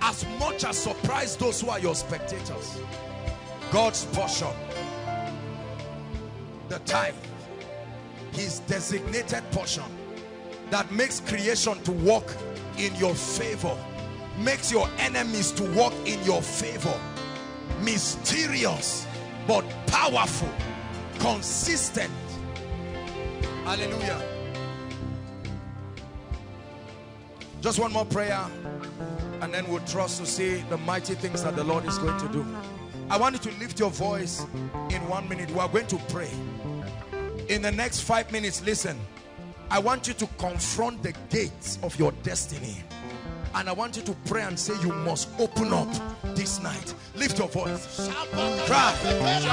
Speaker 2: as much as surprise those who are your spectators. God's portion, the his designated portion that makes creation to walk in your favor makes your enemies to walk in your favor. Mysterious but powerful consistent. Hallelujah. Just one more prayer and then we'll trust to see the mighty things that the Lord is going to do. I want you to lift your voice in one minute. We are going to pray in the next five minutes listen. I want you to confront the gates of your destiny. And I want you to pray and say you must open up this night. Lift your voice. Cry it's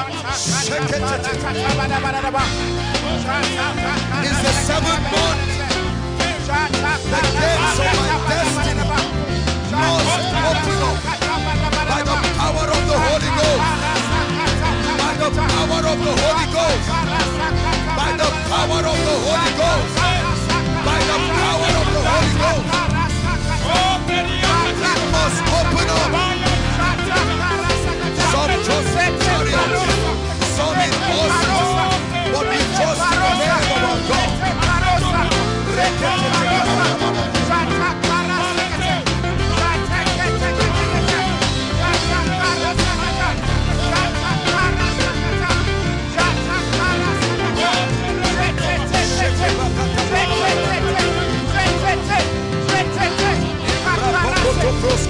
Speaker 2: the seventh month. The gates of my destiny must open up by the power of the Holy Ghost. By the power of the Holy Ghost by the power of the Holy Ghost. By the power of the Holy Ghost. It must open up. Some trust in chariots some in horses but we trust in the God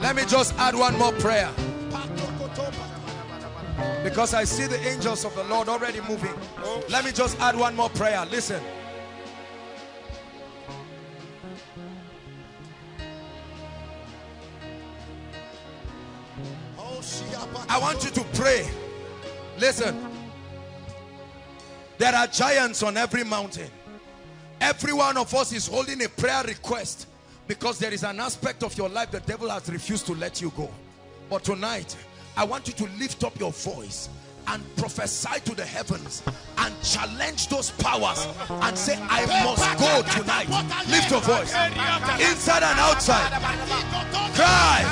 Speaker 2: Let me just add one more prayer. Because I see the angels of the Lord already moving. Let me just add one more prayer. Listen. I want you to pray. Listen. There are giants on every mountain. Every one of us is holding a prayer request because there is an aspect of your life the devil has refused to let you go. But tonight, I want you to lift up your voice and prophesy to the heavens and challenge those powers and say, I must go tonight. Lift your voice. Inside and outside. Cry.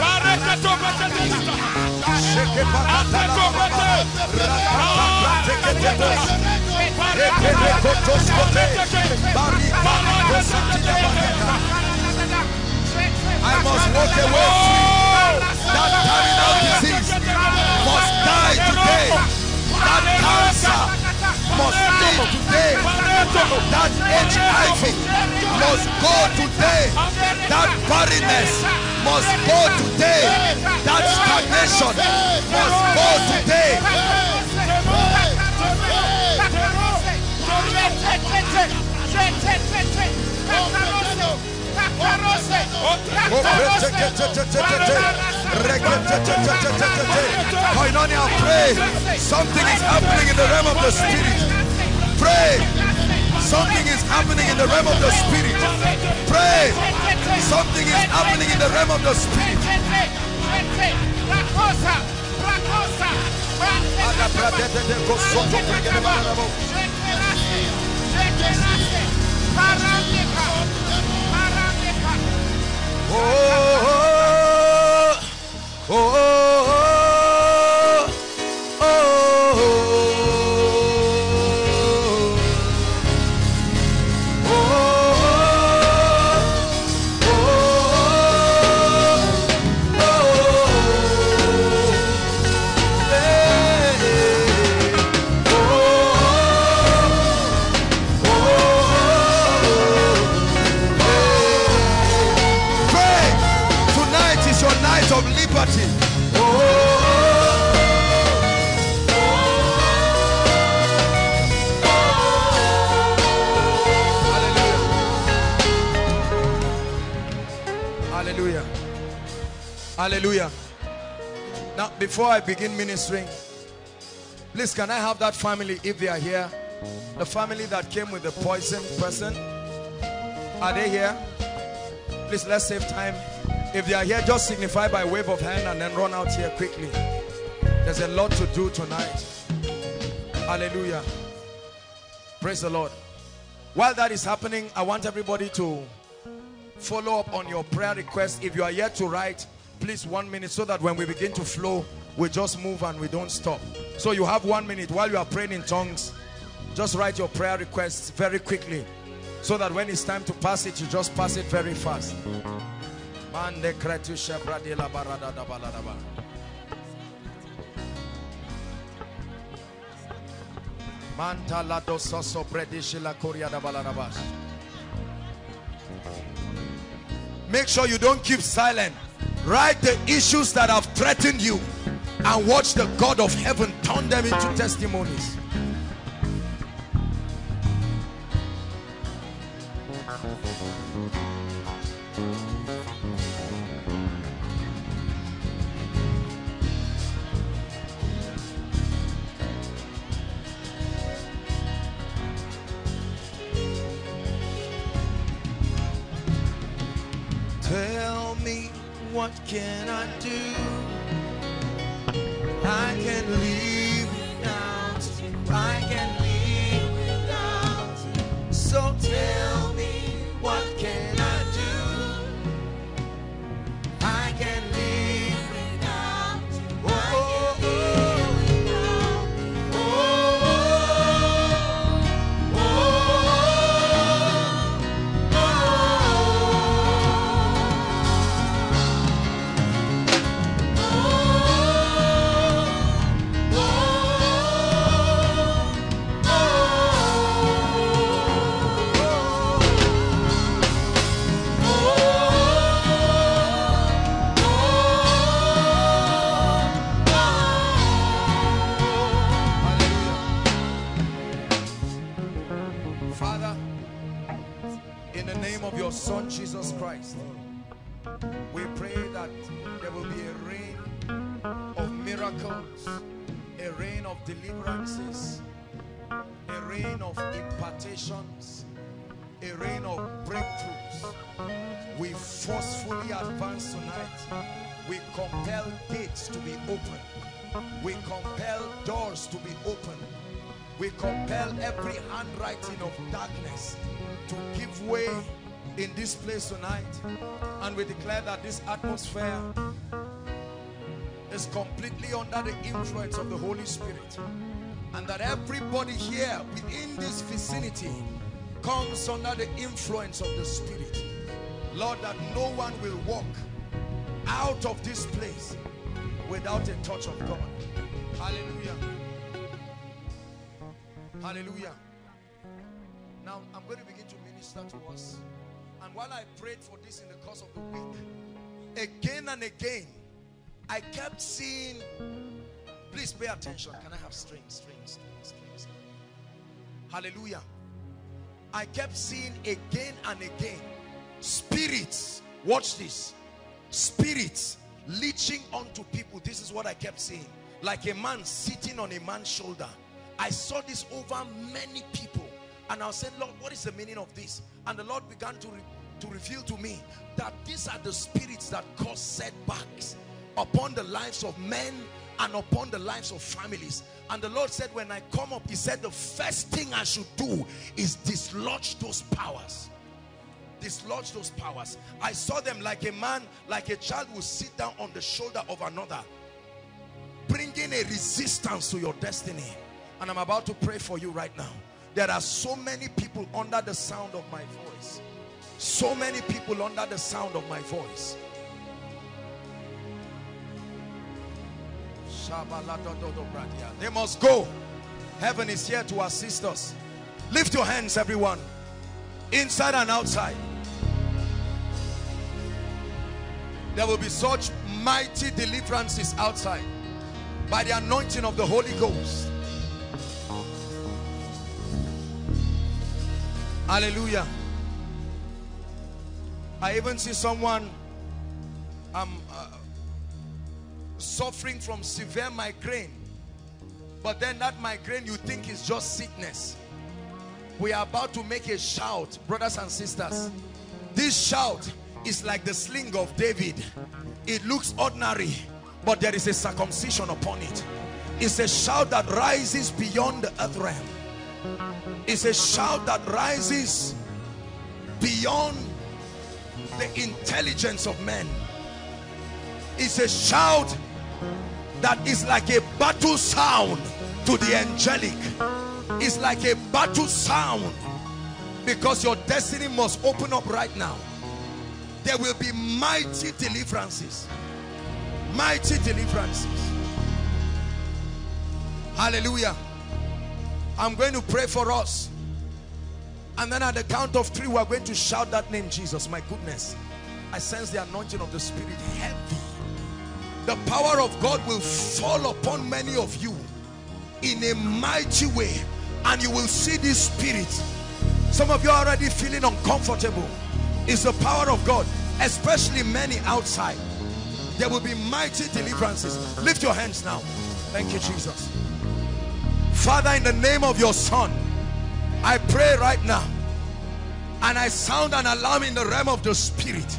Speaker 2: Must walk away. That terminal disease must die today. That cancer must leave today. That HIV must go today. That barrenness must go today. That stagnation must go today. Koinonia, pray. Something is happening in the realm of the spirit. Pray. Something is happening in the realm of the spirit. Pray. Something is happening in the realm of the spirit. Oh, oh, oh, Hallelujah. Now, before I begin ministering, please can I have that family if they are here? The family that came with the poison person. Are they here? Please, let's save time. If they are here, just signify by wave of hand and then run out here quickly. There's a lot to do tonight. Hallelujah. Praise the Lord. While that is happening, I want everybody to follow up on your prayer request. If you are yet to write, please one minute so that when we begin to flow, we just move and we don't stop. So you have one minute while you are praying in tongues. Just write your prayer requests very quickly so that when it's time to pass it, you just pass it very fast. Dososo da. Make sure you don't keep silent. Write the issues that have threatened you and watch the God of heaven turn them into testimonies. What can I do? I can live without. I can live without. So tell me what deliverances, a rain of impartations, a rain of breakthroughs. We forcefully advance tonight. We compel gates to be open. We compel doors to be open. We compel every handwriting of darkness to give way in this place tonight. And we declare that this atmosphere is completely under the influence of the Holy Spirit. And that everybody here within this vicinity comes under the influence of the Spirit. Lord, that no one will walk out of this place without a touch of God. Hallelujah. Hallelujah. Now I'm going to begin to minister to us. And while I prayed for this in the course of the week, again and again, I kept seeing. Please pay attention. Can I have strings, strings, strings, strings? Hallelujah. I kept seeing again and again spirits. Watch this. Spirits leeching onto people. This is what I kept seeing. Like a man sitting on a man's shoulder. I saw this over many people. And I said, Lord, what is the meaning of this? And the Lord began to, re to reveal to me that these are the spirits that cause setbacks upon the lives of men and upon the lives of families. And the Lord said, when I come up, he said, the first thing I should do is dislodge those powers. Dislodge those powers. I saw them like a man, like a child will sit down on the shoulder of another, bringing a resistance to your destiny. And I'm about to pray for you right now. There are so many people under the sound of my voice. So many people under the sound of my voice. They must go. Heaven is here to assist us. Lift your hands, everyone. Inside and outside. There will be such mighty deliverances outside by the anointing of the Holy Ghost. Hallelujah. I even see someone um, uh, suffering from severe migraine. But then that migraine you think is just sickness. We are about to make a shout, brothers and sisters. This shout is like the sling of David. It looks ordinary, but there is a circumcision upon it. It's a shout that rises beyond the earth realm. It's a shout that rises beyond the intelligence of men. It's a shout that is like a battle sound to the angelic. It's like a battle sound because your destiny must open up right now. There will be mighty deliverances. Mighty deliverances. Hallelujah. I'm going to pray for us. And then at the count of three, we're going to shout that name, Jesus. My goodness. I sense the anointing of the Spirit heavy. The power of God will fall upon many of you in a mighty way. And you will see this Spirit. Some of you are already feeling uncomfortable. It's the power of God, especially many outside. There will be mighty deliverances. Lift your hands now. Thank you, Jesus. Father, in the name of your Son, I pray right now and I sound an alarm in the realm of the spirit.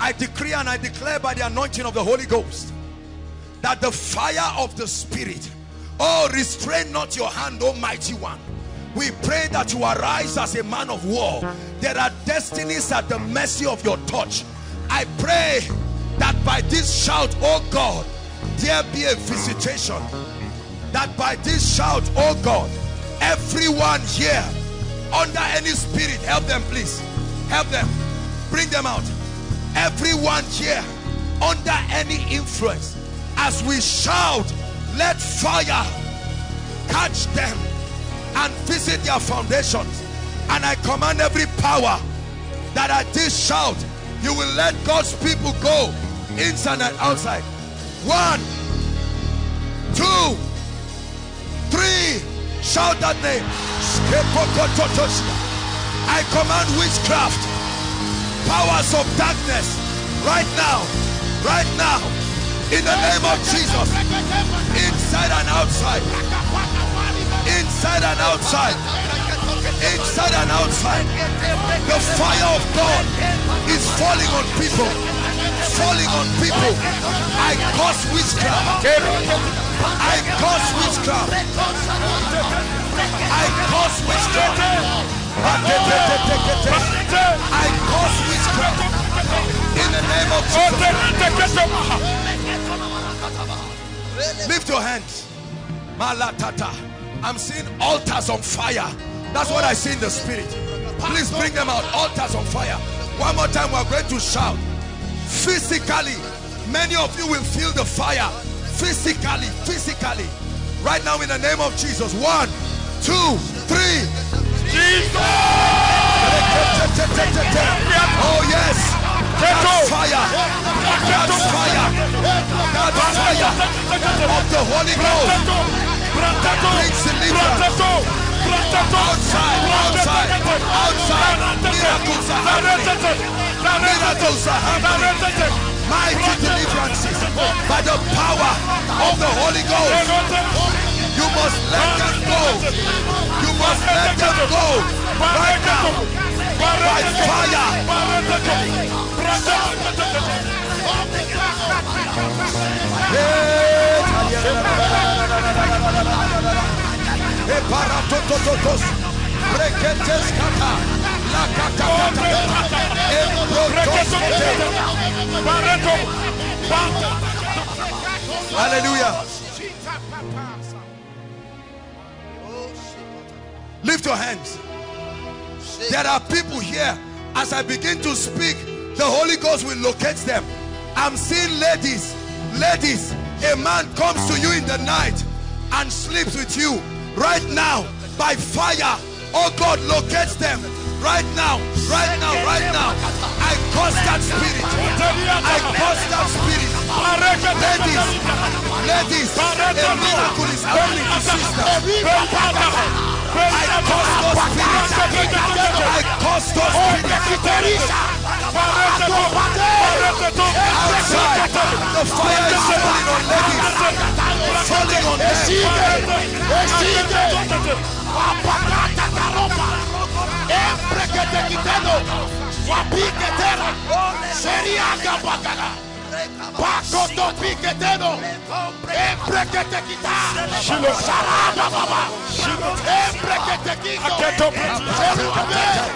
Speaker 2: I decree and I declare by the anointing of the Holy Ghost that the fire of the spirit, oh restrain not your hand, almighty one. We pray that you arise as a man of war. There are destinies at the mercy of your touch. I pray that by this shout, oh God, there be a visitation. That by this shout, oh God, everyone here under any spirit help them please help them bring them out everyone here under any influence as we shout let fire catch them and visit their foundations. And I command every power that at this shout you will let God's people go inside and outside. One two three shout that name. I command witchcraft, powers of darkness, right now, right now, in the name of Jesus, inside and outside, inside and outside, inside and outside. The fire of God is falling on people, falling on people. I cause witchcraft. I cause witchcraft. I cause witchcraft. I cause witchcraft. In the name of Jesus. Lift your hands. Malatata. I'm seeing altars on fire. That's what I see in the spirit. Please bring them out. Altars on fire. One more time, we're going to shout. Physically, many of you will feel the fire. Physically, physically. Right now, in the name of Jesus. One, two, three. Jesus! Oh yes. That's fire. That's fire. That's fire of the Holy Ghost. Brings deliverance. Outside, outside, outside. Miracles are happening. Miracles are happening. Mighty deliverances by the power of the Holy Ghost. You must let them go. You must let them go right now by fire. Hallelujah. Lift your hands. There are people here. As I begin to speak, the Holy Ghost will locate them. I'm seeing ladies, ladies, a man comes to you in the night and sleeps with you right now by fire. Oh God, locates them right now, right now, right now. I cause that spirit. I cause that spirit. Ladies, ladies, a miracle is to sister. I cause those.
Speaker 4: Seriaga bagara. Pakoto piketeno. Embreketekita. Sharaba baba. Embreketekito. Seruabe.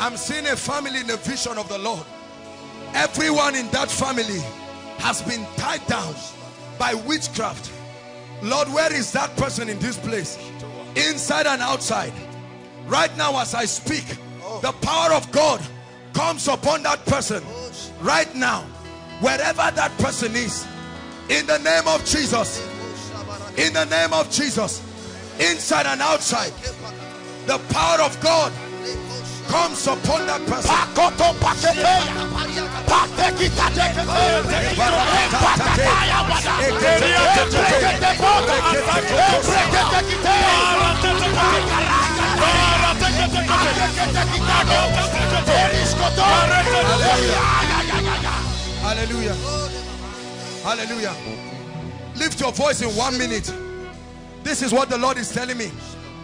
Speaker 2: I'm seeing a family in the vision of the Lord. Everyone in that family has been tied down by witchcraft. Lord, where is that person in this place? Inside and outside. Right now as I speak, the power of God comes upon that person. Right now, wherever that person is, in the name of Jesus, in the name of Jesus, inside and outside, the power of God comes upon that person. Hallelujah. Hallelujah. Lift your voice in one minute. This is what the Lord is telling me.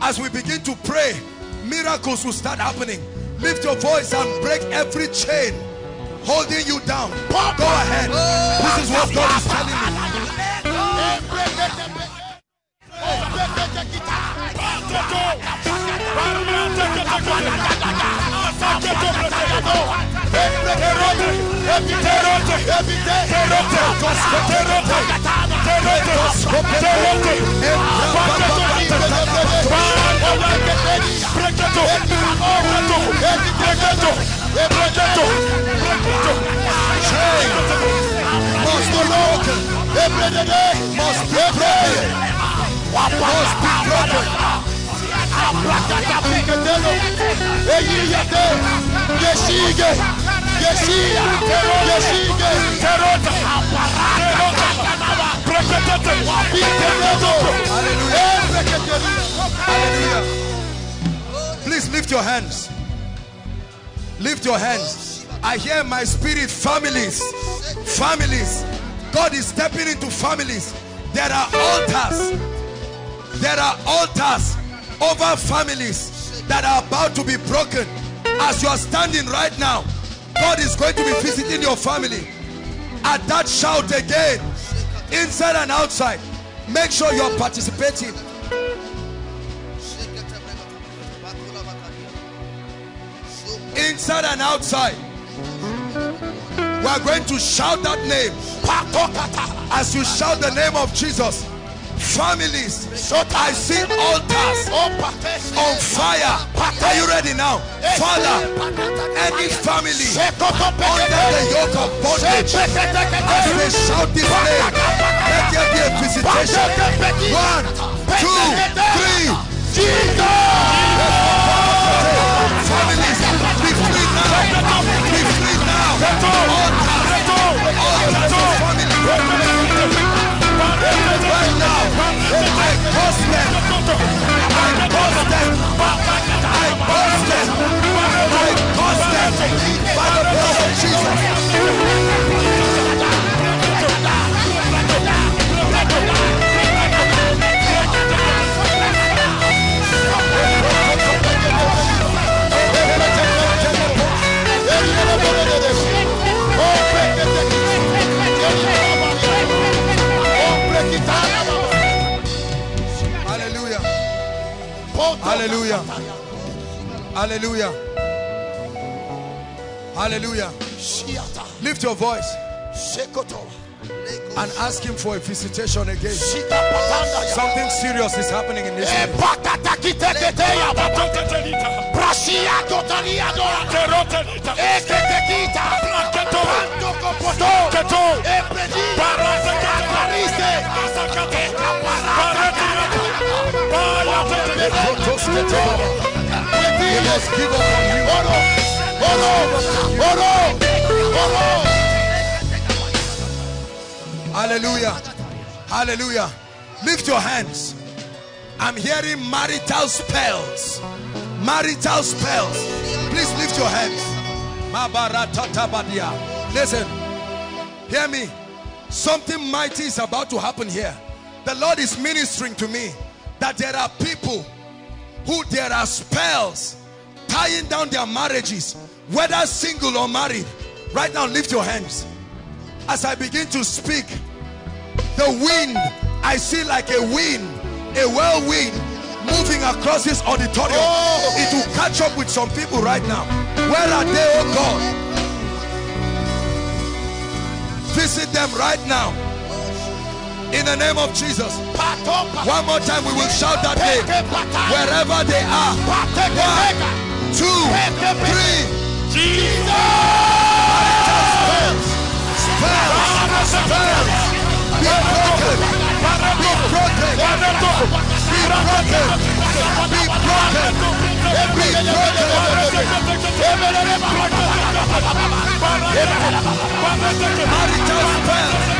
Speaker 2: As we begin to pray, miracles will start happening. Lift your voice and break every chain holding you down. Go ahead. This is what God is telling me. Chain must be broken. Must be broken. Please lift your hands. Lift your hands. I hear my spirit families. Families. God is stepping into families. There are altars. There are altars over families that are about to be broken. As you are standing right now, God is going to be visiting your family. At that shout again, inside and outside, make sure you are participating. Inside and outside. We are going to shout that name. As you shout the name of Jesus, families, I see altars. On fire. Are you ready now? Father, any family under the yoke of bondage, as they shout this name, let there be a visitation. One, two, three. Families, be free now. Be free now. Hallelujah. Hallelujah. Hallelujah. Lift your voice and ask him for a visitation again. Something serious is happening in this place. Hallelujah. Hallelujah. Lift your hands. I'm hearing marital spells. Marital spells. Please lift your hands. Listen. Hear me. Something mighty is about to happen here. The Lord is ministering to me that there are people who there are spells tying down their marriages, whether single or married. Right now, lift your hands. As I begin to speak, the wind, I see like a wind, a whirlwind moving across this auditorium.
Speaker 4: Oh.
Speaker 2: It will catch up with some people right now. Where are they, oh God? Visit them right now. In the name of Jesus. One more time, we will shout that name. Wherever they are. One, two, three. Jesus. Spells, spells, be broken, be broken, be broken, be broken, be broken. Marital spells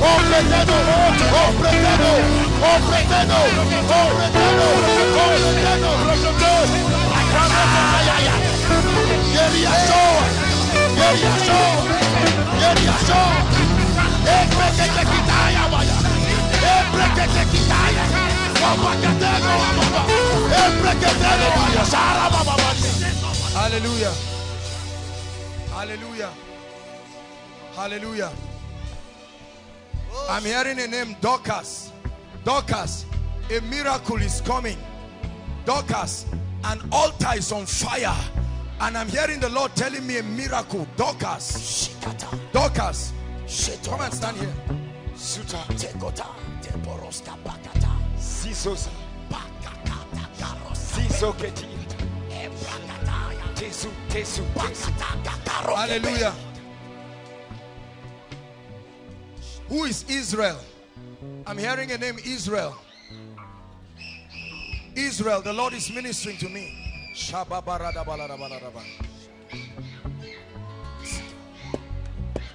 Speaker 2: ofrendelo, ofrendelo, ofrendelo, ofrendelo, ofrendelo. Yeriaso, Yeriaso, Yeriaso. Ebre
Speaker 5: que te quitaya, vaya. Ebre te vaya. Vaya.
Speaker 2: Aleluya. Aleluya. Aleluya. I'm hearing a name Dorcas. Dorcas, a miracle is coming. Dorcas, an altar is on fire. And I'm hearing the Lord telling me a miracle. Dorcas. Dorcas. Come and stand here.
Speaker 5: Sisos. Sisoketi. Tesu, tesu, tesu.
Speaker 2: Hallelujah. Who is Israel? I'm hearing a name Israel. Israel, the Lord is ministering to me.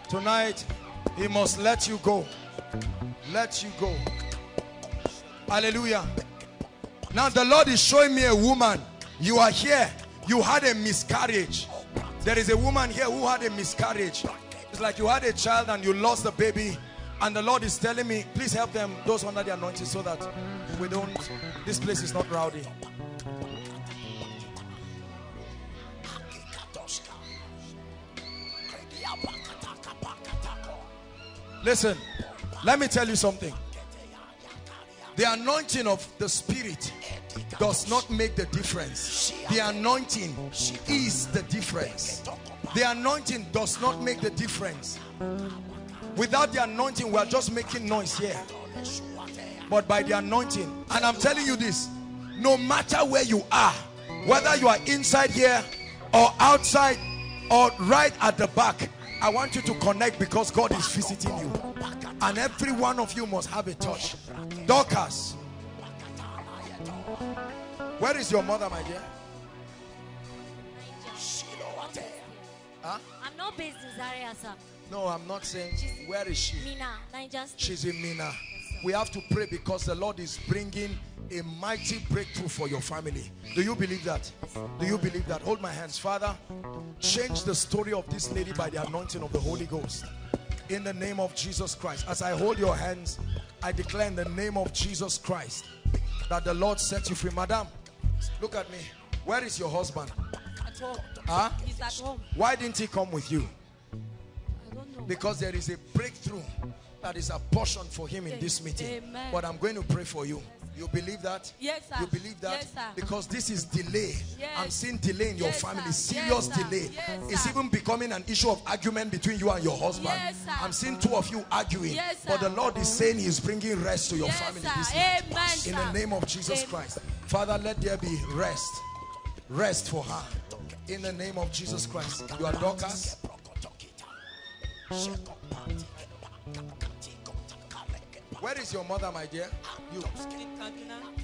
Speaker 2: Tonight, He must let you go. Let you go. Hallelujah. Now, the Lord is showing me a woman. You are here. You had a miscarriage. There is a woman here who had a miscarriage. It's like you had a child and you lost the baby. And the Lord is telling me, please help them, those under the anointing, so that we don't, this place is not rowdy. Listen, let me tell you something. The anointing of the Spirit does not make the difference. The anointing is the difference. The anointing does not make the difference. Without the anointing, we are just making noise here. But by the anointing, and I'm telling you this, no matter where you are, whether you are inside here or outside or right at the back, I want you to connect because God is visiting you. And every one of you must have a touch. Dorcas. Where is your mother, my dear? Huh?
Speaker 6: I'm not based in Zaria, sir.
Speaker 2: No, I'm not saying. Where is she?
Speaker 6: Minna, Niger State.
Speaker 2: She's in Minna. We have to pray because the Lord is bringing a mighty breakthrough for your family. Do you believe that? Do you believe that? Hold my hands. Father, change the story of this lady by the anointing of the Holy Ghost. In the name of Jesus Christ. As I hold your hands, I declare in the name of Jesus Christ that the Lord set you free. Madam, look at me. Where is your husband?
Speaker 6: At home.
Speaker 2: Huh?
Speaker 6: He's at home.
Speaker 2: Why didn't he come with you?
Speaker 6: I don't know.
Speaker 2: because there is a breakthrough that is a portion for him in this meeting.
Speaker 6: Amen.
Speaker 2: but i'm going to pray for you. You believe that?
Speaker 6: Yes, sir.
Speaker 2: you believe that?
Speaker 6: Yes, sir.
Speaker 2: because this is delay.
Speaker 6: Yes.
Speaker 2: i'm seeing delay in your
Speaker 6: Yes,
Speaker 2: family.
Speaker 6: Sir.
Speaker 2: serious delay. It's even becoming an issue of argument between you and your husband.
Speaker 6: Yes, sir.
Speaker 2: i'm seeing two of you arguing.
Speaker 6: Yes,
Speaker 2: but the lord is saying he is bringing rest to your
Speaker 6: Yes,
Speaker 2: family
Speaker 6: sir.
Speaker 2: this night.
Speaker 6: Amen,
Speaker 2: in the name of jesus
Speaker 6: Amen.
Speaker 2: christ. Father let there be rest. Rest for her. In the name of jesus christ. You are Dorcas Where is your mother, my dear? You.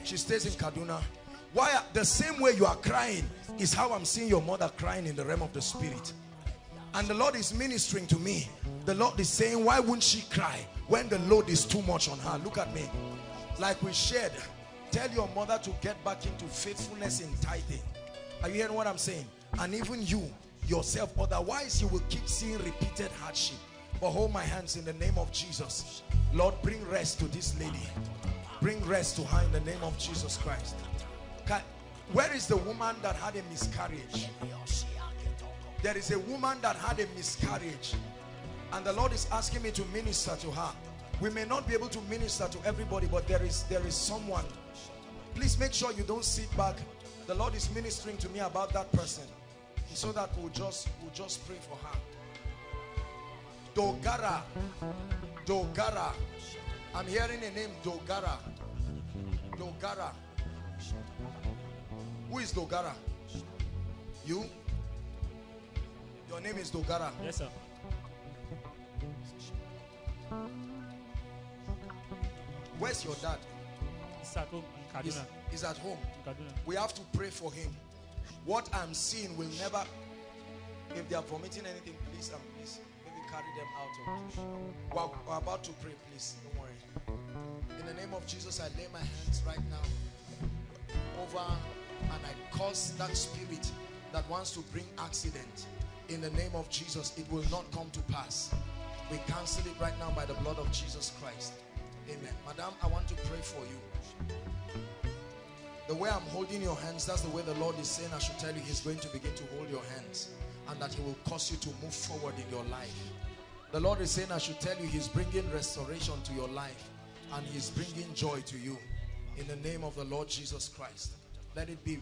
Speaker 2: She stays in Kaduna. Why the same way you are crying is how I'm seeing your mother crying in the realm of the spirit. And the Lord is ministering to me. The Lord is saying, why wouldn't she cry when the load is too much on her? Look at me. Like we shared, tell your mother to get back into faithfulness in tithing. Are you hearing what I'm saying? And even you, yourself, otherwise you will keep seeing repeated hardship. But hold my hands in the name of Jesus. Lord, bring rest to this lady. Bring rest to her in the name of Jesus Christ. Where is the woman that had a miscarriage? There is a woman that had a miscarriage. And the Lord is asking me to minister to her. We may not be able to minister to everybody, but there is there is someone. Please make sure you don't sit back. The Lord is ministering to me about that person. So that we'll just we'll just pray for her. Dogara. Dogara. I'm hearing a name Dogara. Dogara. Who is Dogara? You? Your name is Dogara.
Speaker 7: Yes, sir.
Speaker 2: Where's your dad?
Speaker 7: He's at home in
Speaker 2: He's,
Speaker 7: Kaduna.
Speaker 2: he's at home.
Speaker 7: In Kaduna.
Speaker 2: We have to pray for him. What I'm seeing will never. If they are vomiting anything, please and please maybe carry them out of. We're, we're about to pray, please. Don't worry. In the name of Jesus, I lay my hands right now over and I cause that spirit that wants to bring accident. In the name of Jesus, it will not come to pass. We cancel it right now by the blood of Jesus Christ. Amen. Madam, I want to pray for you. The way I'm holding your hands, that's the way the Lord is saying I should tell you He's going to begin to hold your hands and that He will cause you to move forward in your life. The Lord is saying I should tell you He's bringing restoration to your life and He's bringing joy to you in the name of the Lord Jesus Christ. Let it be.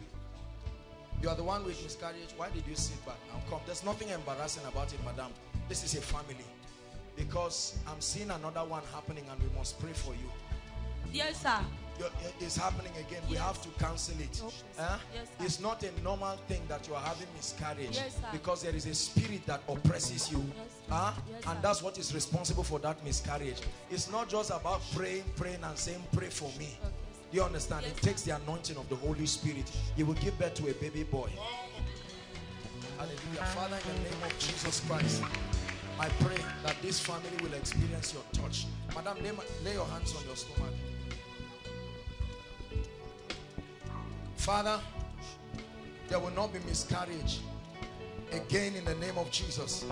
Speaker 2: You are the one with miscarriage. Why did you sit back now? Come. There's nothing embarrassing about it, madam. This is a family. Because I'm seeing another one happening and we must pray for you.
Speaker 8: Yes, sir.
Speaker 2: It's happening again. We have to cancel it. Huh?
Speaker 8: Yes.
Speaker 2: It's not a normal thing that you are having miscarriage
Speaker 8: Yes,
Speaker 2: because there is a spirit that oppresses you.
Speaker 8: Yes.
Speaker 2: Huh?
Speaker 8: Yes,
Speaker 2: and that's what is responsible for that miscarriage. It's not just about praying, praying, and saying, Pray for me.
Speaker 8: Okay,
Speaker 2: Do you understand?
Speaker 8: Yes,
Speaker 2: it takes the anointing of the Holy Spirit. You will give birth to a baby boy. Hallelujah. Father, in the name of Jesus Christ, I pray that this family will experience your touch. Madam, lay, lay your hands on your stomach. Father, there will not be miscarriage again in the name of Jesus.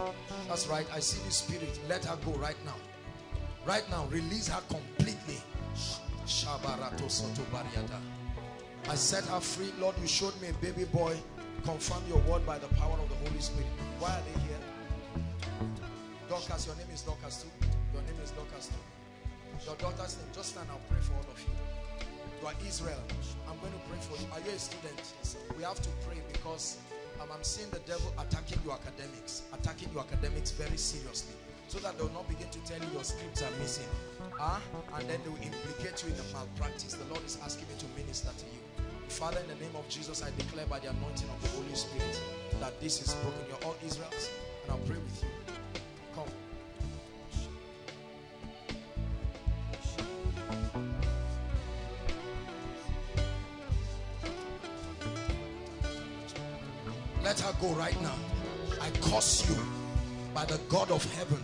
Speaker 2: That's right. I see the spirit. Let her go right now. Right now, release her completely. I set her free. Lord, you showed me a baby boy. Confirm your word by the power of the Holy Spirit. Why are they here? Dorcas, your name is Dorcas too. Your name is Dorcas too. Your daughter's name. Just stand. I'll pray for all of you. You are Israel. I'm going to pray for you. Are you a student? We have to pray because um, I'm seeing the devil attacking your academics, attacking your academics very seriously, so that they'll not begin to tell you your scripts are missing. Huh? And then they will implicate you in the malpractice. The Lord is asking me to minister to you. Father, in the name of Jesus, I declare by the anointing of the Holy Spirit that this is broken. You're all Israels, and I'll pray with you. Come. Let her go right now. I curse you by the God of heaven.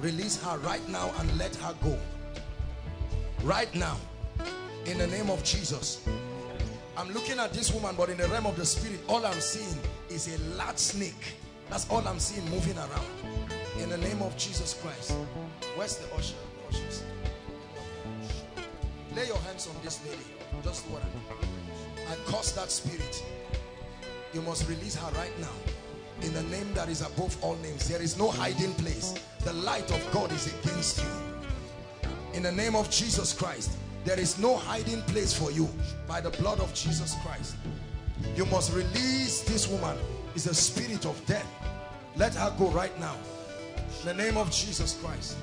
Speaker 2: Release her right now and let her go. Right now. In the name of Jesus. I'm looking at this woman, but in the realm of the spirit, all I'm seeing is a large snake. That's all I'm seeing moving around. In the name of Jesus Christ. Where's the usher? Ushers. Lay your hands on this lady. Just what I, I curse that spirit. You must release her right now. In the name that is above all names. There is no hiding place. The light of God is against you. In the name of Jesus Christ. There is no hiding place for you. By the blood of Jesus Christ. You must release this woman. Is a spirit of death. Let her go right now. In the name of Jesus Christ.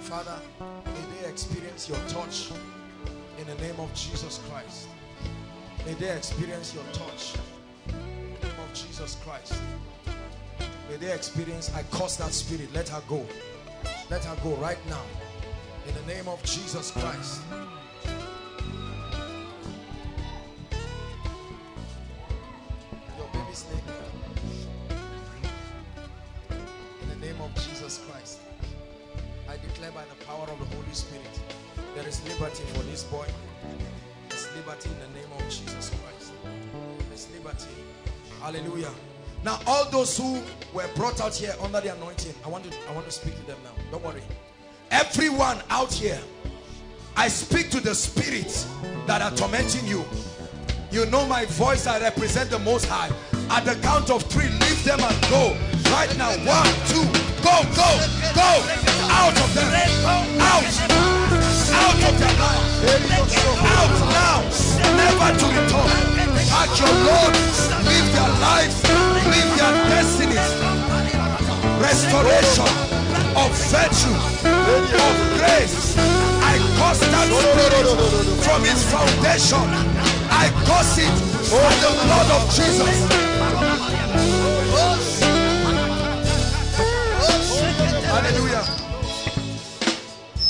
Speaker 2: Father, may they experience your touch the name of Jesus Christ. May they experience your touch. In the name of Jesus Christ. May they experience, I curse that spirit. Let her go. Let her go right now. In the name of Jesus Christ. Your baby's name. In the name of Jesus Christ. I declare by the power of the Holy Spirit there is liberty for this boy. There's liberty in the name of Jesus Christ. There's liberty. Hallelujah. Now, all those who were brought out here under the anointing, I want to, I want to speak to them now. Don't worry. Everyone out here, I speak to the spirits that are tormenting you. You know my voice, I represent the Most High. At the count of three, leave them and go. Right now, one, two, go, go, go. Out of them. Out. Out of their life. Out now. Never to return. At your Lord, live their lives, live their destinies. Restoration of virtue, of grace. I curse that spirit from its foundation. I curse it by the blood of Jesus.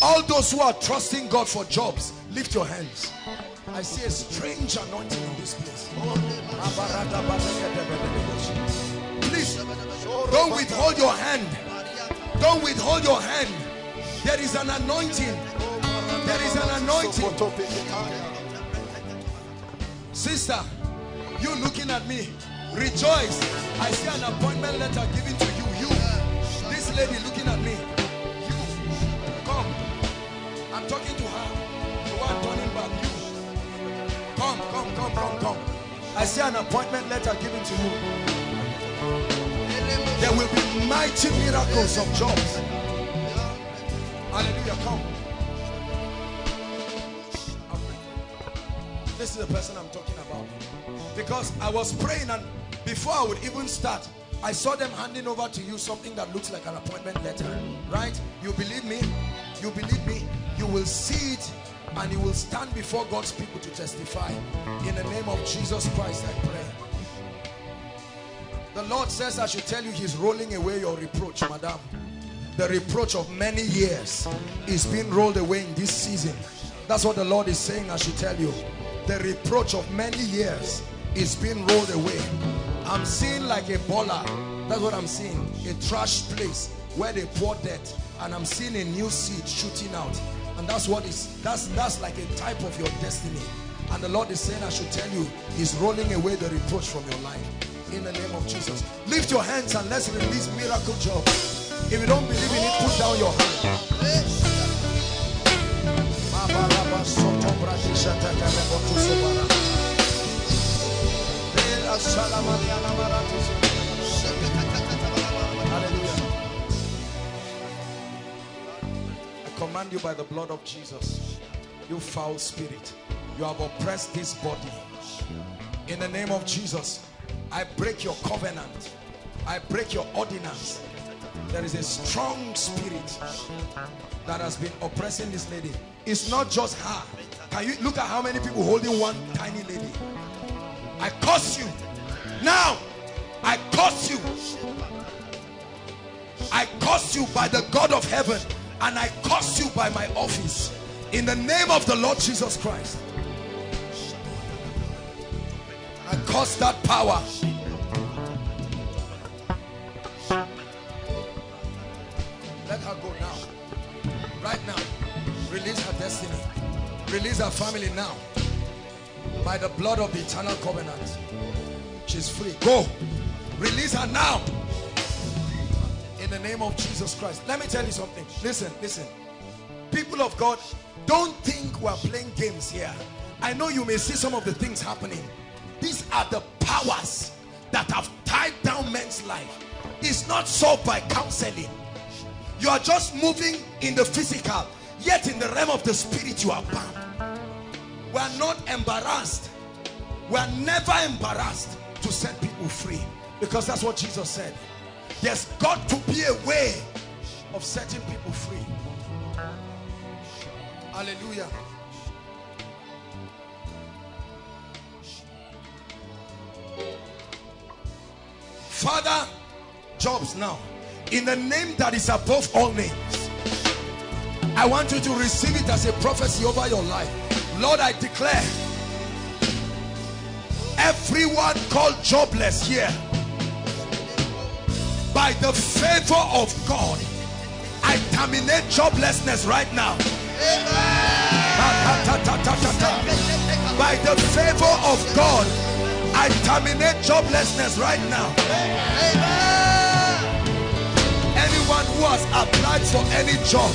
Speaker 2: All those who are trusting God for jobs, lift your hands. I see a strange anointing in this place. Please, don't withhold your hand. Don't withhold your hand. There is an anointing. There is an anointing. Sister, you looking at me, rejoice. I see an appointment letter given to you. You, this lady looking at me. Talking to her. You are turning back. You, come, come, come, come, come. I see an appointment letter given to you. There will be mighty miracles of jobs. Hallelujah. Come. This is the person I'm talking about. Because I was praying and before I would even start, I saw them handing over to you something that looks like an appointment letter. Right? You believe me? You believe me? You will see it and you will stand before God's people to testify. In the name of Jesus Christ, I pray. The Lord says I should tell you he's rolling away your reproach, madam. The reproach of many years is being rolled away in this season. That's what the Lord is saying I should tell you. The reproach of many years is being rolled away. I'm seeing like a baller. That's what I'm seeing. A trash place where they pour dirt. And I'm seeing a new seed shooting out. And that's what is that's that's like a type of your destiny. And the Lord is saying I should tell you, He's rolling away the reproach from your life. In the name of Jesus. Lift your hands and let's release miracle job. If you don't believe in it, put down your hand. Command you by the blood of Jesus, you foul spirit, you have oppressed this body. In the name of Jesus, I break your covenant. I break your ordinance. There is a strong spirit that has been oppressing this lady. It's not just her. Can you look at how many people holding one tiny lady? I curse you. Now, I curse you. I curse you by the God of heaven and I curse you by my office in the name of the Lord Jesus Christ. I curse that power. Let her go now. Right now. Release her destiny. Release her family now. By the blood of the eternal covenant. She's free. Go. Release her now. In the name of Jesus Christ. Let me tell you something. Listen, listen. People of God, don't think we're playing games here. I know you may see some of the things happening. These are the powers that have tied down men's life. It's not solved by counseling. You are just moving in the physical, yet in the realm of the spirit you are bound. We are not embarrassed. We are never embarrassed to set people free because that's what Jesus said. There's got to be a way of setting people free. Hallelujah. Father, jobs now. In the name that is above all names, I want you to receive it as a prophecy over your life. Lord, I declare everyone called jobless here by the favor of God I terminate joblessness right now. By the favor of God, I terminate joblessness right now. Anyone who has applied for any job,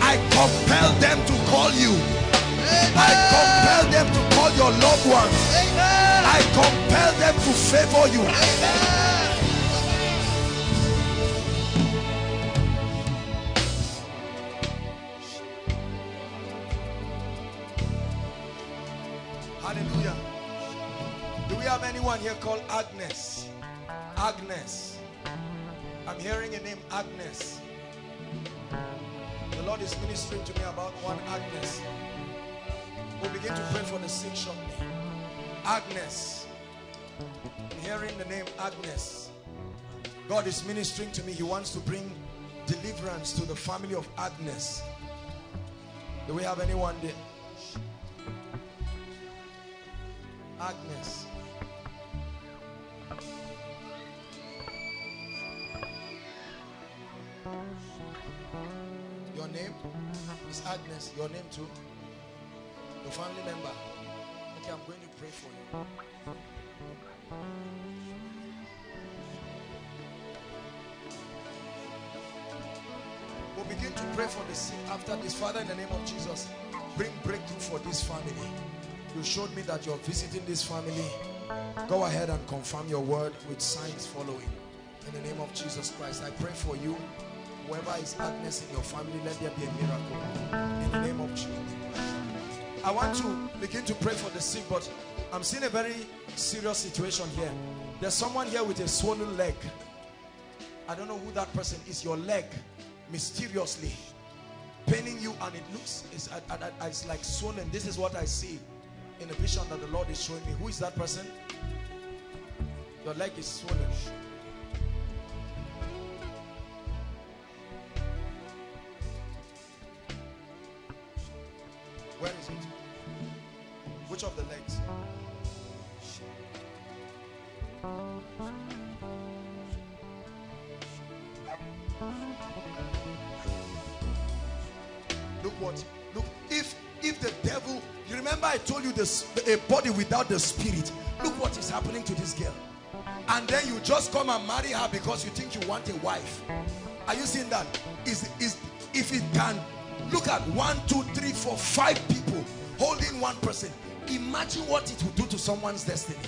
Speaker 2: I compel them to call you. I compel them to call your loved ones. I compel them to favor you. We have anyone here called Agnes? Agnes. I'm hearing a name, Agnes. The Lord is ministering to me about one Agnes. We'll begin to pray for the sick shortly. Agnes. I'm hearing the name Agnes. God is ministering to me. He wants to bring deliverance to the family of Agnes. Do we have anyone there? Agnes. Your name is Agnes. Your name too? Your family member? Okay, I'm going to pray for you. We'll begin to pray for the sick after this. Father, in the name of Jesus, bring breakthrough for this family. You showed me that you're visiting this family. Go ahead and confirm your word with signs following. In the name of Jesus Christ, I pray for you. Whoever is Agnes in your family, let there be a miracle. In the name of Jesus. I want to begin to pray for the sick, but I'm seeing a very serious situation here. There's someone here with a swollen leg. I don't know who that person is. Your leg, mysteriously, paining you, and it looks it's, it's like swollen. This is what I see in the vision that the Lord is showing me. Who is that person? Your leg is swollen. Where is it? Which of the legs? Look what look if if the devil you remember I told you this a body without the spirit look what is happening to this girl and then you just come and marry her because you think you want a wife are you seeing that is is if it can look at one two three four five people holding one person. Imagine what it will do to someone's destiny.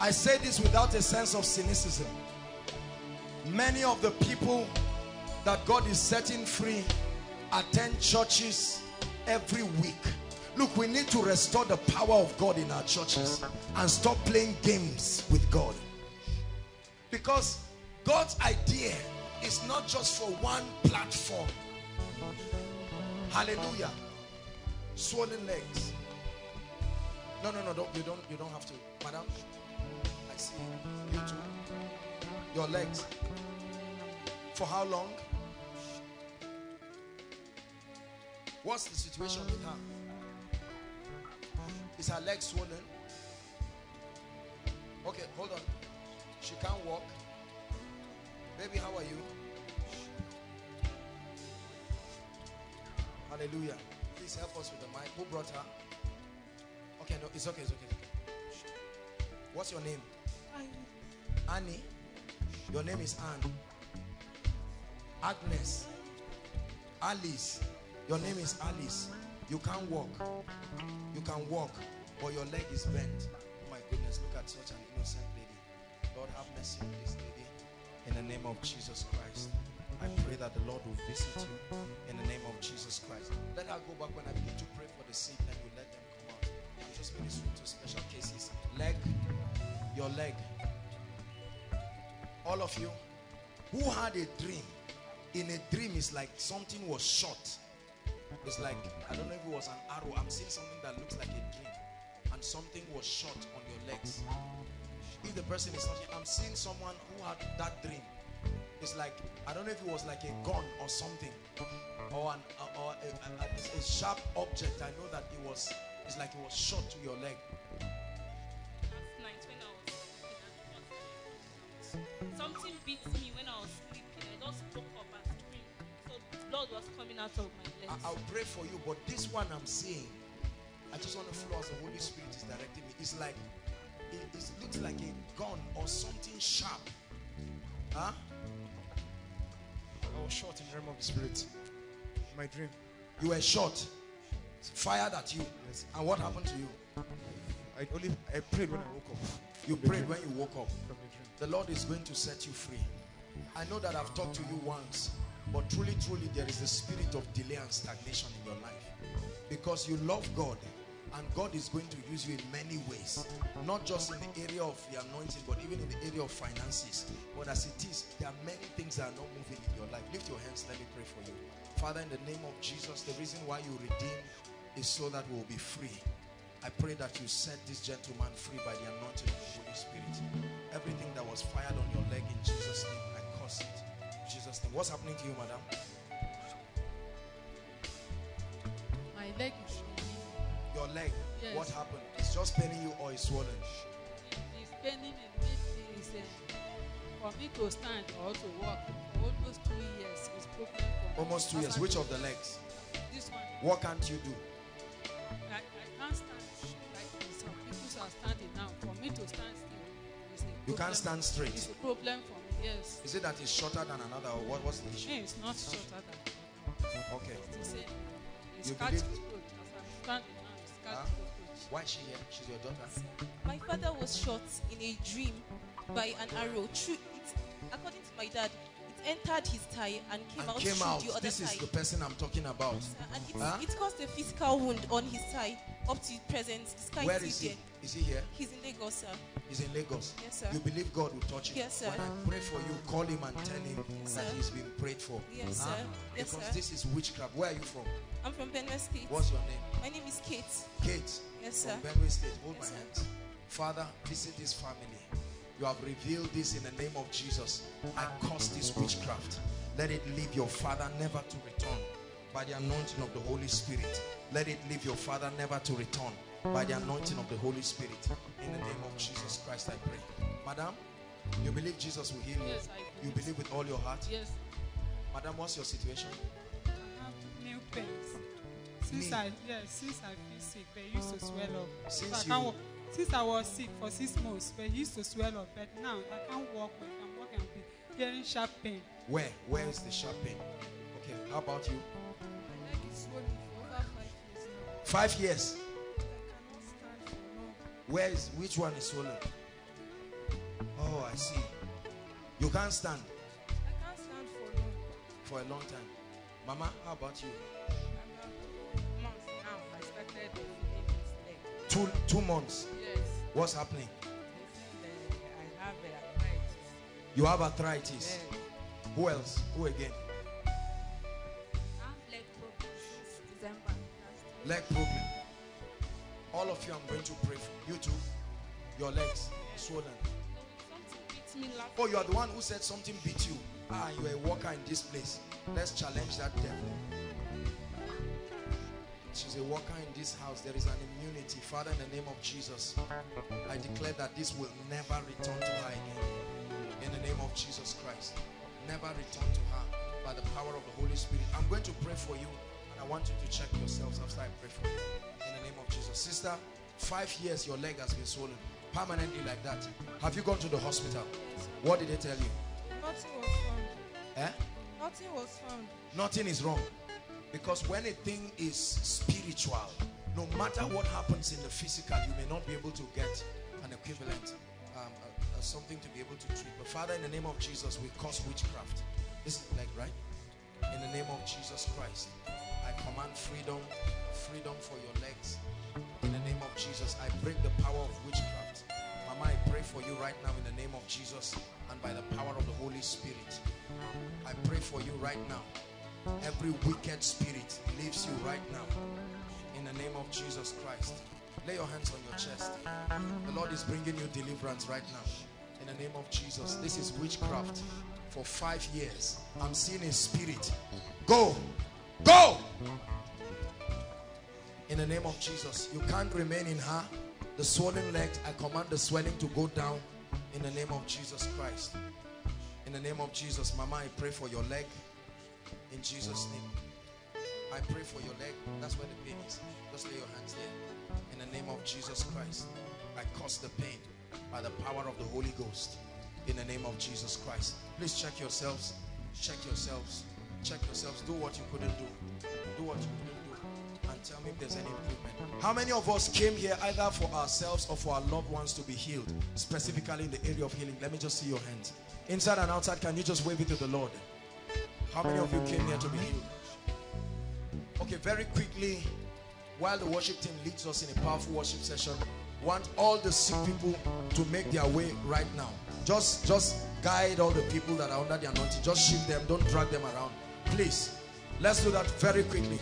Speaker 2: I say this without a sense of cynicism. Many of the people that God is setting free attend churches every week. Look we need to restore the power of God in our churches and stop playing games with God. Because God's idea is not just for one platform. Hallelujah. Swollen legs. No no no don't you don't you don't have to madam. I see you too. Your legs. For how long? What's the situation with her? Is her leg swollen? Okay hold on. She can't walk baby how are you hallelujah please help us with the mic who brought her okay no it's okay it's okay, what's your name Annie your name is Anne. Agnes. Alice. Your name is Alice. You can't walk. You can walk, but your leg is bent. Oh my goodness, look at such an innocent lady. Lord, have mercy on this lady. In the name of Jesus Christ. I pray that the Lord will visit you in the name of Jesus Christ. Let her go back when I begin to pray for the sick, then you let them come out. I'm just ministering to special cases. Leg, your leg, all of you who had a dream in a dream it's like something was shot it's like i don't know if it was an arrow i'm seeing something that looks like a dream and something was shot on your legs if the person is not i'm seeing someone who had that dream it's like i don't know if it was like a gun or something or an or a, a, a, sharp object i know that it was it's like it was shot to your leg
Speaker 8: Last night when I was in something beat me when I was sleeping. I just woke up and screamed. So blood was coming out of my
Speaker 2: I-
Speaker 8: legs.
Speaker 2: I'll pray for you, but this one I'm seeing, I just want to flow as the Holy Spirit is directing me. It's like, it, it looks like a gun or something sharp. Huh?
Speaker 5: I was shot in the realm of the spirit. My dream.
Speaker 2: You were shot, fired at you. Yes. And what happened to you?
Speaker 5: I only I prayed when I woke up.
Speaker 2: You prayed when you woke up.
Speaker 5: From the dream.
Speaker 2: The Lord is going to set you free. I know that I've talked to you once, but truly, truly, there is a spirit of delay and stagnation in your life because you love God and God is going to use you in many ways, not just in the area of the anointing, but even in the area of finances. But as it is, there are many things that are not moving in your life. Lift your hands, let me pray for you. Father, in the name of Jesus, the reason why you redeem is so that we will be free. I pray that you set this gentleman free by the anointing of the Holy Spirit. Everything that was fired on your leg in Jesus' name, I curse it. Jesus' name. What's happening to you, madam?
Speaker 9: My leg is.
Speaker 2: Your leg.
Speaker 9: Yes.
Speaker 2: What happened? It's just paining you or it's swollen.
Speaker 9: It is paining and it is uh, for me to stand or to walk almost two years is problem for me.
Speaker 2: Almost two years. Which of the legs?
Speaker 9: This one.
Speaker 2: What can't you do?
Speaker 9: I, I can't stand like this. Some people are standing now. For me to stand still
Speaker 2: You can't stand straight.
Speaker 9: It's a problem for me. Yes.
Speaker 2: Is it that it's shorter than another or what, what's the issue?
Speaker 9: It's not shorter than.
Speaker 2: Okay.
Speaker 9: It's the same. It's
Speaker 2: You believe-
Speaker 9: cockroach. As I'm standing it's
Speaker 2: Huh? Why is she here? She's your daughter.
Speaker 10: My father was shot in a dream by an arrow. It, according to my dad, it entered his thigh and came
Speaker 2: And
Speaker 10: out
Speaker 2: came
Speaker 10: through
Speaker 2: out.
Speaker 10: the other
Speaker 2: This is
Speaker 10: thigh.
Speaker 2: the person I'm talking about.
Speaker 10: and it,
Speaker 2: Huh?
Speaker 10: it caused a physical wound on his thigh up to present. This guy
Speaker 2: Where
Speaker 10: is
Speaker 2: he? Is he here?
Speaker 10: He's in Lagos, sir.
Speaker 2: He's in Lagos.
Speaker 10: Yes, sir.
Speaker 2: You believe God will touch him?
Speaker 10: Yes, sir.
Speaker 2: When I pray for you, call him and tell him
Speaker 10: Yes,
Speaker 2: that
Speaker 10: sir.
Speaker 2: he's been prayed for.
Speaker 10: Yes,
Speaker 2: Huh?
Speaker 10: sir. Ah, yes,
Speaker 2: because
Speaker 10: sir.
Speaker 2: this is witchcraft. Where are you from?
Speaker 10: I'm from Benue State.
Speaker 2: What's your name?
Speaker 10: My name is Kate.
Speaker 2: Kate.
Speaker 10: Yes, sir.
Speaker 2: From Benue State. Hold
Speaker 10: Yes,
Speaker 2: my
Speaker 10: sir.
Speaker 2: hands. Father, visit this family. You have revealed this in the name of Jesus. I curse this witchcraft. Let it leave your father never to return by the anointing of the Holy Spirit. Let it leave your father never to return by the anointing of the Holy Spirit. In the name of Jesus Christ, I pray. Madam, you believe Jesus will heal you?
Speaker 9: Yes, I do.
Speaker 2: You
Speaker 9: believe
Speaker 2: believe with all your heart?
Speaker 9: Yes.
Speaker 2: Madam, what's your situation?
Speaker 11: Pains. Since. I yes, since I feel sick, they used to swell up.
Speaker 2: Since
Speaker 11: so I
Speaker 2: you-
Speaker 11: Since I was sick for six months, they used to swell up, but now I can't walk. I can walk and be hearing sharp pain.
Speaker 2: Where? Where is the sharp pain? Okay, how about you?
Speaker 9: My leg is swollen for over five years now.
Speaker 2: Five years.
Speaker 9: I cannot stand for long.
Speaker 2: Where is which one is swollen? Oh, I see. You can't stand
Speaker 9: I can't stand for long.
Speaker 2: for a long time. Mama, how about you? Two two months.
Speaker 9: Yes.
Speaker 2: What's happening?
Speaker 9: I have arthritis.
Speaker 2: You have arthritis.
Speaker 9: Yes.
Speaker 2: Who else? Who again?
Speaker 6: Leg problems December.
Speaker 2: Leg problem. All of you, I'm going to pray for. You too. Your legs swollen. Oh, you are the one who said something beat you. Ah, you are a worker in this place. Let's challenge that devil. She's a worker in this house. There is an immunity. Father, in the name of Jesus, I declare that this will never return to her again. In the name of Jesus Christ. Never return to her by the power of the Holy Spirit. I'm going to pray for you, and I want you to check yourselves after I pray for you. In the name of Jesus. Sister, five years your leg has been swollen. Permanently like that. Have you gone to the hospital? What did they tell you?
Speaker 9: Nothing was found.
Speaker 2: Eh?
Speaker 9: Nothing was found.
Speaker 2: Nothing is wrong. Because when a thing is spiritual, no matter what happens in the physical, you may not be able to get an equivalent, um, uh, uh, something to be able to treat. But Father, in the name of Jesus, we cause witchcraft. This is leg, right? In the name of Jesus Christ, I command freedom, freedom for your legs. In the name of Jesus, I break the power of witchcraft. Mama, I pray for you right now in the name of Jesus and by the power of the Holy Spirit. I pray for you right now. Every wicked spirit leaves you right now. In the name of Jesus Christ. Lay your hands on your chest. The Lord is bringing you deliverance right now. In the name of Jesus. This is witchcraft. For five years, I'm seeing a spirit. Go! Go! In the name of Jesus. You can't remain in her. The swollen legs, I command the swelling to go down. In the name of Jesus Christ. In the name of Jesus, Mama, I pray for your leg. In Jesus' name. I pray for your leg. That's where the pain is. Just lay your hands there. In the name of Jesus Christ, I cause the pain by the power of the Holy Ghost. In the name of Jesus Christ. Please check yourselves. Check yourselves. Check yourselves. Do what you couldn't do. Do what you. And tell me if there's any improvement. How many of us came here either for ourselves or for our loved ones to be healed? Specifically in the area of healing. Let me just see your hands. Inside and outside, can you just wave it to the Lord? How many of you came here to be healed? Okay, very quickly, while the worship team leads us in a powerful worship session, want all the sick people to make their way right now. Just, just guide all the people that are under the anointing. Just shift them. Don't drag them around. Please. Let's do that very quickly.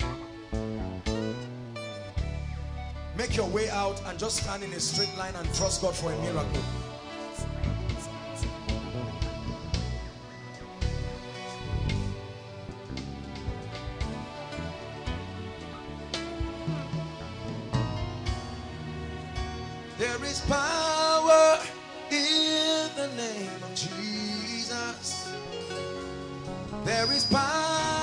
Speaker 2: Make your way out and just stand in a straight line and trust God for a miracle. There is power in the name of Jesus. There is power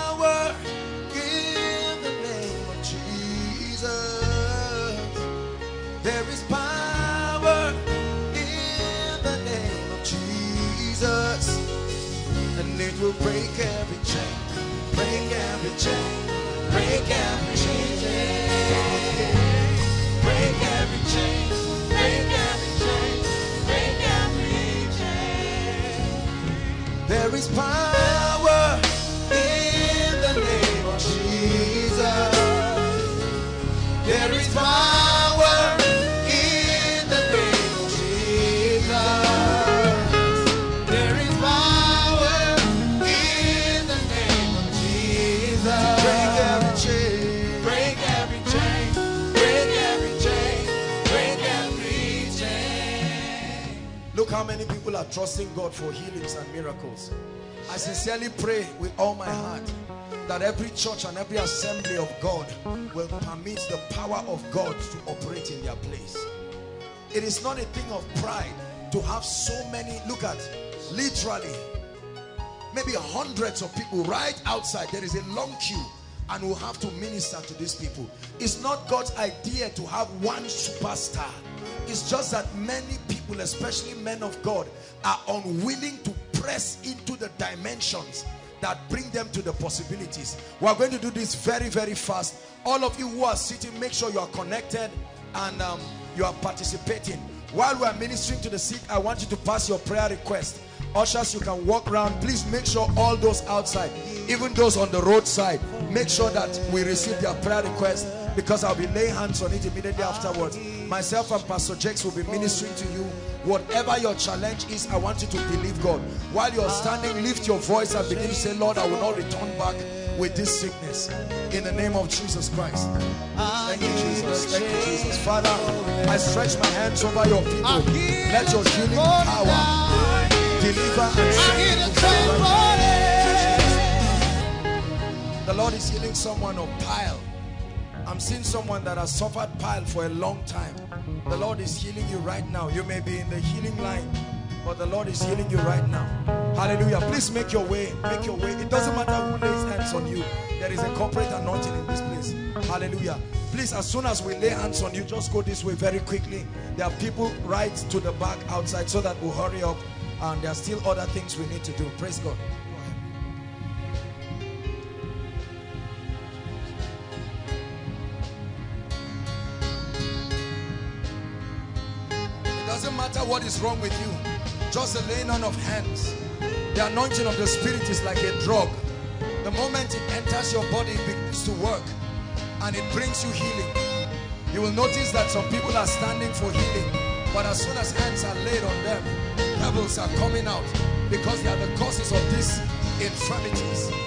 Speaker 2: break every chain, break every chain, break every chain. Break every chain, break every chain, break every chain. There is power people are trusting God for healings and miracles. I sincerely pray with all my heart that every church and every assembly of God will permit the power of God to operate in their place. It is not a thing of pride to have so many, look at, literally, maybe hundreds of people right outside. There is a long queue and we'll have to minister to these people. It's not God's idea to have one superstar. It's just that many people, especially men of God, are unwilling to press into the dimensions that bring them to the possibilities. We are going to do this very, very fast. All of you who are sitting, make sure you are connected and um, you are participating. While we are ministering to the sick, I want you to pass your prayer request. Ushers, you can walk around. Please make sure all those outside, even those on the roadside, make sure that we receive their prayer request because I'll be laying hands on it immediately afterwards. Myself and Pastor Jakes will be ministering to you. Whatever your challenge is, I want you to believe God. While you're standing, lift your voice and begin to say, Lord, I will not return back with this sickness. In the name of Jesus Christ. Thank you, Jesus. Thank you, Jesus. Father, I stretch my hands over your people. Let your healing power deliver and set The Lord is healing someone of pile. I'm seeing someone that has suffered pile for a long time. The Lord is healing you right now. You may be in the healing line, but the Lord is healing you right now. Hallelujah. Please make your way. Make your way. It doesn't matter who lays hands on you. There is a corporate anointing in this place. Hallelujah. Please, as soon as we lay hands on you, just go this way very quickly. There are people right to the back outside so that we'll hurry up. And there are still other things we need to do. Praise God. Matter what is wrong with you. Just the laying on of hands. The anointing of the spirit is like a drug. The moment it enters your body, it begins to work. And it brings you healing. You will notice that some people are standing for healing. But as soon as hands are laid on them, devils are coming out. Because they are the causes of these infirmities.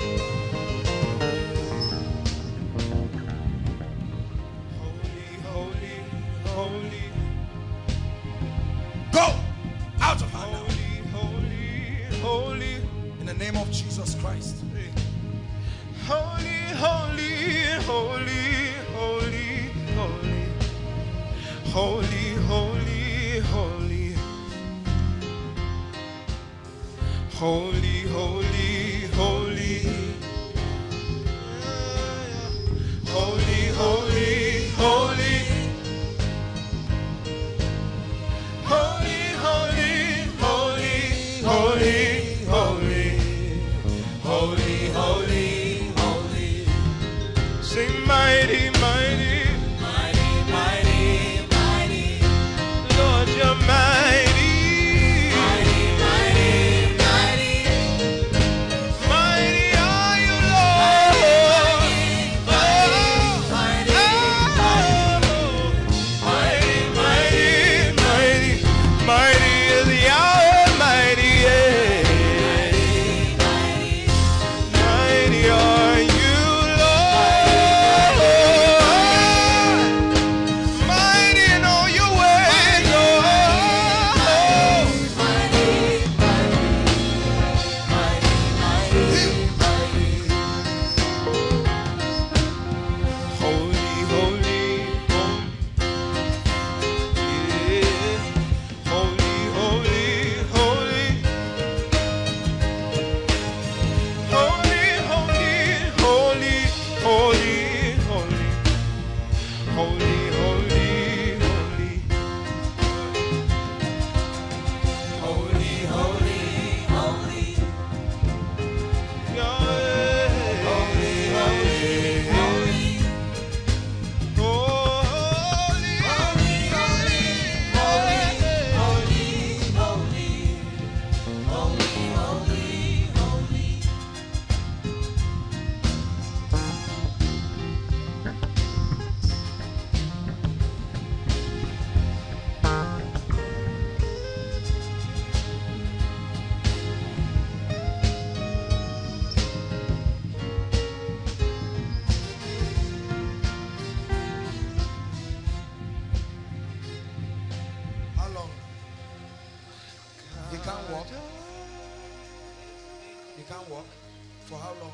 Speaker 2: For how long?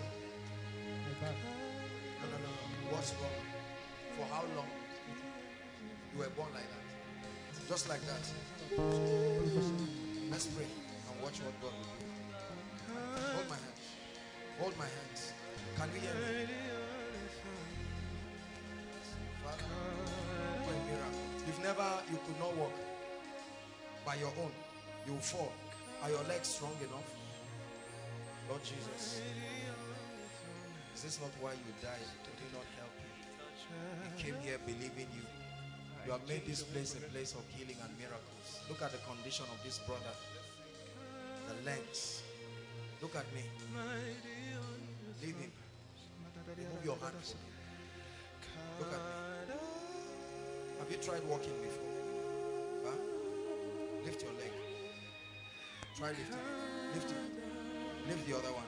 Speaker 2: No, no, no. What's wrong? For how long? You were born like that. Just like that. Let's pray and watch what God will do. Hold my hand. Hold my hands. Can you hear me? Father, for a miracle. You've never, you could not walk by your own. You fall. Are your legs strong enough? Lord Jesus. Is this not why you died? Did he not help you? He came here believing you. You have made this place a place of healing and miracles. Look at the condition of this brother. The legs. Look at me. Leave him. Remove your hand. from him. Look at me. Have you tried walking before? Huh? Lift your leg. Try lifting. Lift it. Lift the other one.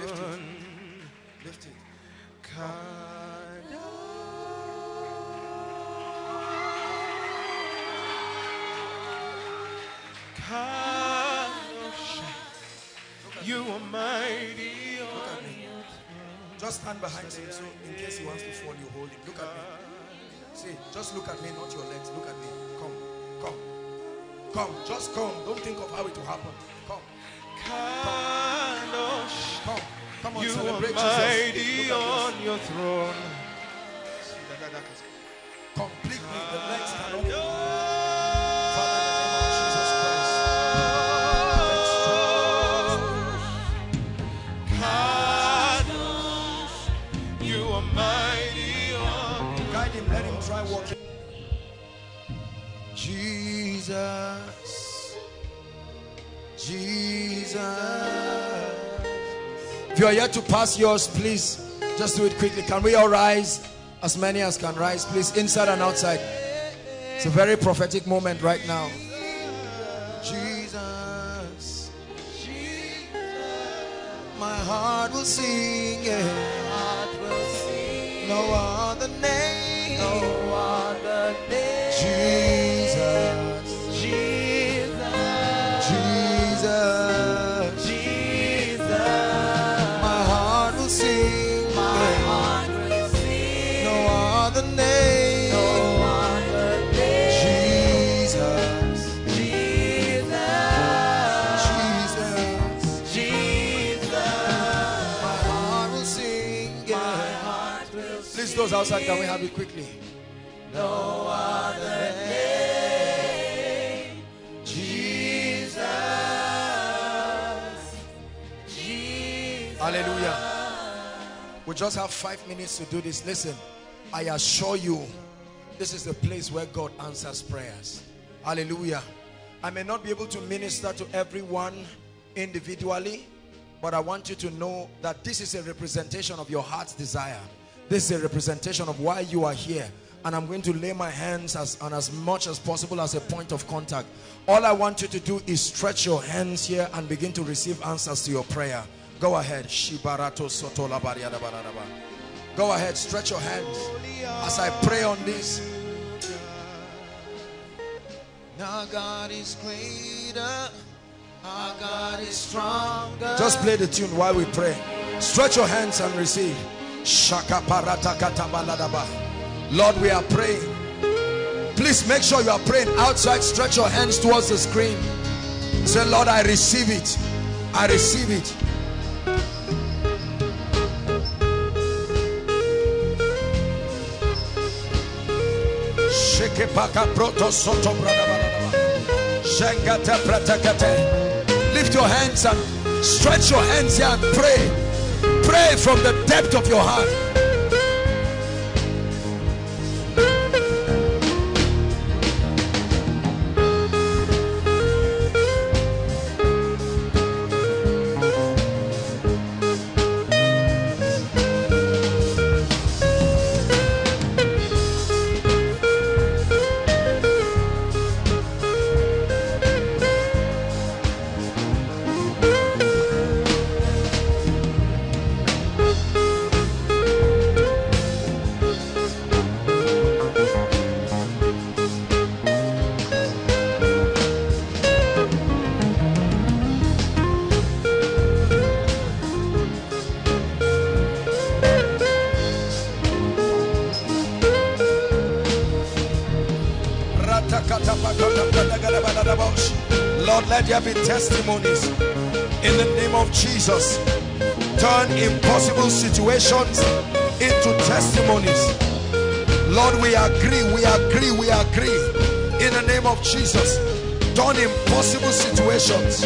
Speaker 2: Lift it. Lift it.
Speaker 3: You are mighty.
Speaker 2: Look at me. Just stand behind him so in case he wants to fall, you hold him. Look at me. See, just look at me, not your legs. Look at me. Come. Come. Come. Just come. Don't think of how it will happen. Come. Come. Come on,
Speaker 3: You are
Speaker 2: celebrate
Speaker 3: mighty
Speaker 2: Jesus.
Speaker 3: On your throne.
Speaker 2: Completely. The legs cannot. Father, in the name of Jesus Christ.
Speaker 3: You are mighty on
Speaker 2: Guide him. Let him try walking. Jesus. Jesus. If you are yet to pass yours, please just do it quickly. Can we all rise? As many as can rise, please, inside and outside. It's a very prophetic moment right now. Jesus. My heart will sing. Yeah. No other name. Those outside, can we have it quickly?
Speaker 3: No other name, Jesus, Jesus.
Speaker 2: Hallelujah. We just have five minutes to do this. Listen, I assure you, this is the place where God answers prayers. Hallelujah. I may not be able to minister to everyone individually, but I want you to know that this is a representation of your heart's desire. This is a representation of why you are here. And I'm going to lay my hands as, on as much as possible as a point of contact. All I want you to do is stretch your hands here and begin to receive answers to your prayer. Go ahead. Shibarato soto labariada baradaba. Go ahead, stretch your hands as I pray on this.
Speaker 3: Our God is greater. Our God is stronger.
Speaker 2: Just play the tune while we pray. Stretch your hands and receive. Lord, we are praying. Please make sure you are praying outside. Stretch your hands towards the screen. Say, Lord, I receive it. I receive it. Lift your hands and stretch your hands here and pray. Pray from the depth of your heart. Testimonies in the name of Jesus. Turn impossible situations into testimonies. Lord, we agree, we agree, we agree in the name of Jesus. Turn impossible situations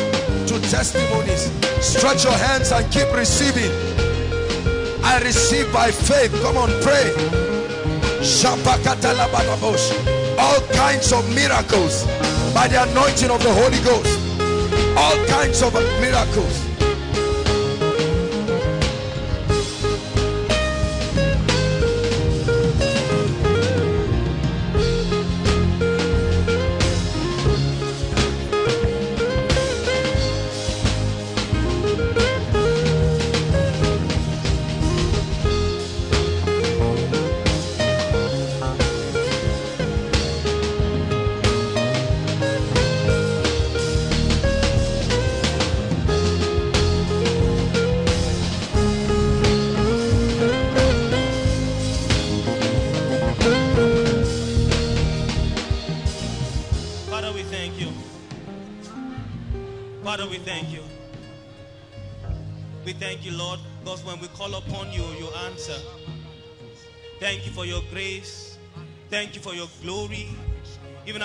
Speaker 2: to testimonies. Stretch your hands and keep receiving. I receive by faith. Come on, pray. All kinds of miracles by the anointing of the Holy Ghost. All kinds of miracles.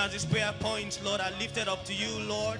Speaker 12: As this prayer points, Lord, I lift it up to you, Lord.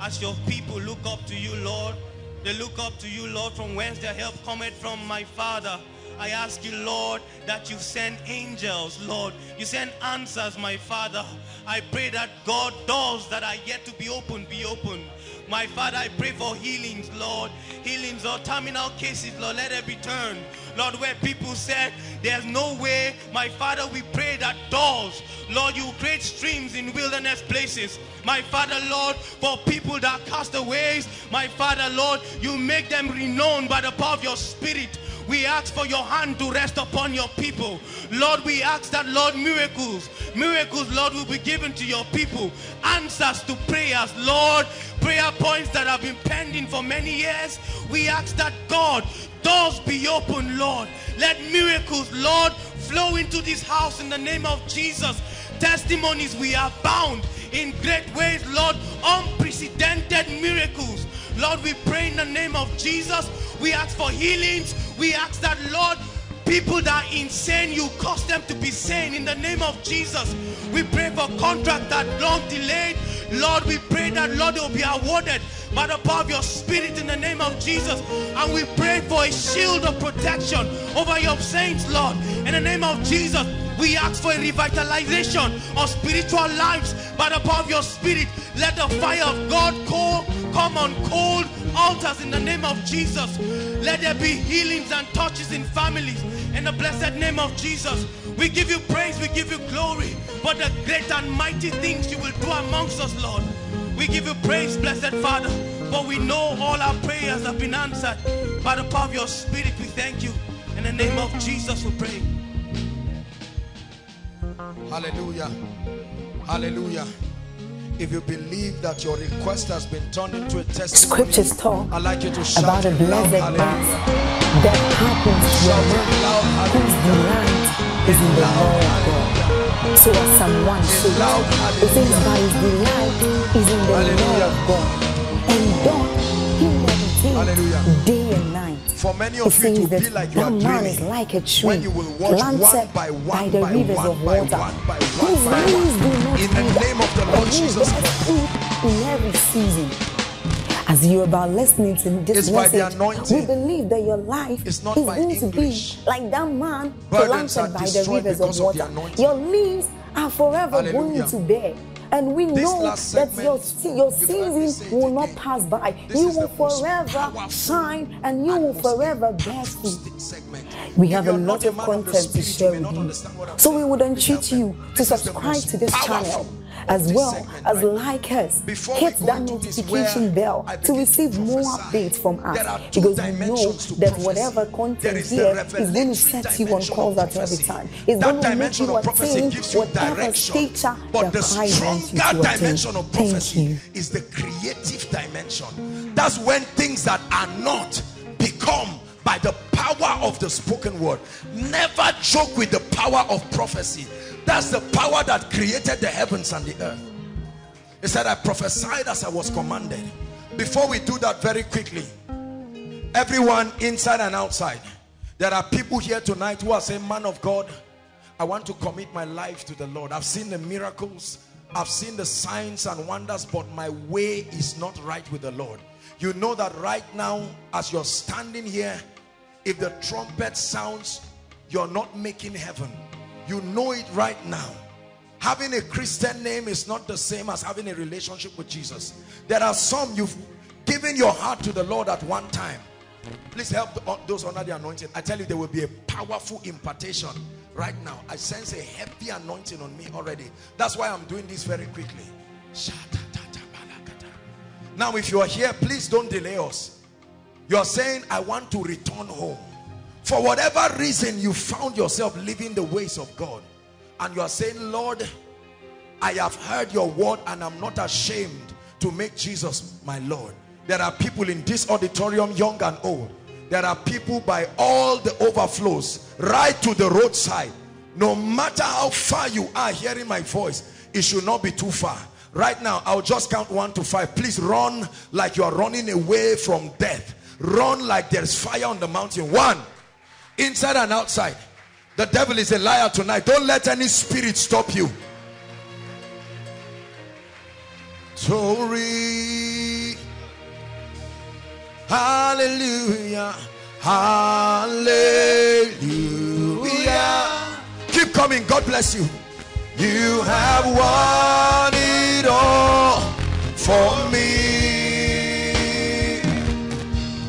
Speaker 12: As your people look up to you, Lord. They look up to you, Lord, from whence their help cometh from my Father. I ask you, Lord, that you send angels, Lord. You send answers, my Father. I pray that God, doors that are yet to be opened, be opened. My Father, I pray for healings, Lord. Healings or terminal cases, Lord, let it be turned. Lord, where people said there's no way, my Father, we pray that doors, Lord, you create streams in wilderness places. My Father, Lord, for people that cast aways, my Father, Lord, you make them renowned by the power of your Spirit. We ask for your hand to rest upon your people. Lord, we ask that, Lord, miracles, miracles, Lord, will be given to your people. Answers to prayers, Lord, prayer points that have been pending for many years. We ask that, God, doors be open, Lord. Let miracles, Lord, flow into this house in the name of Jesus. Testimonies, we are bound in great ways, Lord, unprecedented miracles. Lord, we pray in the name of Jesus. We ask for healings. We ask that, Lord, People that are insane, you cause them to be sane in the name of Jesus. We pray for contract that long delayed. Lord, we pray that Lord will be awarded by the power of your spirit in the name of Jesus. And we pray for a shield of protection over your saints, Lord. In the name of Jesus, we ask for a revitalization of spiritual lives but of your spirit. Let the fire of God call, come on cold altars in the name of Jesus. Let there be healings and touches in families in the blessed name of Jesus. We give you praise, we give you glory for the great and mighty things you will do amongst us, Lord. We give you praise, blessed Father, for we know all our prayers have been answered by the power of your spirit. We thank you. In the name of Jesus, we pray.
Speaker 2: Hallelujah. Hallelujah. If you believe that your request has been turned into a testimony,
Speaker 1: Scriptures talk
Speaker 2: I'd like you to shout
Speaker 1: about a
Speaker 2: loud,
Speaker 1: blessed man that happens man whose delight is in the law of God. So as Psalm 1 says, it says, by his delight is in the law of God. And don't he meditates day and night.
Speaker 2: For many
Speaker 1: It
Speaker 2: of you to be like you
Speaker 1: that
Speaker 2: are
Speaker 1: man is like a tree
Speaker 2: when you will watch one
Speaker 1: planted
Speaker 2: by
Speaker 1: by
Speaker 2: one
Speaker 1: the
Speaker 2: by
Speaker 1: rivers
Speaker 2: one
Speaker 1: of
Speaker 2: by
Speaker 1: water.
Speaker 2: one by
Speaker 1: whose
Speaker 2: one by
Speaker 1: leaves do not
Speaker 2: In the name of the Lord Jesus Christ.
Speaker 1: fruit in every season. As you're about listening to this
Speaker 2: It's by the
Speaker 1: message,
Speaker 2: anointing.
Speaker 1: we believe that your life is
Speaker 2: not by
Speaker 1: going
Speaker 2: English.
Speaker 1: to be like that man planted by the rivers of
Speaker 2: of
Speaker 1: water.
Speaker 2: anointing.
Speaker 1: Your leaves are forever
Speaker 2: Hallelujah.
Speaker 1: going to bear. And we
Speaker 2: This
Speaker 1: know that
Speaker 2: segment,
Speaker 1: your, your
Speaker 2: you've heard me say
Speaker 1: season will not pass by.
Speaker 2: This
Speaker 1: you will forever shine and you will forever bear fruit. We have a lot of
Speaker 2: man of the
Speaker 1: content to share with you.
Speaker 2: understand what I'm
Speaker 1: So we would entreat you to
Speaker 2: This is the
Speaker 1: subscribe to this channel as well as like us.
Speaker 2: Before
Speaker 1: Hit that notification bell to receive more updates from us because we know that whatever content here is going to set you on
Speaker 2: calls
Speaker 1: at every time. It's going to make you
Speaker 2: of prophecy
Speaker 1: attain
Speaker 2: gives you
Speaker 1: whatever
Speaker 2: direction.
Speaker 1: stature
Speaker 2: But the
Speaker 1: Christ you
Speaker 2: stronger
Speaker 1: to attain.
Speaker 2: dimension of
Speaker 1: Thank
Speaker 2: prophecy
Speaker 1: you.
Speaker 2: is the creative dimension. That's when things that are not become by the power of the spoken word. Never joke with the power of prophecy. That's the power that created the heavens and the earth. He said, I prophesied as I was commanded. Before we do that very quickly, everyone inside and outside, there are people here tonight who are saying, man of God, I want to commit my life to the Lord. I've seen the miracles. I've seen the signs and wonders, but my way is not right with the Lord. You know that right now, as you're standing here, if the trumpet sounds, you're not making heaven. You know it right now. Having a Christian name is not the same as having a relationship with Jesus. There are some you've given your heart to the Lord at one time. Please help uh, those under the anointing. I tell you, there will be a powerful impartation right now. I sense a heavy anointing on me already. That's why I'm doing this very quickly. Now, if you are here, please don't delay us. You're saying, I want to return home. For whatever reason, you found yourself living the ways of God. And you are saying, Lord, I have heard your word and I'm not ashamed to make Jesus my Lord. There are people in this auditorium, young and old. There are people by all the overflows, right to the roadside. No matter how far you are hearing my voice, it should not be too far. Right now, I'll just count one to five. Please run like you are running away from death. Run like there's fire on the mountain. One, inside and outside. The devil is a liar tonight. Don't let any spirit stop you. Tori. Hallelujah. Hallelujah. Keep coming. God bless you. You have won it all for me.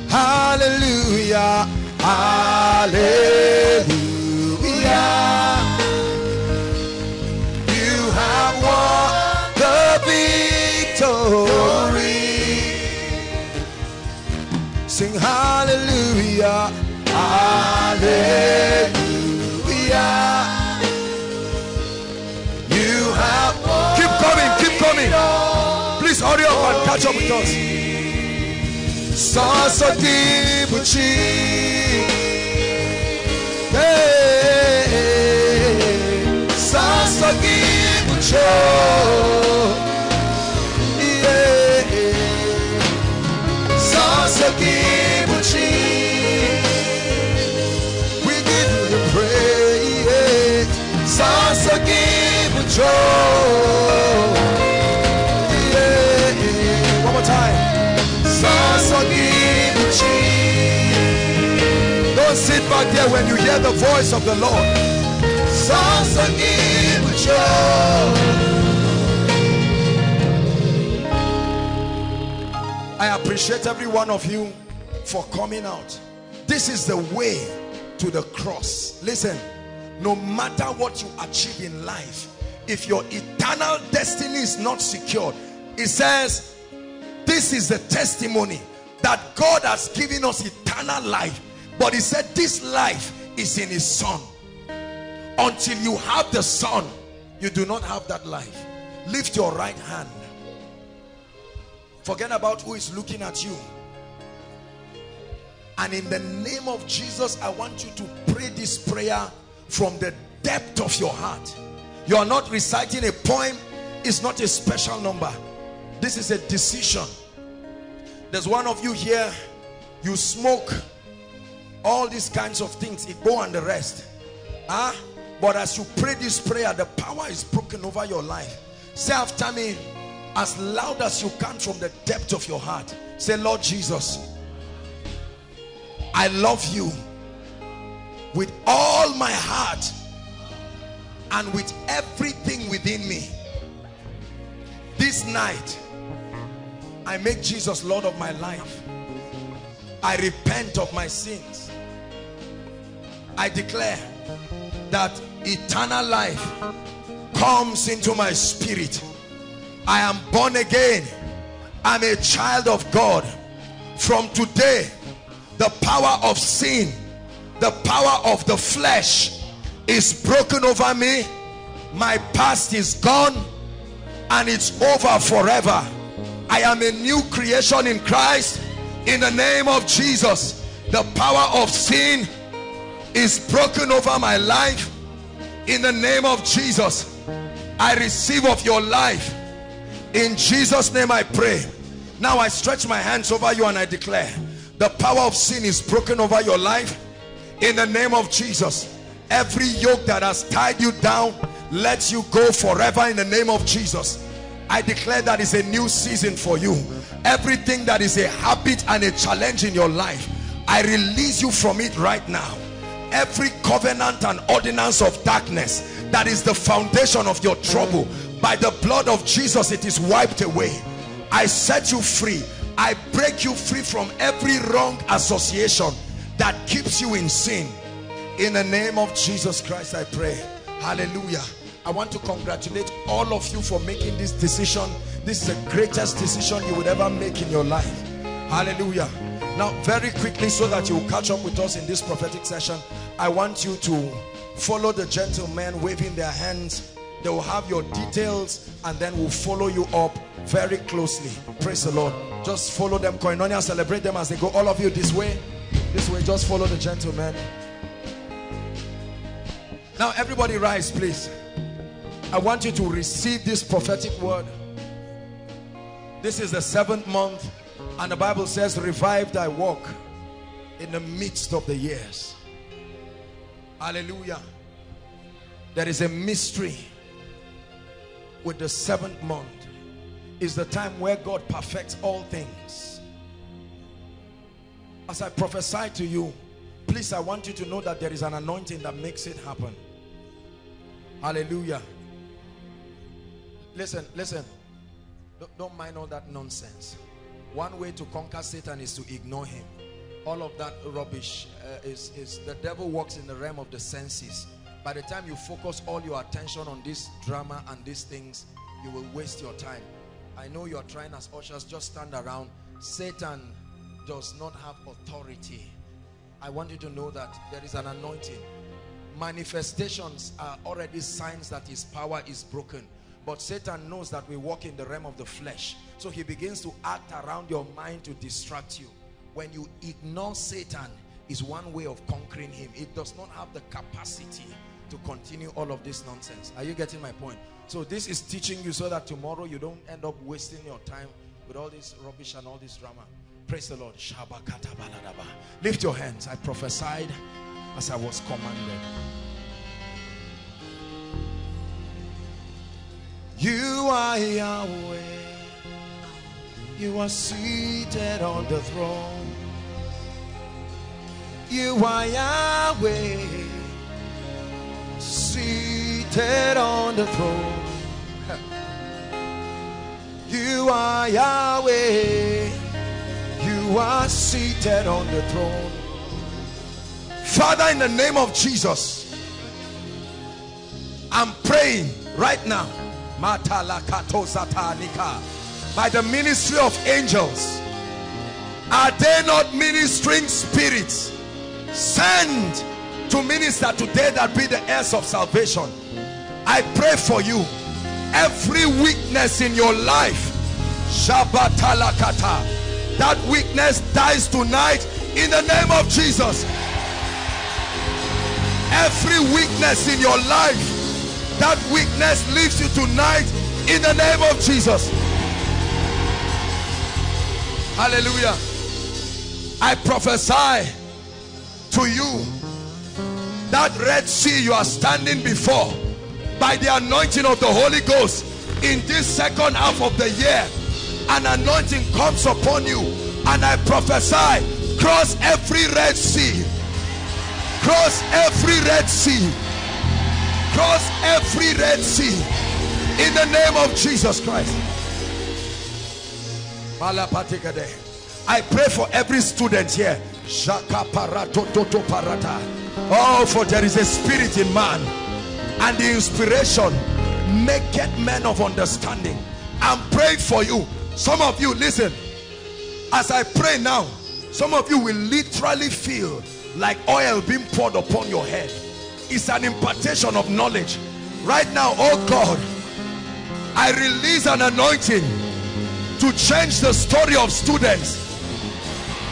Speaker 2: Hallelujah. Hallelujah. You have won the victory. Sing hallelujah. Hallelujah. Keep coming, keep coming. Please hurry up and catch up with us. Saraswati Buchi. Hey, Saraswati Buchi. Sasa Kibuchi. We give you the praise. Sasa Ibucho. Yeah. One more time. Don't sit back there when you hear the voice of the Lord. I appreciate every one of you for coming out. This is the way to the cross. Listen, no matter what you achieve in life, if your eternal destiny is not secured, it says, this is the testimony that God has given us eternal life. But he said this life is in his son. Until you have the son, you do not have that life. Lift your right hand. Forget about who is looking at you. And in the name of Jesus, I want you to pray this prayer from the depth of your heart. You are not reciting a poem. It's not a special number. This is a decision. There's one of you here, you smoke all these kinds of things, It go and the rest. Huh? But as you pray this prayer, the power is broken over your life. Say after me, as loud as you can from the depth of your heart. Say, Lord Jesus, I love you with all my heart and with everything within me. This night, I make Jesus Lord of my life. I repent of my sins. I declare that eternal life comes into my spirit. I am born again. I'm a child of God. From today, the power of sin, the power of the flesh is broken over me. My past is gone and it's over forever. I am a new creation in Christ. In the name of Jesus, the power of sin is broken over my life. In the name of Jesus, I receive of your life. In Jesus' name I pray. Now I stretch my hands over you and I declare the power of sin is broken over your life. In the name of Jesus, every yoke that has tied you down let you go forever in the name of Jesus. I declare that is a new season for you. Everything that is a habit and a challenge in your life, I release you from it right now. Every covenant and ordinance of darkness that is the foundation of your trouble, by the blood of Jesus, it is wiped away. I set you free. I break you free from every wrong association that keeps you in sin. In the name of Jesus Christ, I pray. Hallelujah. I want to congratulate all of you for making this decision. This is the greatest decision you would ever make in your life. Hallelujah. Now, very quickly, so that you catch up with us in this prophetic session, I want you to follow the gentlemen waving their hands. They will have your details and then will follow you up very closely. Praise the Lord. Just follow them, koinonia, celebrate them as they go. All of you this way, this way, just follow the gentlemen. Now, everybody rise, please. I want you to receive this prophetic word. This is the seventh month and the Bible says, revive thy walk in the midst of the years. Hallelujah. There is a mystery with the seventh month. Is the time where God perfects all things. As I prophesy to you, please I want you to know that there is an anointing that makes it happen. Hallelujah. Listen, listen. Don't, mind all that nonsense. One way to conquer Satan is to ignore him. All of that rubbish uh, is, is the devil works in the realm of the senses. By the time you focus all your attention on this drama and these things, you will waste your time. I know you are trying as ushers, just stand around. Satan does not have authority. I want you to know that there is an anointing. Manifestations are already signs that his power is broken. But Satan knows that we walk in the realm of the flesh. So he begins to act around your mind to distract you. When you ignore Satan, is one way of conquering him. It does not have the capacity to continue all of this nonsense. Are you getting my point? So this is teaching you so that tomorrow you don't end up wasting your time with all this rubbish and all this drama. Praise the Lord. Lift your hands. I prophesied as I was commanded. You are Yahweh. You are seated on the throne. You are Yahweh. Seated on the throne. You are Yahweh. You are seated on the throne. Father, in the name of Jesus, I'm praying right now. By the ministry of angels. Are they not ministering spirits? Send to minister today that be the heirs of salvation. I pray for you. Every weakness in your life. Shabatalakata. That weakness dies tonight in the name of Jesus. Every weakness in your life, that weakness leaves you tonight in the name of Jesus. Hallelujah. I prophesy to you that Red Sea you are standing before by the anointing of the Holy Ghost in this second half of the year an anointing comes upon you and I prophesy cross every Red Sea cross every Red Sea. Cross every Red Sea. In the name of Jesus Christ. I pray for every student here. Oh for there is a spirit in man. And the inspiration make maketh men of understanding. I'm praying for you. Some of you listen. As I pray now some of you will literally feel like oil being poured upon your head. It's an impartation of knowledge. Right now oh God I release an anointing to change the story of students.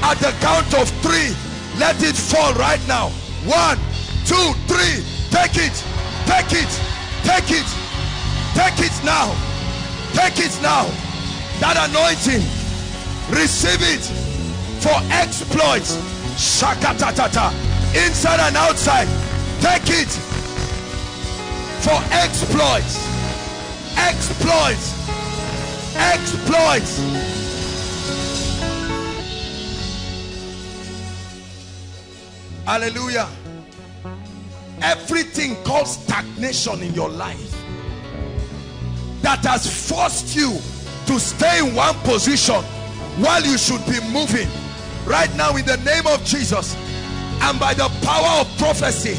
Speaker 2: At the count of three let it fall right now. One two three take it take it take it take it now take it now. That anointing receive it for exploits shakatatata inside and outside. Take it. For exploits. Exploits. Exploits. Hallelujah. Everything called stagnation in your life that has forced you to stay in one position while you should be moving right now in the name of Jesus and by the power of prophecy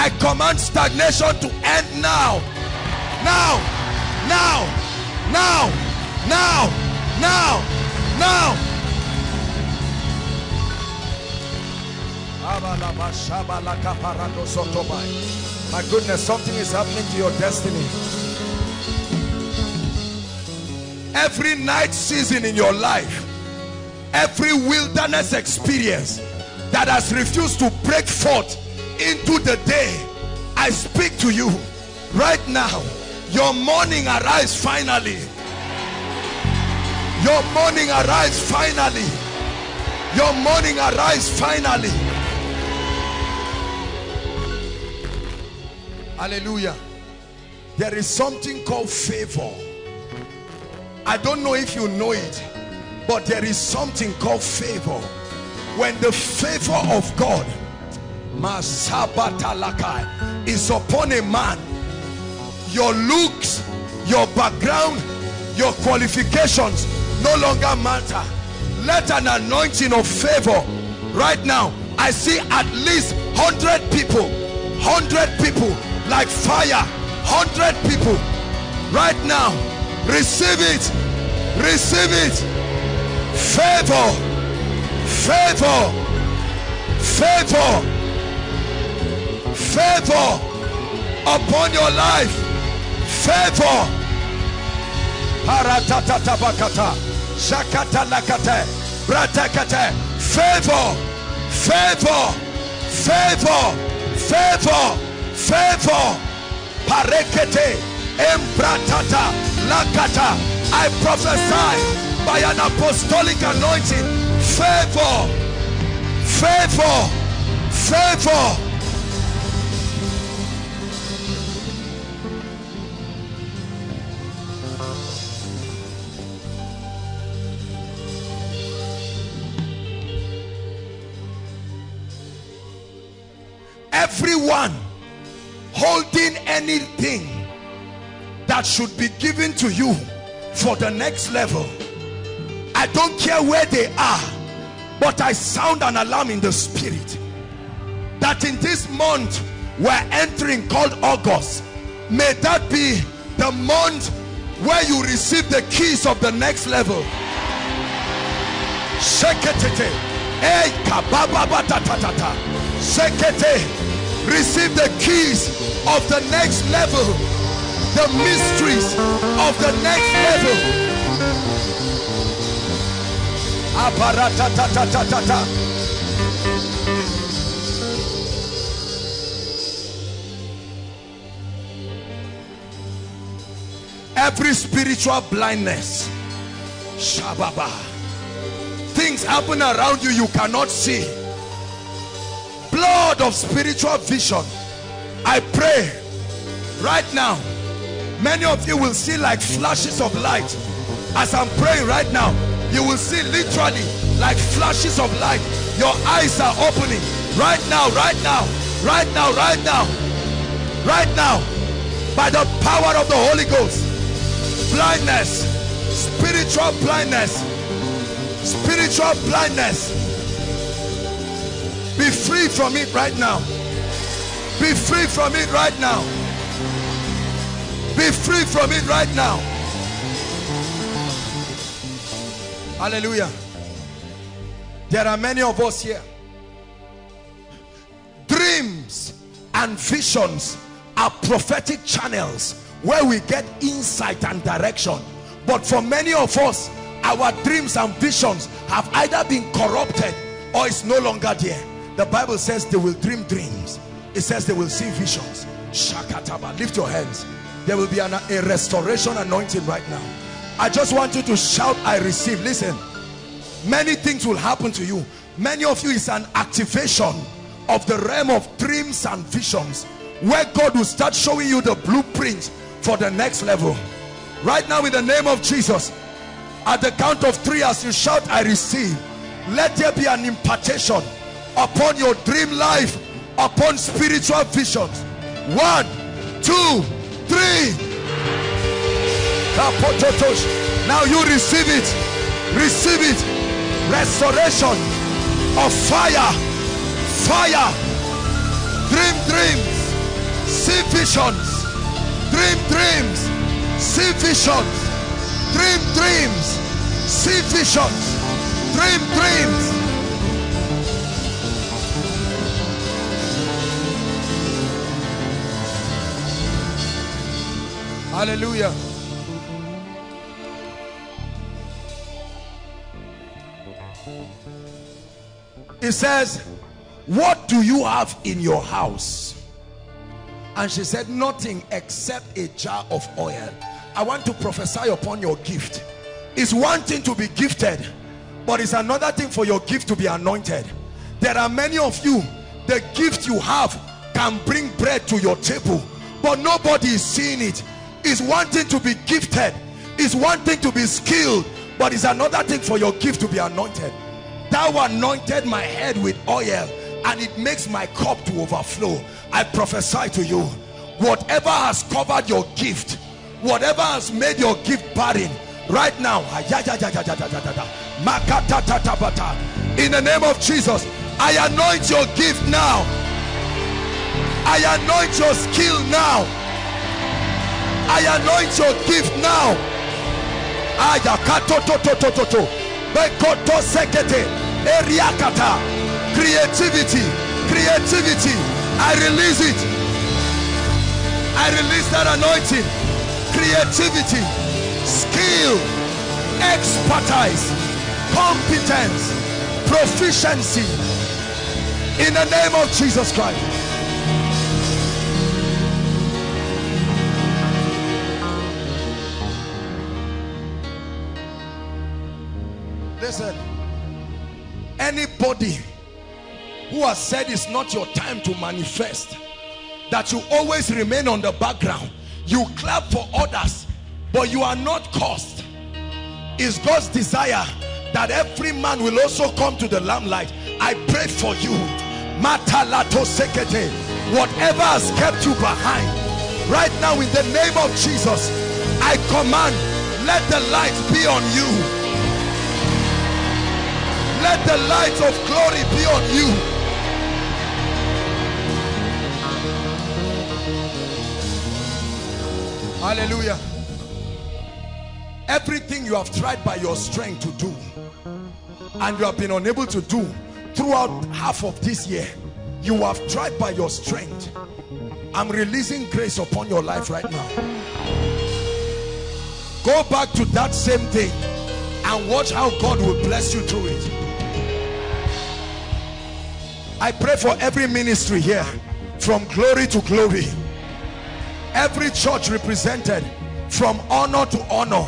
Speaker 2: I command stagnation to end now. Now now now now now now. My goodness something is happening to your destiny. Every night season in your life every wilderness experience that has refused to break forth into the day I speak to you right now. Your morning arise finally. Your morning arise finally. Your morning arise finally. Hallelujah. There is something called favor. I don't know if you know it but there is something called favor. When the favor of God is upon a man your looks your background your qualifications no longer matter. Let an anointing of favor right now I see at least 100 people 100 people like fire 100 people right now receive it receive it favor. Favor. Favor. Favor upon your life. Favor. Paratatatabakata shakatalakate bratakate favor. Favor. Favor. Favor. Favor. Parekete. Embratata. Lakata. I prophesy by an apostolic anointing. Favor. Favor. Favor. Everyone holding anything that should be given to you for the next level. I don't care where they are, but I sound an alarm in the spirit that in this month we're entering called August. May that be the month where you receive the keys of the next level. Sheketete. Hey, kabababatatata. Shekete. Receive the keys of the next level. The mysteries of the next level. Aparatatatatata. Every spiritual blindness. Shababa. Things happen around you you cannot see. Blood of spiritual vision. I pray right now. Many of you will see like flashes of light. As I'm praying right now, you will see literally like flashes of light. Your eyes are opening right now, right now, right now, right now, right now, by the power of the Holy Ghost. Blindness, spiritual blindness, spiritual blindness. Be free from it right now. Be free from it right now. Be free from it right now. Hallelujah. There are many of us here. Dreams and visions are prophetic channels where we get insight and direction. But for many of us, our dreams and visions have either been corrupted or it's no longer there. The Bible says they will dream dreams. It says they will see visions. Shakataba. Lift your hands. There will be an, a restoration anointing right now. I just want you to shout, I receive. Listen, many things will happen to you. Many of you is an activation of the realm of dreams and visions where God will start showing you the blueprint for the next level. Right now in the name of Jesus, at the count of three as you shout, I receive. Let there be an impartation upon your dream life, upon spiritual visions. One, two, three. Now you receive it. Receive it. Restoration of fire. Fire. Dream dreams. See visions. Dream dreams. See visions. Dream dreams. See visions. Dream dreams. Hallelujah. It says, What do you have in your house? And she said, Nothing except a jar of oil. I want to prophesy upon your gift. It's one thing to be gifted, but it's another thing for your gift to be anointed. There are many of you, the gift you have can bring bread to your table, but nobody is seeing it. It's one thing to be gifted, it's one thing to be skilled, but it's another thing for your gift to be anointed. Thou anointed my head with oil, and it makes my cup to overflow. I prophesy to you, whatever has covered your gift, whatever has made your gift barren, right now, in the name of Jesus, I anoint your gift now. I anoint your skill now. I anoint your gift now. Ah, Bekoto sekete. Eriakata. Creativity. Creativity. I release it. I release that anointing. Creativity. Skill. Expertise. Competence. Proficiency. In the name of Jesus Christ. Listen, anybody who has said it's not your time to manifest, that you always remain on the background, you clap for others, but you are not cursed. Is God's desire that every man will also come to the lamplight I pray for you. Matalato sekete. Whatever has kept you behind right now in the name of Jesus I command let the light be on you let the light of glory be on you. Hallelujah. Everything you have tried by your strength to do and you have been unable to do throughout half of this year you have tried by your strength. I'm releasing grace upon your life right now. Go back to that same thing and watch how god will bless you through it i pray for every ministry here from glory to glory. Every church represented from honor to honor.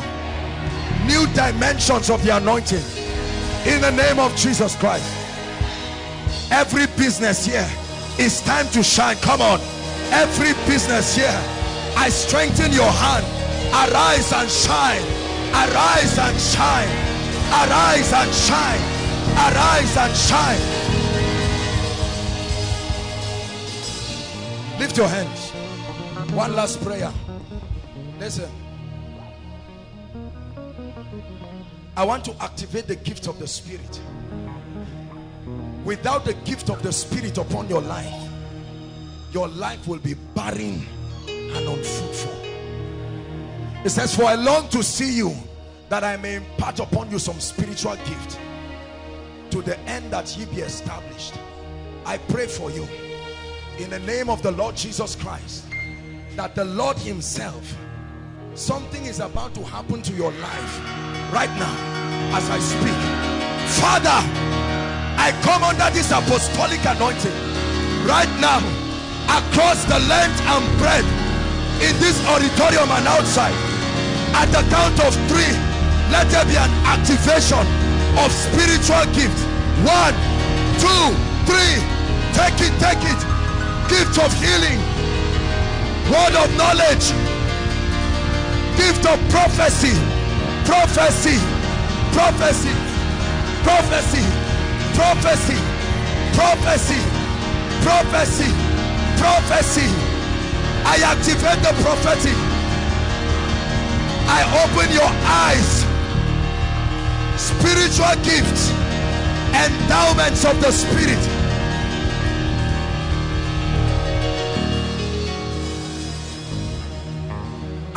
Speaker 2: New dimensions of the anointing. In the name of Jesus Christ. Every business here it's time to shine. Come on. Every business here I strengthen your hand. Arise and shine. Arise and shine. Arise and shine. Arise and shine lift your hands one last prayer listen I want to activate the gift of the Spirit. Without the gift of the Spirit upon your life, your life will be barren and unfruitful. It says, for I long to see you that I may impart upon you some spiritual gift to the end that ye be established. I pray for you in the name of the Lord Jesus Christ that the Lord himself something is about to happen to your life right now as I speak. Father I come under this apostolic anointing right now across the length and breadth in this auditorium and outside. At the count of three let there be an activation of spiritual gift one two three. Take it take it gift of healing, word of knowledge, gift of prophecy, prophecy, prophecy, prophecy, prophecy, prophecy, prophecy, prophecy. I activate the prophetic. I open your eyes. Spiritual gifts, endowments of the spirit.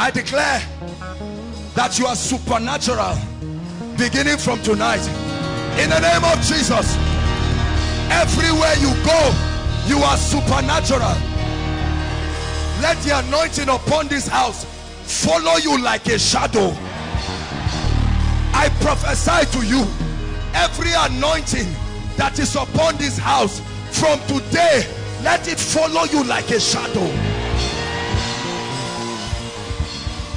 Speaker 2: I declare that you are supernatural beginning from tonight. In the name of Jesus everywhere you go you are supernatural. Let the anointing upon this house follow you like a shadow. I prophesy to you every anointing that is upon this house from today let it follow you like a shadow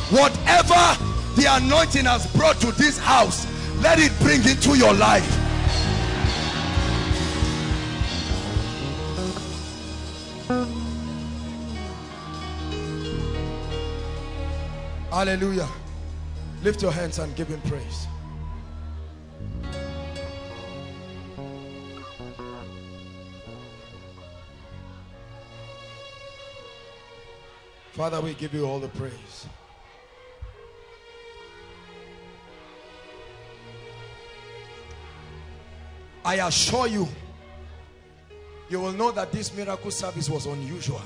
Speaker 2: whatever the anointing has brought to this house let it bring into your life. Hallelujah. Lift your hands and give him praise. Father, we give you all the praise. I assure you, you will know that this miracle service was unusual.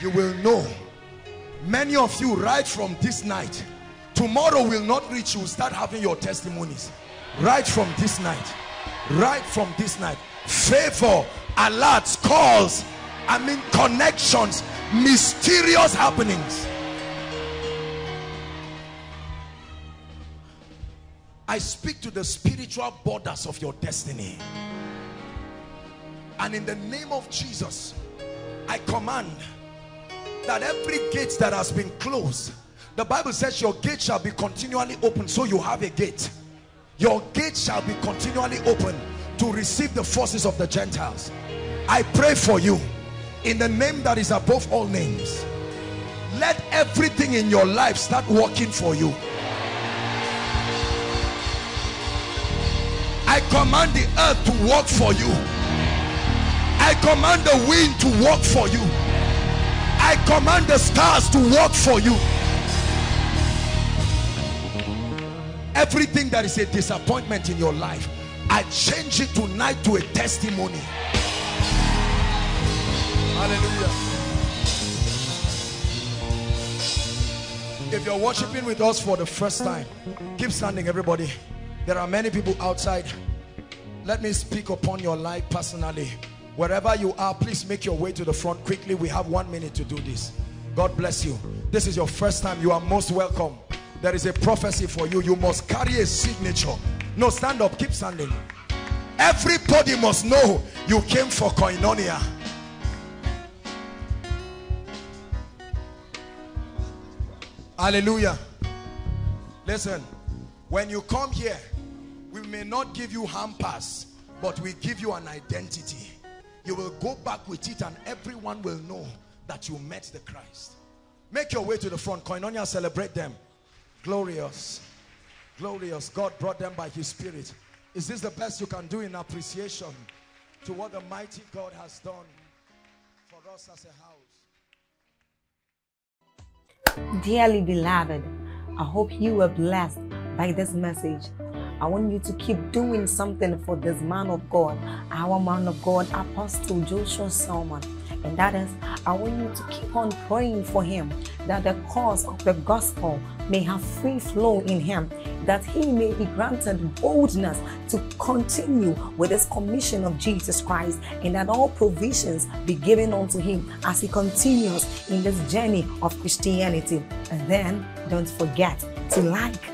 Speaker 2: You will know. Many of you right from this night, tomorrow will not reach, you start having your testimonies. Right from this night. Right from this night. Favor, alerts, calls, I mean connections, mysterious happenings. I speak to the spiritual borders of your destiny. And in the name of Jesus, I command that every gate that has been closed, the Bible says your gate shall be continually open. So you have a gate. Your gate shall be continually open to receive the forces of the Gentiles. I pray for you in the name that is above all names. Let everything in your life start working for you. I command the earth to work for you. I command the wind to work for you. I command the stars to work for you. Everything that is a disappointment in your life, I change it tonight to a testimony. Hallelujah. If you're worshiping with us for the first time, keep standing, everybody. There are many people outside. Let me speak upon your life personally. Wherever you are, please make your way to the front quickly. We have one minute to do this. God bless you. This is your first time. You are most welcome. There is a prophecy for you. You must carry a signature. No, stand up. Keep standing. Everybody must know you came for koinonia. Hallelujah. Listen, when you come here, we may not give you hampers, but we give you an identity. You will go back with it and everyone will know that you met the Christ. Make your way to the front. Koinonia, celebrate them. Glorious. Glorious. God brought them by his spirit. Is this the best you can do in appreciation to what the mighty God has done for us as a house?
Speaker 1: Dearly beloved, I hope you were blessed by this message. I want you to keep doing something for this man of God, our man of God, Apostle Joshua Selman. And that is, I want you to keep on praying for him that the cause of the gospel may have free flow in him, that he may be granted boldness to continue with his commission of Jesus Christ, and that all provisions be given unto him as he continues in this journey of Christianity. And then don't forget to like